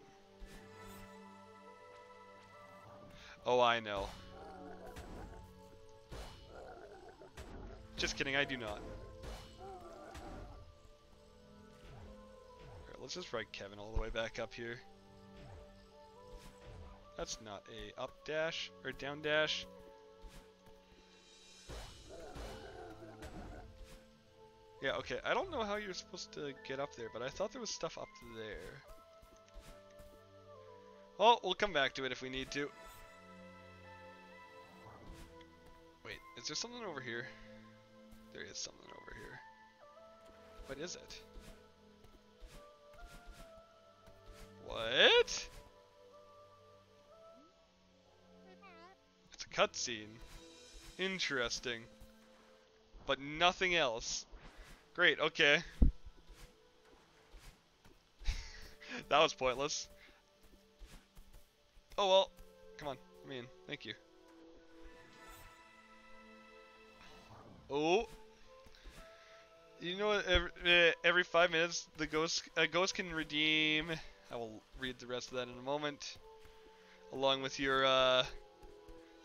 Oh, I know. Just kidding, I do not. Alright, let's just ride Kevin all the way back up here. That's not a up dash or down dash. Yeah, okay, I don't know how you're supposed to get up there, but I thought there was stuff up there. Well, we'll come back to it if we need to. Wait, is there something over here? There is something over here. What is it? What? It's a cutscene. Interesting. But nothing else. Great, okay. that was pointless. Oh well. Come on. I mean, thank you. Oh. You know? Every, uh, every five minutes, the ghost a ghost can redeem. I will read the rest of that in a moment, along with your uh,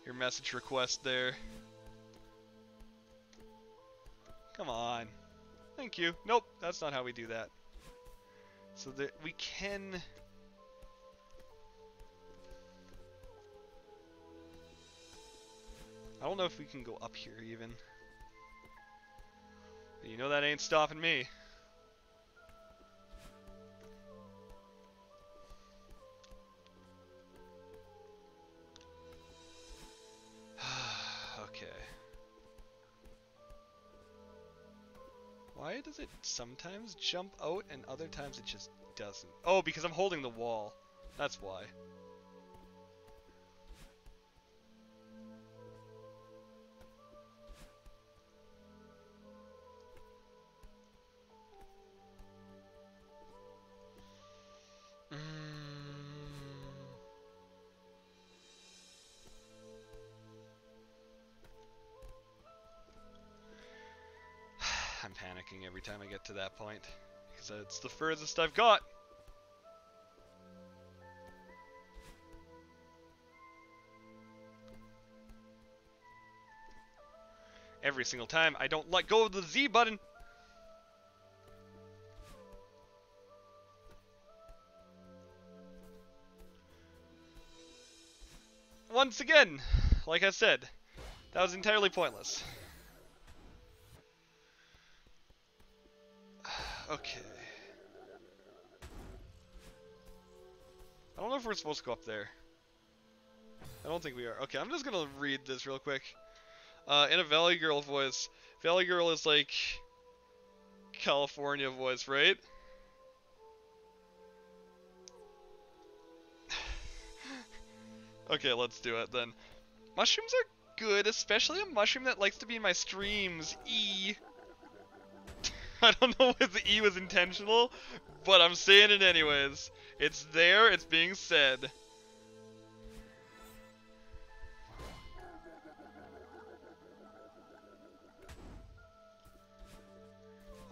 your message request there. Come on. Thank you. Nope, that's not how we do that. So that we can... I don't know if we can go up here even. But you know that ain't stopping me. Why does it sometimes jump out and other times it just doesn't? Oh, because I'm holding the wall. That's why. Get to that point. Because it's the furthest I've got. Every single time I don't let go of the Z button. Once again, like I said, that was entirely pointless. Okay. I don't know if we're supposed to go up there. I don't think we are. Okay, I'm just gonna read this real quick. Uh, in a Valley Girl voice. Valley Girl is like California voice, right? okay, let's do it then. Mushrooms are good, especially a mushroom that likes to be in my streams. E. I don't know if the E was intentional, but I'm saying it anyways. It's there, it's being said.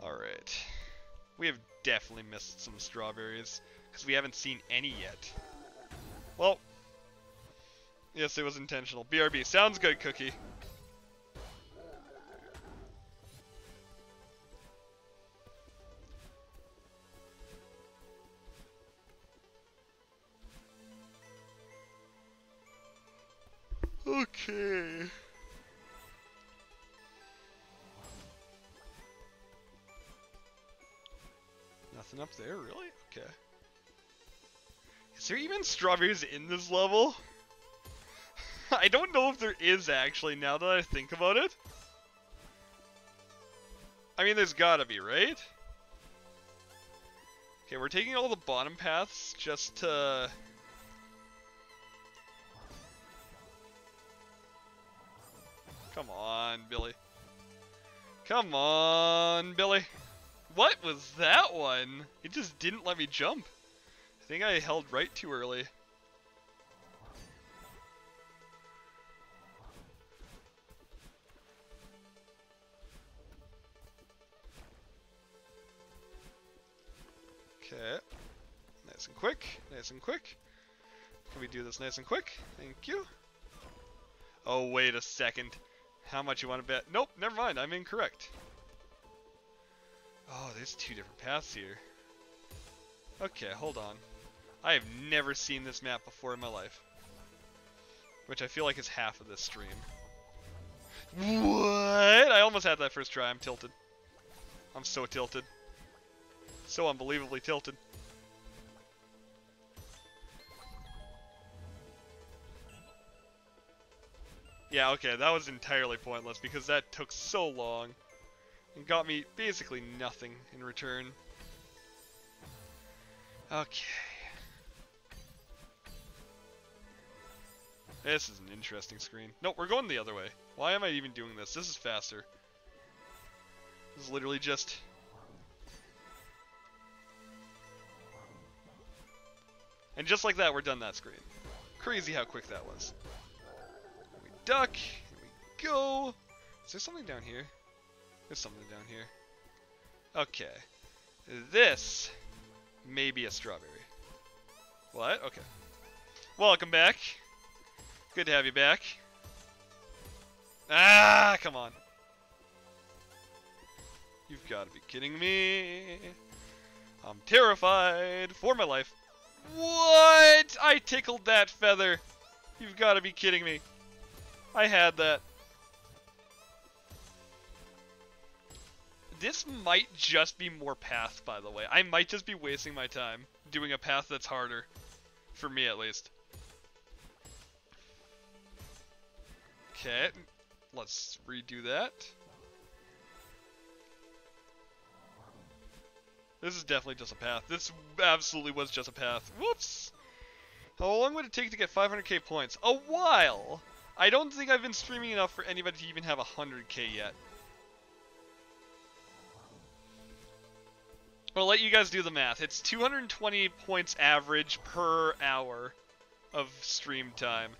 Alright. We have definitely missed some strawberries, because we haven't seen any yet. Well, yes, it was intentional. BRB, sounds good, Cookie. Okay. Nothing up there, really? Okay. Is there even strawberries in this level? I don't know if there is actually, now that I think about it. I mean, there's gotta be, right? Okay, we're taking all the bottom paths just to... Come on, Billy. Come on, Billy. What was that one? It just didn't let me jump. I think I held right too early. Okay. Nice and quick. Nice and quick. Can we do this nice and quick? Thank you. Oh, wait a second. How much you want to bet? Nope, never mind. I'm incorrect. Oh, there's two different paths here. Okay, hold on. I have never seen this map before in my life. Which I feel like is half of this stream. What? I almost had that first try. I'm tilted. I'm so tilted. So unbelievably tilted. Yeah, okay, that was entirely pointless because that took so long and got me basically nothing in return. Okay. This is an interesting screen. No, we're going the other way. Why am I even doing this? This is faster. This is literally just... And just like that, we're done that screen. Crazy how quick that was. Duck. Here we go. Is there something down here? There's something down here. Okay. This may be a strawberry. What? Okay. Welcome back. Good to have you back. Ah, come on. You've got to be kidding me. I'm terrified for my life. What? I tickled that feather. You've got to be kidding me. I had that. This might just be more path, by the way. I might just be wasting my time doing a path that's harder. For me, at least. Okay, let's redo that. This is definitely just a path. This absolutely was just a path. Whoops! How long would it take to get 500k points? A while! I don't think I've been streaming enough for anybody to even have 100k yet. I'll let you guys do the math. It's 220 points average per hour of stream time.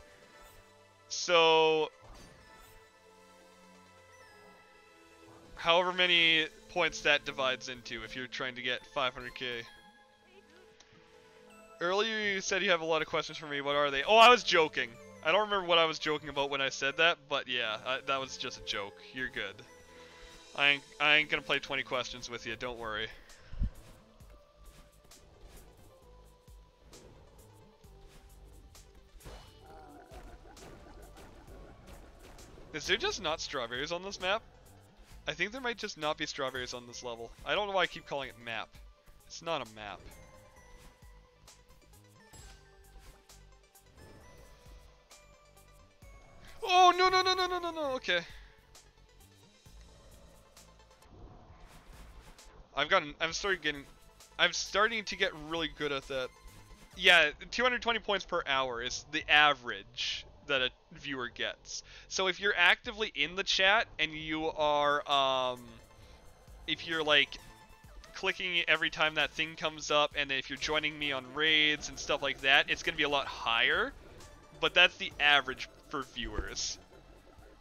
So, however many points that divides into if you're trying to get 500k. Earlier you said you have a lot of questions for me. What are they? Oh, I was joking. I don't remember what I was joking about when I said that, but yeah, I, that was just a joke. You're good. I ain't, I ain't gonna play 20 questions with you, don't worry. Is there just not strawberries on this map? I think there might just not be strawberries on this level. I don't know why I keep calling it map. It's not a map. Oh, no, no, no, no, no, no, no, okay. I've gotten, I'm starting getting, I'm starting to get really good at that. Yeah, 220 points per hour is the average that a viewer gets. So if you're actively in the chat and you are um if you're like clicking every time that thing comes up and if you're joining me on raids and stuff like that, it's going to be a lot higher. But that's the average for viewers.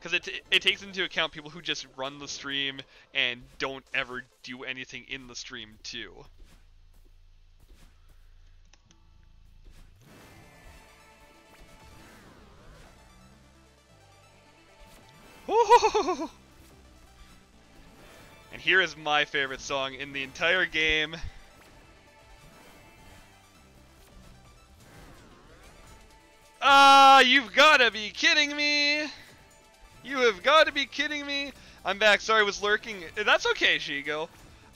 Cuz it it takes into account people who just run the stream and don't ever do anything in the stream too. And here is my favorite song in the entire game. Ah, uh, you've gotta be kidding me! You have got to be kidding me! I'm back. Sorry, I was lurking. That's okay, Shigo.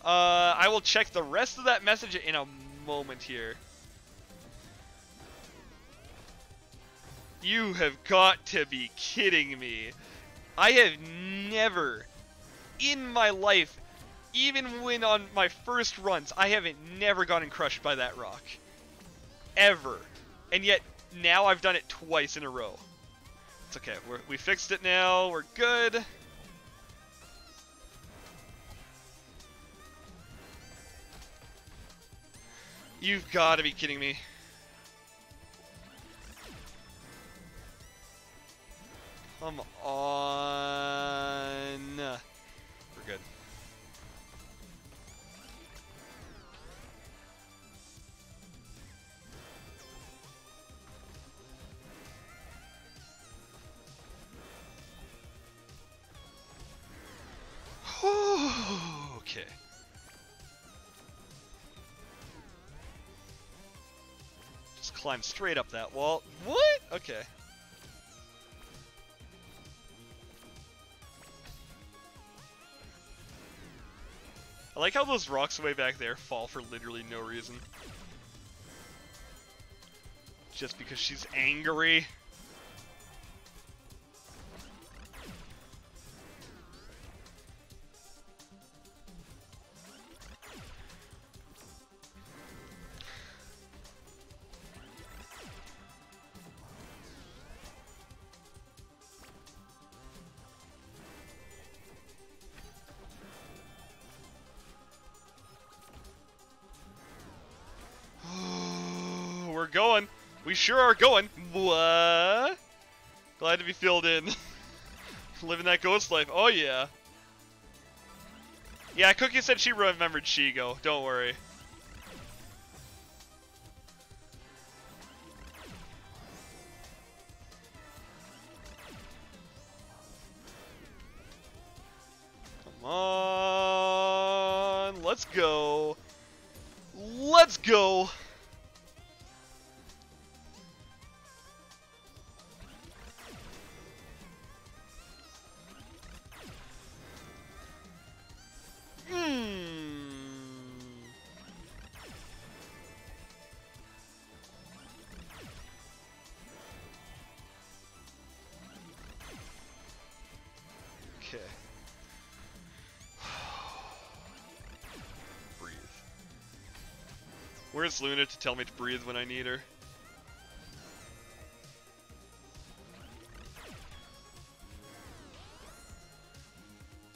Uh, I will check the rest of that message in a moment here. You have got to be kidding me. I have never in my life, even when on my first runs, I haven't never gotten crushed by that rock. Ever. And yet, now I've done it twice in a row. It's okay. We're, we fixed it now. We're good. You've got to be kidding me. Come on. Oh, okay. Just climb straight up that wall. What? Okay. I like how those rocks way back there fall for literally no reason. Just because she's angry. Sure are going. What? Glad to be filled in. Living that ghost life. Oh, yeah. Yeah, Cookie said she remembered Shigo. Don't worry. Come on. Let's go. Let's go. Luna to tell me to breathe when I need her?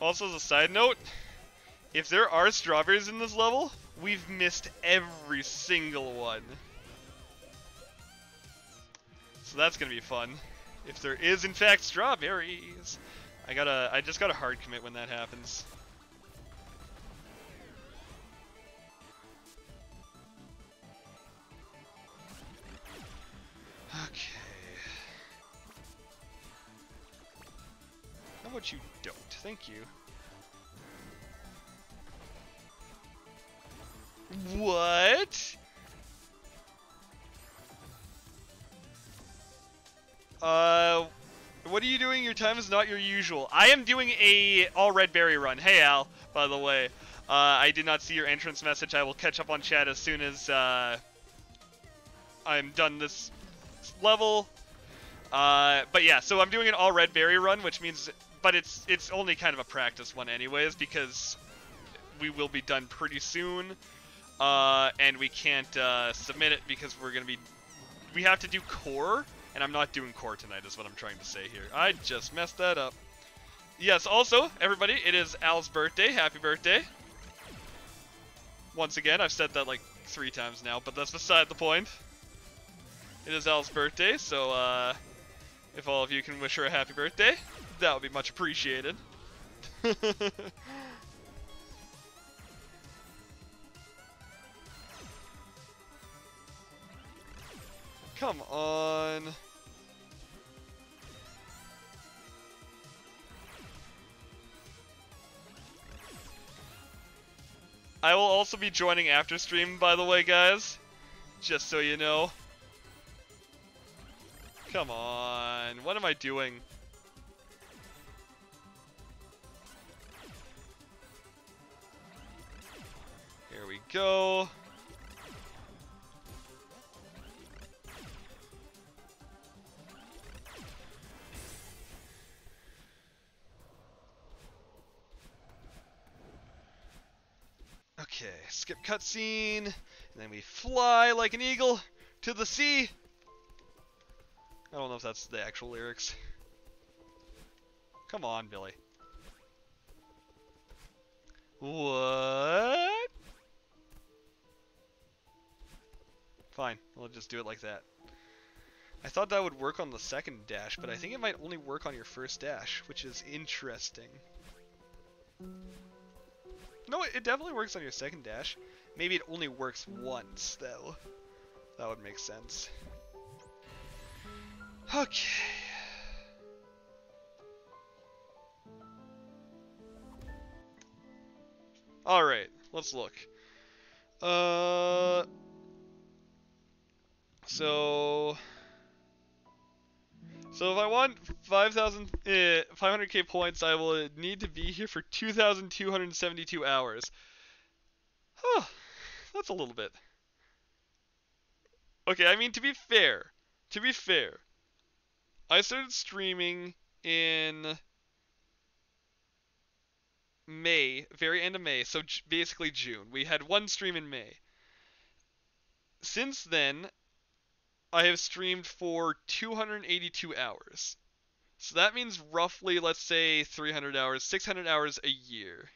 Also, as a side note, if there are strawberries in this level, we've missed every single one. So that's gonna be fun. If there is in fact strawberries. I gotta, I just gotta hard commit when that happens. Thank you. What? Uh, what are you doing? Your time is not your usual. I am doing a all red berry run. Hey Al, by the way. Uh, I did not see your entrance message. I will catch up on chat as soon as uh, I'm done this level. Uh, but yeah, so I'm doing an all red berry run, which means but it's it's only kind of a practice one anyways because we will be done pretty soon, uh, and we can't uh, submit it because we're gonna be we have to do core And I'm not doing core tonight is what I'm trying to say here. I just messed that up. Yes, also, everybody, it is Al's birthday. Happy birthday. Once again, I've said that like three times now, but that's beside the point. It is Al's birthday, so uh, if all of you can wish her a happy birthday, that would be much appreciated. Come on. I will also be joining after stream, by the way, guys. Just so you know. Come on. What am I doing? Go. Okay, skip cutscene, and then we fly like an eagle to the sea. I don't know if that's the actual lyrics. Come on, Billy. What? Fine, we'll just do it like that. I thought that would work on the second dash, but I think it might only work on your first dash, which is interesting. No, it definitely works on your second dash. Maybe it only works once, though. That would make sense. Okay. Alright, let's look. Uh... So... So if I want 5,000, uh, 500k points, I will need to be here for 2,272 hours. Huh, that's a little bit. Okay, I mean, to be fair, to be fair, I started streaming in May, very end of May, so basically June. We had one stream in May. Since then, I have streamed for 282 hours. So that means roughly, let's say, 300 hours, 600 hours a year.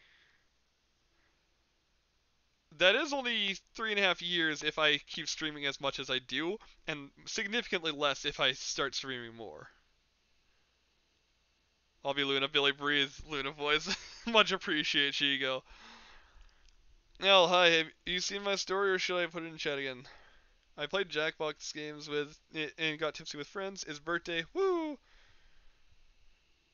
That is only three and a half years if I keep streaming as much as I do, and significantly less if I start streaming more. I'll be Luna, Billy Breathe, Luna voice. much appreciate, Shigo. L, hi, have you seen my story or should I put it in chat again? I played Jackbox games with and got tipsy with friends. His birthday, woo!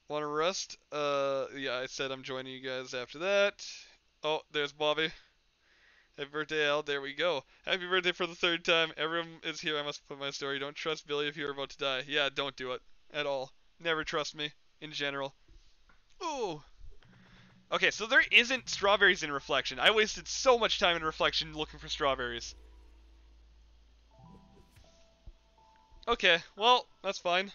Want to rest? Uh, yeah, I said I'm joining you guys after that. Oh, there's Bobby. Happy birthday, Al. There we go. Happy birthday for the third time. Everyone is here. I must put my story. Don't trust Billy if you're about to die. Yeah, don't do it. At all. Never trust me. In general. Ooh. Okay, so there isn't strawberries in Reflection. I wasted so much time in Reflection looking for strawberries. Okay, well, that's fine.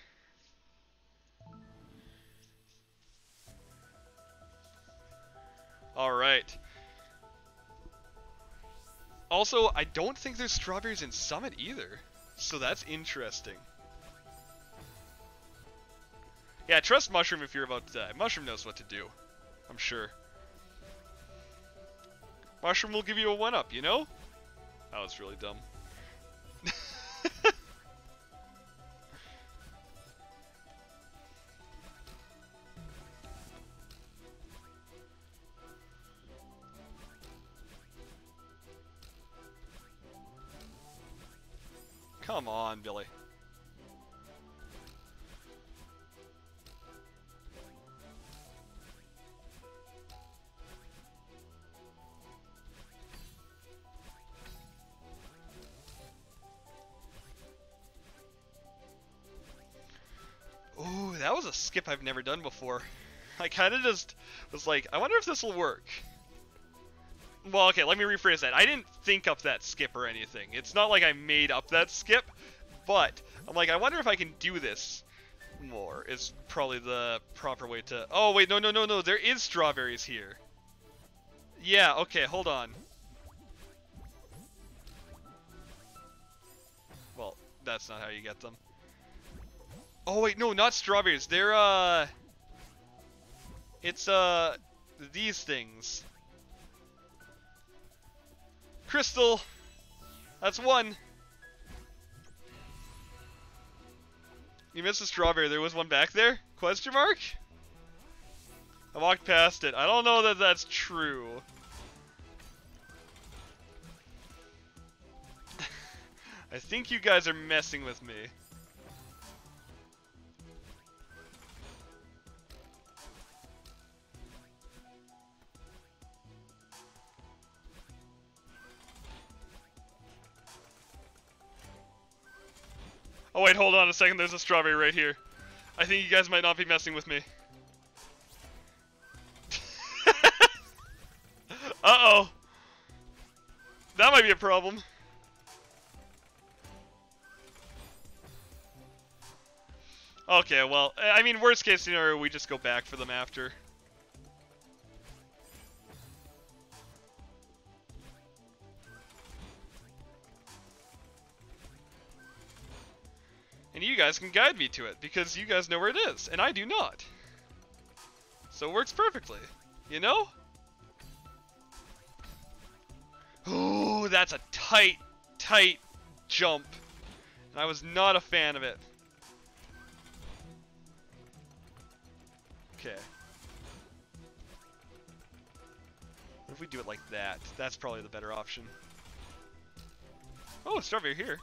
Alright. Also, I don't think there's strawberries in Summit either. So that's interesting. Yeah, trust Mushroom if you're about to die. Mushroom knows what to do. I'm sure. Mushroom will give you a 1-up, you know? That was really dumb. on, Billy. Ooh, that was a skip I've never done before. I kind of just was like, I wonder if this will work. Well, okay, let me rephrase that. I didn't think up that skip or anything. It's not like I made up that skip, but I'm like, I wonder if I can do this more is probably the proper way to... Oh, wait, no, no, no, no, there is strawberries here. Yeah, okay, hold on. Well, that's not how you get them. Oh wait, no, not strawberries. They're uh It's uh these things. Crystal. That's one. You missed the strawberry. There was one back there? Question mark? I walked past it. I don't know that that's true. I think you guys are messing with me. Oh wait, hold on a second, there's a strawberry right here. I think you guys might not be messing with me. Uh-oh. That might be a problem. Okay, well, I mean, worst case scenario, we just go back for them after. And you guys can guide me to it, because you guys know where it is, and I do not. So it works perfectly, you know? Ooh, that's a tight, tight jump. And I was not a fan of it. Okay. What if we do it like that? That's probably the better option. Oh, strawberry here.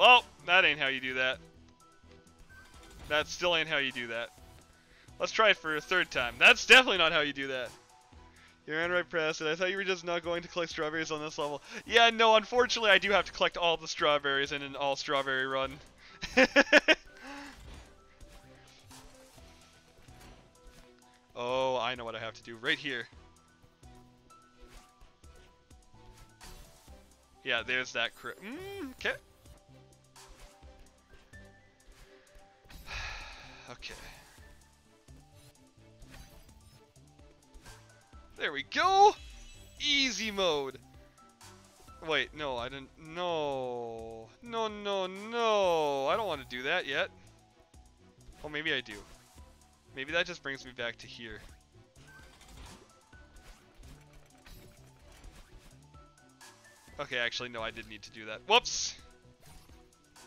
Well, that ain't how you do that. That still ain't how you do that. Let's try it for a third time. That's definitely not how you do that. You're on right press, and I thought you were just not going to collect strawberries on this level. Yeah, no, unfortunately I do have to collect all the strawberries in an all strawberry run. oh, I know what I have to do. Right here. Yeah, there's that crit. Mm, okay. Okay. There we go! Easy mode! Wait, no, I didn't. No. No, no, no. I don't want to do that yet. Oh, maybe I do. Maybe that just brings me back to here. Okay, actually, no, I did need to do that. Whoops! I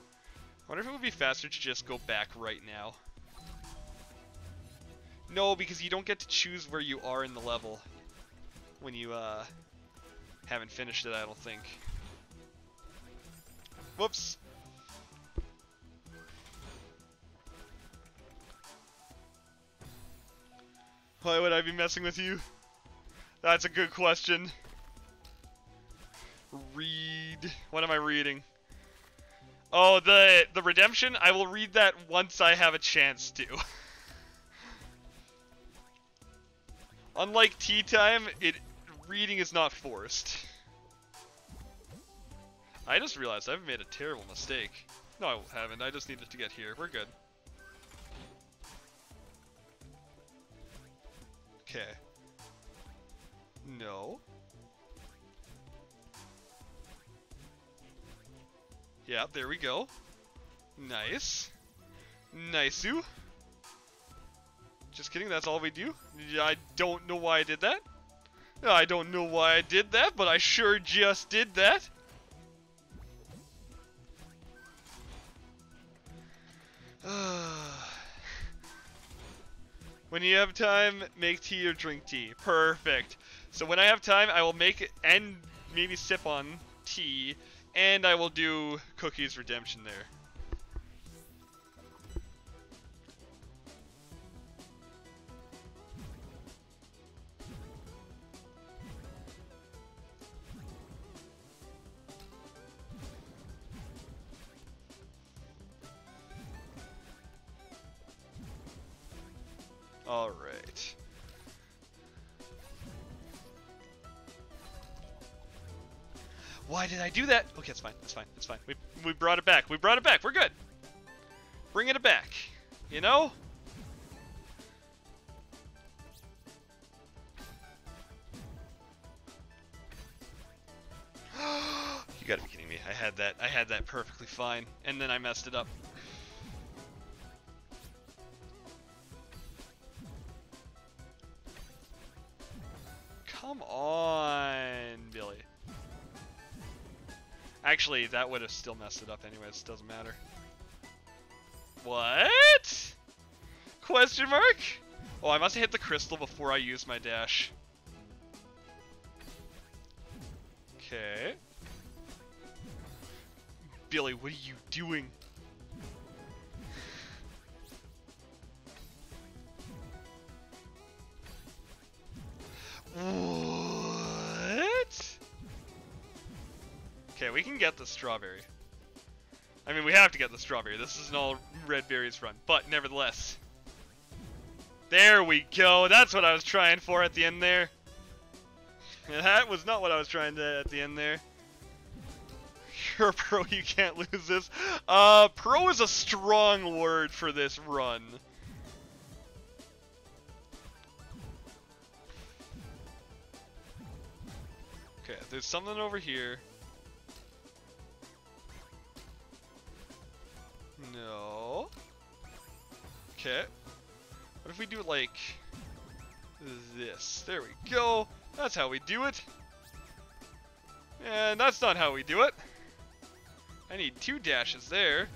wonder if it would be faster to just go back right now. No, because you don't get to choose where you are in the level when you uh, haven't finished it, I don't think. Whoops. Why would I be messing with you? That's a good question. Read. What am I reading? Oh, the the redemption? I will read that once I have a chance to. Unlike tea time, it reading is not forced. I just realized I've made a terrible mistake. No, I haven't. I just needed to get here. We're good. Okay. No. Yeah, there we go. Nice. Nice-oo. Just kidding, that's all we do? I don't know why I did that. I don't know why I did that, but I sure just did that. when you have time, make tea or drink tea. Perfect. So when I have time, I will make and maybe sip on tea, and I will do cookies redemption there. Alright. Why did I do that? Okay, it's fine. It's fine. It's fine. We, we brought it back. We brought it back. We're good. Bringing it back. You know? You gotta be kidding me. I had that I had that perfectly fine, and then I messed it up. Come on, Billy. Actually, that would have still messed it up anyways, doesn't matter. What? Question mark? Oh, I must have hit the crystal before I used my dash. Okay. Billy, what are you doing? What? Okay, we can get the strawberry. I mean, we have to get the strawberry. This is an all red berries run, but nevertheless. There we go. That's what I was trying for at the end there. That was not what I was trying to at the end there. You're a pro, you can't lose this. Uh, pro is a strong word for this run. Okay, there's something over here. No. Okay. What if we do it like this? There we go. That's how we do it. And that's not how we do it. I need two dashes there.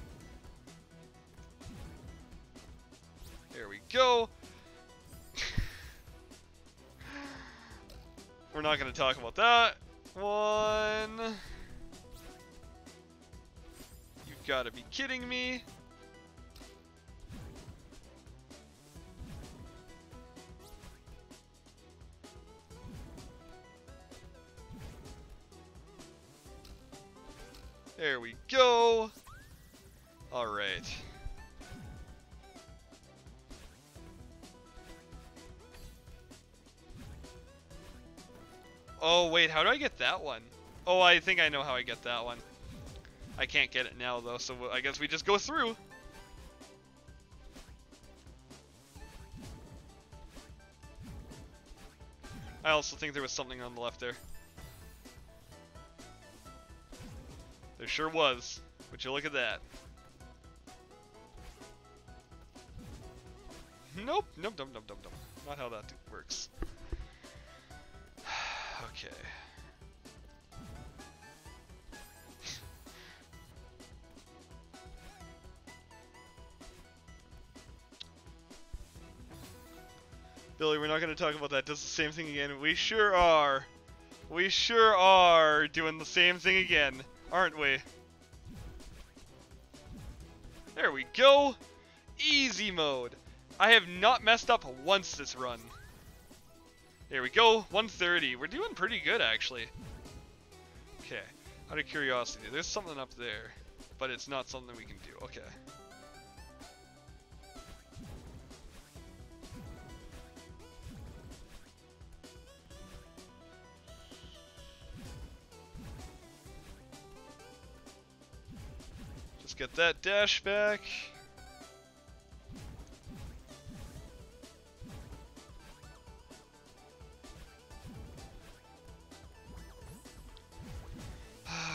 There we go. We're not going to talk about that. One. You've got to be kidding me. There we go. All right. Oh, wait, how do I get that one? Oh, I think I know how I get that one. I can't get it now, though, so I guess we just go through. I also think there was something on the left there. There sure was. Would you look at that? Nope, nope, nope, nope, nope, nope. Not how that works. Okay. Billy, we're not going to talk about that. Does the same thing again. We sure are. We sure are doing the same thing again aren't we? There we go. Easy mode. I have not messed up once this run. There we go, 130. We're doing pretty good, actually. Okay, out of curiosity, there's something up there, but it's not something we can do. Okay. Just get that dash back.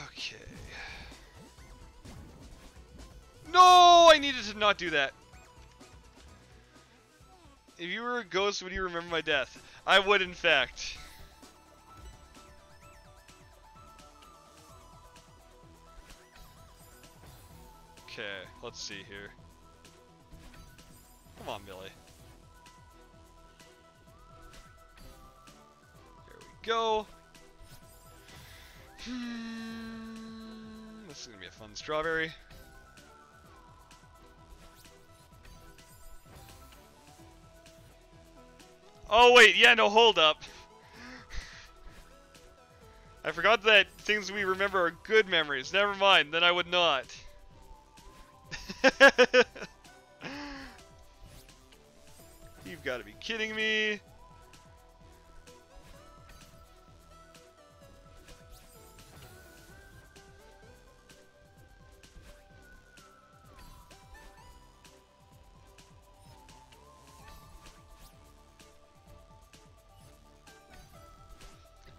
Okay. No, I needed to not do that. If you were a ghost, would you remember my death? I would, in fact. Okay, let's see here. Come on, Billy. There we go. Hmm, this is gonna be a fun strawberry. Oh wait, yeah, no, hold up. I forgot that things we remember are good memories. Never mind, then I would not. You've got to be kidding me.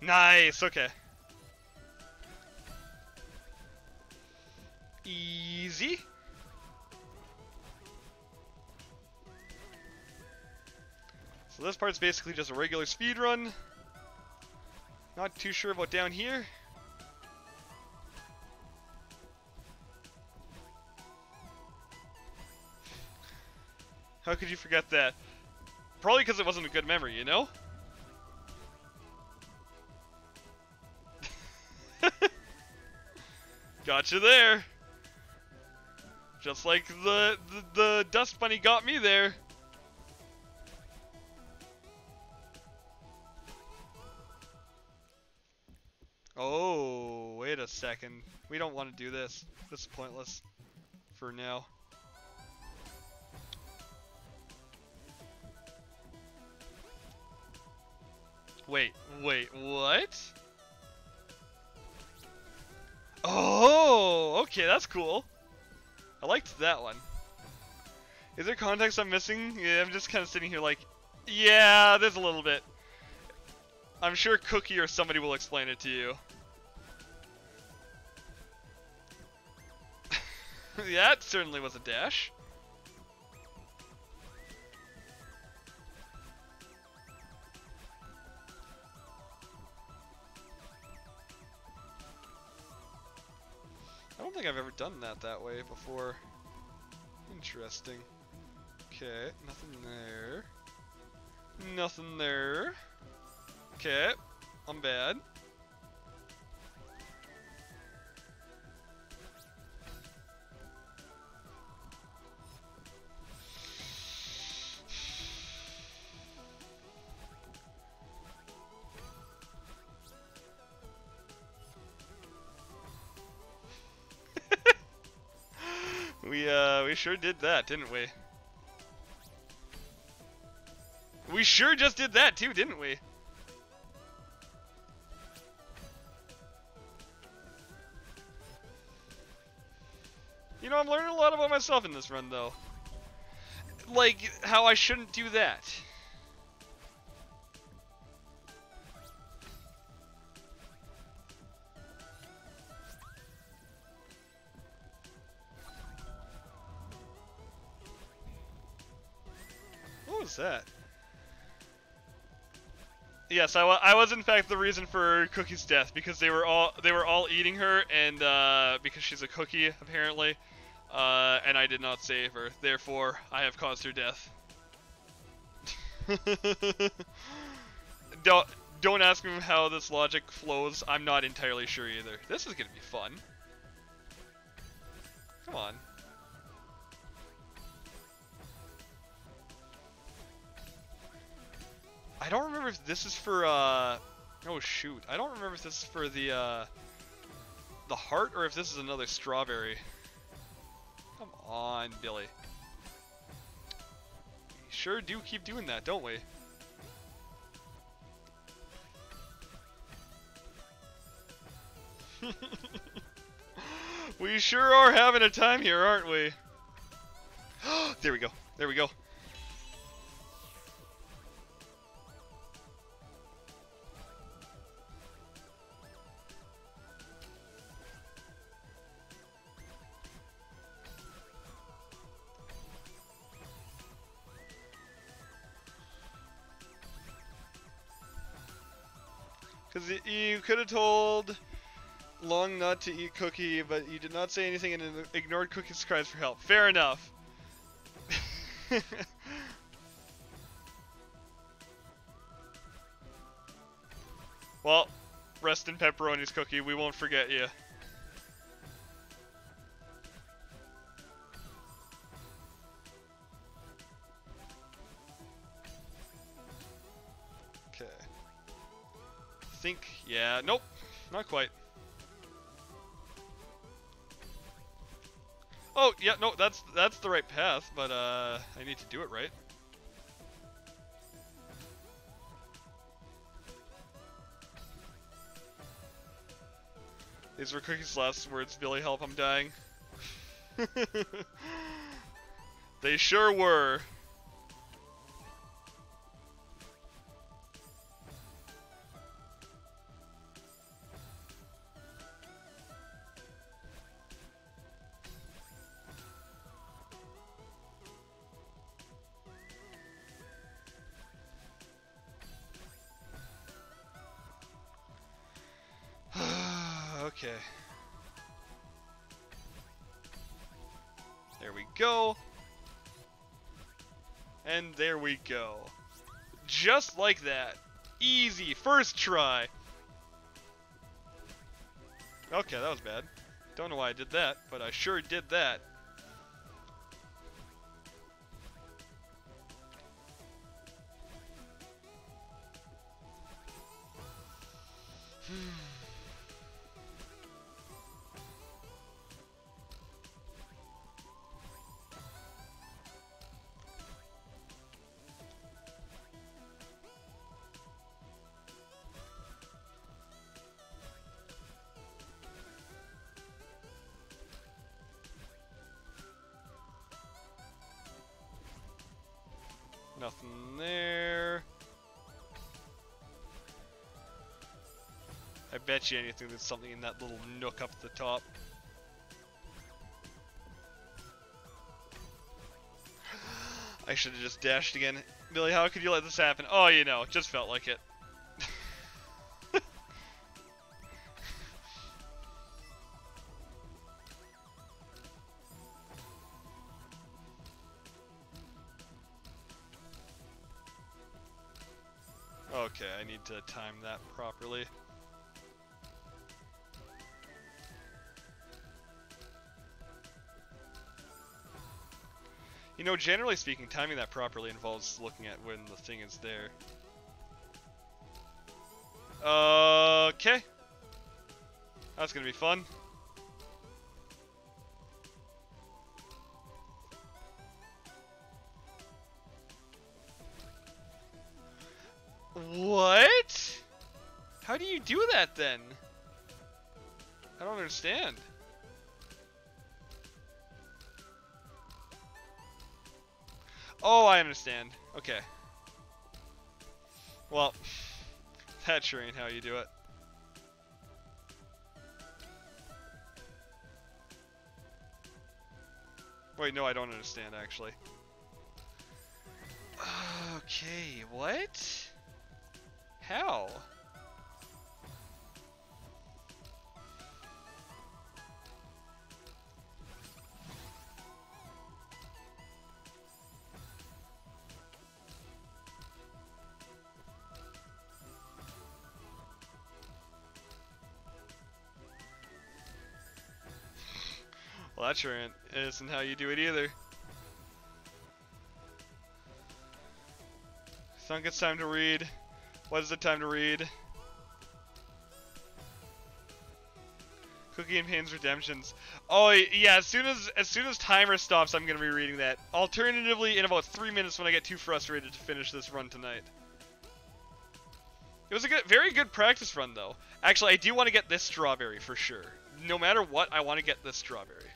Nice, okay. Easy. So this part's basically just a regular speed run. Not too sure about down here. How could you forget that? Probably because it wasn't a good memory, you know? Gotcha there. Just like the, the, the dust bunny got me there. Oh, wait a second. We don't want to do this. This is pointless. For now. Wait, wait, what? Oh, okay, that's cool. I liked that one. Is there context I'm missing? Yeah, I'm just kind of sitting here like, yeah, there's a little bit. I'm sure Cookie or somebody will explain it to you. that certainly was a dash. Think I've ever done that that way before. Interesting. Okay, nothing there. Nothing there. Okay, I'm bad. Sure did that, didn't we? We sure just did that too, didn't we? You know, I'm learning a lot about myself in this run, though. Like, how I shouldn't do that. That? Yes, I, I was in fact the reason for Cookie's death because they were all they were all eating her, and uh, because she's a cookie apparently, uh, and I did not save her. Therefore, I have caused her death. don't don't ask me how this logic flows. I'm not entirely sure either. This is gonna be fun. Come on. I don't remember if this is for, uh... Oh, shoot. I don't remember if this is for the, uh... The heart, or if this is another strawberry. Come on, Billy. We sure do keep doing that, don't we? we sure are having a time here, aren't we? there we go. There we go. Because you could have told Long not to eat Cookie, but you did not say anything and ignored Cookie's cries for help. Fair enough. well, rest in pepperoni's Cookie. We won't forget you. Think, yeah, nope, not quite. Oh, yeah, no, that's that's the right path, but uh, I need to do it right. These were Cookie's last words, Billy, help, I'm dying. they sure were. There we go. Just like that. Easy, first try. Okay, that was bad. Don't know why I did that, but I sure did that. I bet you anything there's something in that little nook up at the top. I should have just dashed again. Billy, how could you let this happen? Oh, you know, just felt like it. okay, I need to time that properly. You know, generally speaking, timing that properly involves looking at when the thing is there. Uh, okay. That's gonna be fun. What? How do you do that then? I don't understand. Oh, I understand. Okay. Well, that sure ain't how you do it. Wait, no, I don't understand, actually. Okay, what? How? Isn't how you do it either. Thunk it's time to read. What is it time to read? Cookie and Pain's Redemptions. Oh yeah, as soon as as soon as timer stops, I'm gonna be reading that. Alternatively, in about three minutes when I get too frustrated to finish this run tonight. It was a good, very good practice run though. Actually, I do want to get this strawberry for sure. No matter what, I want to get this strawberry.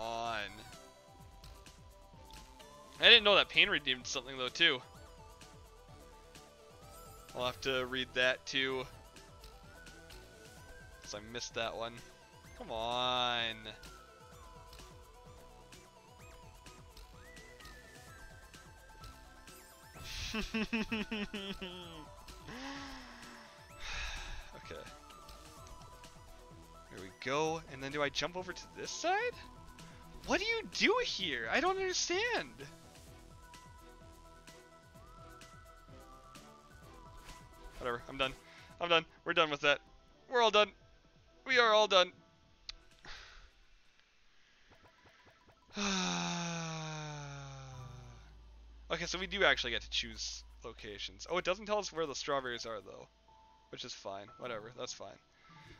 On. I didn't know that Pain redeemed something though too. I'll have to read that too. Cause I missed that one. Come on. okay. There we go. And then do I jump over to this side? What do you do here? I don't understand. Whatever, I'm done. I'm done. We're done with that. We're all done. We are all done. okay, so we do actually get to choose locations. Oh, it doesn't tell us where the strawberries are though, which is fine. Whatever, that's fine.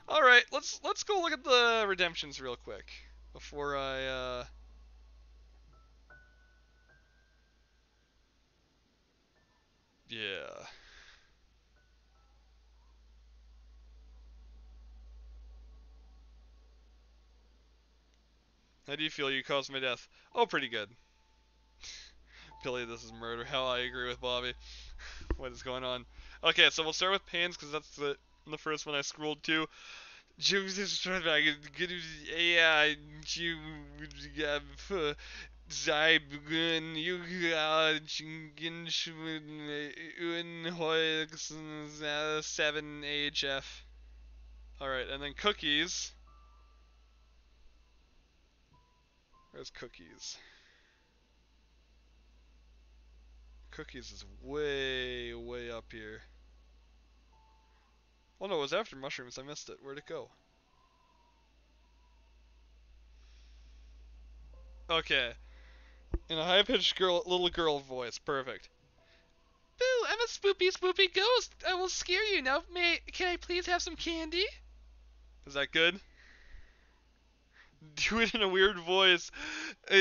All right, let's let's go look at the redemptions real quick before I uh Yeah. How do you feel you caused my death? Oh, pretty good. Billy, this is murder. How I agree with Bobby. what is going on? Okay, so we'll start with pains because that's the the first one I scrolled to. Yeah, you sei beginn Jugendlichen Unholz 7 HF. Alright, and then cookies. Where's cookies? Cookies is way, way up here. Oh no, it was after mushrooms. I missed it. Where'd it go? Okay. In a high-pitched girl, little girl voice. Perfect. Boo, I'm a spoopy spoopy ghost. I will scare you now. May can I please have some candy? Is that good? Do it in a weird voice. Uh,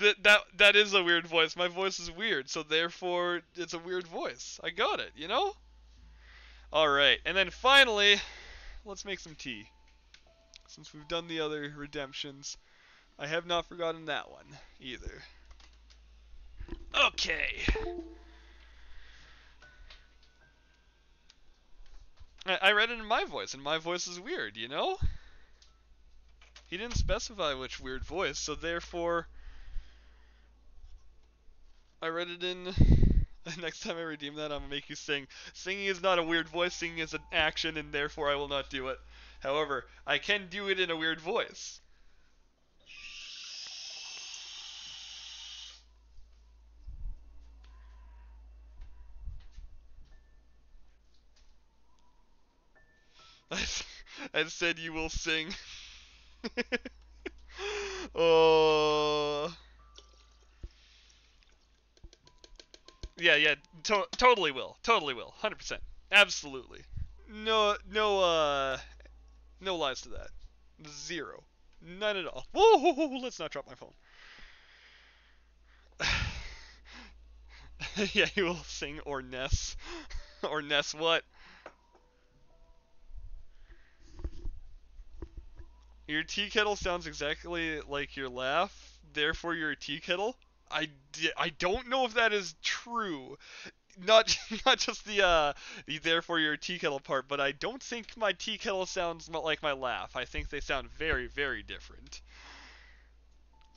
that that that is a weird voice. My voice is weird, so therefore it's a weird voice. I got it, you know? All right. And then finally, let's make some tea. Since we've done the other redemptions, I have not forgotten that one either. Okay. I, I read it in my voice, and my voice is weird, you know? He didn't specify which weird voice, so therefore I read it in next time I redeem that I'm gonna make you sing. Singing is not a weird voice, singing is an action and therefore I will not do it. However, I can do it in a weird voice. I said you will sing. oh. Yeah, yeah, to totally will. Totally will. 100%. Absolutely. No, no, uh, no lies to that. Zero. None at all. Whoa, let's not drop my phone. yeah, you will sing or Ness. or Ness what? Your tea kettle sounds exactly like your laugh, therefore you're a tea kettle. I, I don't know if that is true. Not not just the uh the therefore you're tea kettle part, but I don't think my tea kettle sounds like my laugh. I think they sound very very different.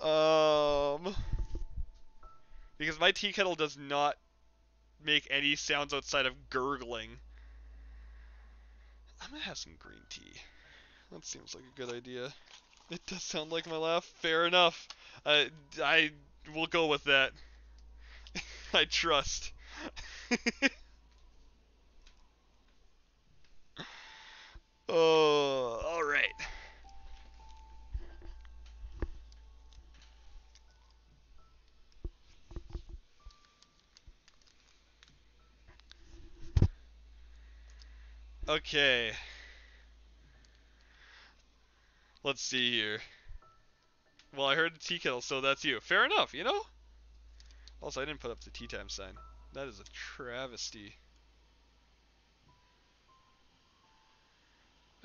Um because my tea kettle does not make any sounds outside of gurgling. I'm gonna have some green tea. That seems like a good idea. It does sound like my laugh. Fair enough. I, I will go with that. I trust. oh, alright. Okay. Let's see here. Well, I heard the tea kettle, so that's you. Fair enough, you know? Also, I didn't put up the tea time sign. That is a travesty.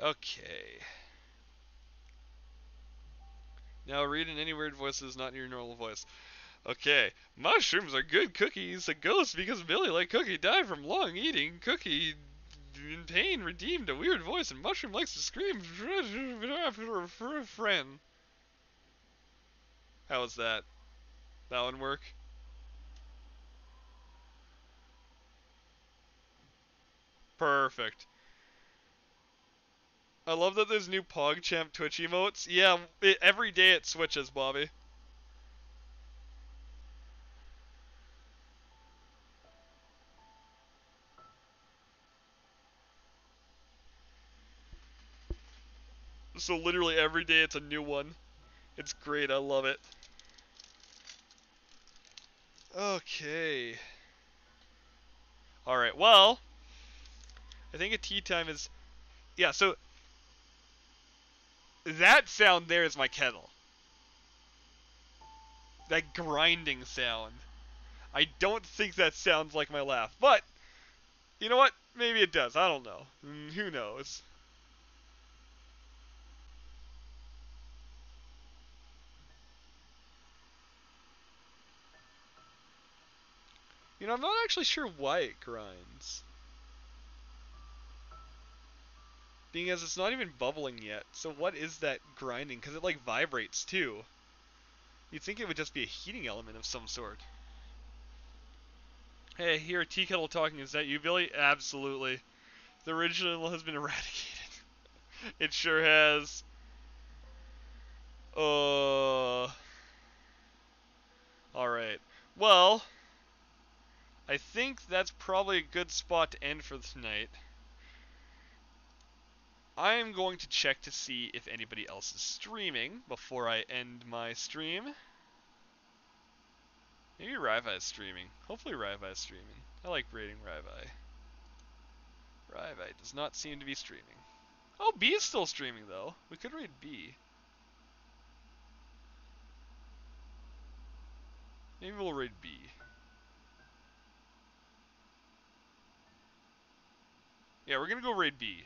Okay. Now read in any weird voices, not in your normal voice. Okay. Mushrooms are good cookies. A ghost because Billy like cookie died from long eating. Cookie in pain redeemed a weird voice, and Mushroom likes to scream after a friend. How was that? That one work? Perfect. I love that there's new PogChamp Twitch emotes. Yeah, it, every day it switches, Bobby. So literally every day it's a new one. It's great, I love it. Okay. Alright, well, I think a tea time is, yeah, so that sound there is my kettle. That grinding sound. I don't think that sounds like my laugh, but, you know what? Maybe it does, I don't know. Mm, who knows? You know, I'm not actually sure why it grinds. Being as it's not even bubbling yet, so what is that grinding? Because it like vibrates too. You'd think it would just be a heating element of some sort. Hey, here, tea kettle talking. Is that you, Billy? Absolutely. The original has been eradicated. it sure has. Uh. Alright. Well, I think that's probably a good spot to end for tonight. I am going to check to see if anybody else is streaming before I end my stream. Maybe Rivi is streaming. Hopefully Rivi is streaming. I like raiding Rivi. Rivi does not seem to be streaming. Oh, B is still streaming though. We could raid B. Maybe we'll raid B. Yeah, we're gonna go raid B.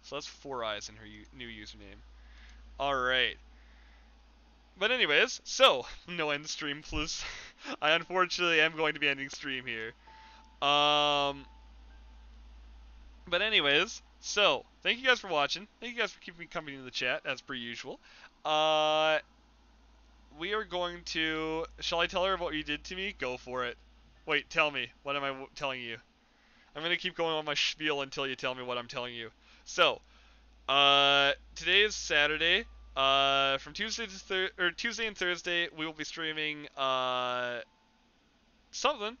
So that's four eyes in her new username. Alright. But anyways, so, no end stream, please. I unfortunately am going to be ending stream here. Um, but anyways, so, thank you guys for watching. Thank you guys for keeping me company in the chat, as per usual. Uh, we are going to... Shall I tell her what you did to me? Go for it. Wait, tell me. What am I telling you? I'm going to keep going on my spiel until you tell me what I'm telling you. So, uh, today is Saturday. Uh, from Tuesday to thir- or Tuesday and Thursday, we will be streaming uh, something.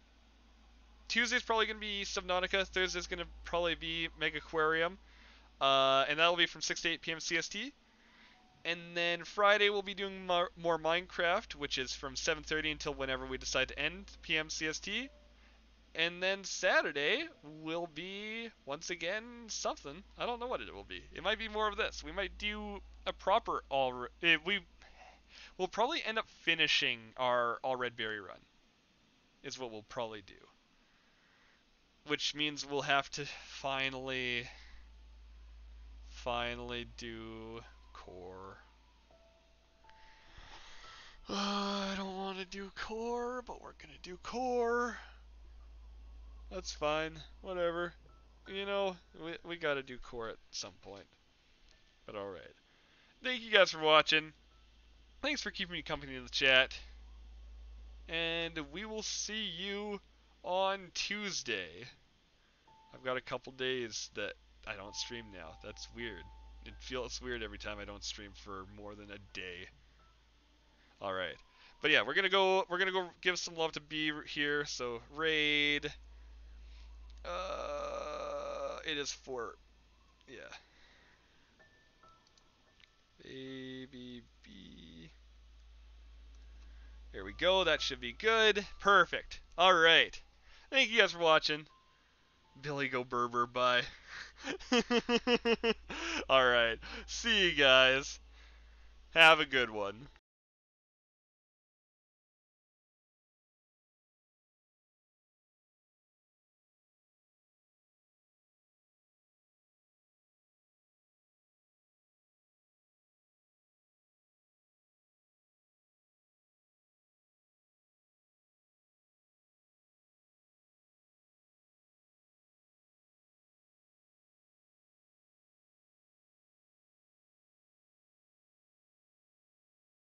Tuesday's probably gonna be Subnautica. Thursday's gonna probably be Megaquarium, uh, and that'll be from 6 to 8 p.m. CST. And then Friday we'll be doing more, more Minecraft, which is from 7:30 until whenever we decide to end PM CST. And then Saturday will be once again something. I don't know what it will be. It might be more of this. We might do a proper all. Eh, we we'll probably end up finishing our all red berry run. Is what we'll probably do. Which means we'll have to finally finally do core. Uh, I don't want to do core, but we're gonna do core. That's fine. Whatever. You know, we, we gotta do core at some point. But alright. Thank you guys for watching. Thanks for keeping me company in the chat. And we will see you on Tuesday. I've got a couple days that I don't stream now. That's weird. It feels weird every time I don't stream for more than a day. All right. But yeah, we're to go we're to go give some love to B here. So, raid uh, it is for, yeah. Baby B. Here we go. That should be good. Perfect. All right. Thank you guys for watching. Billy go Berber. Bye. All right. See you guys. Have a good one.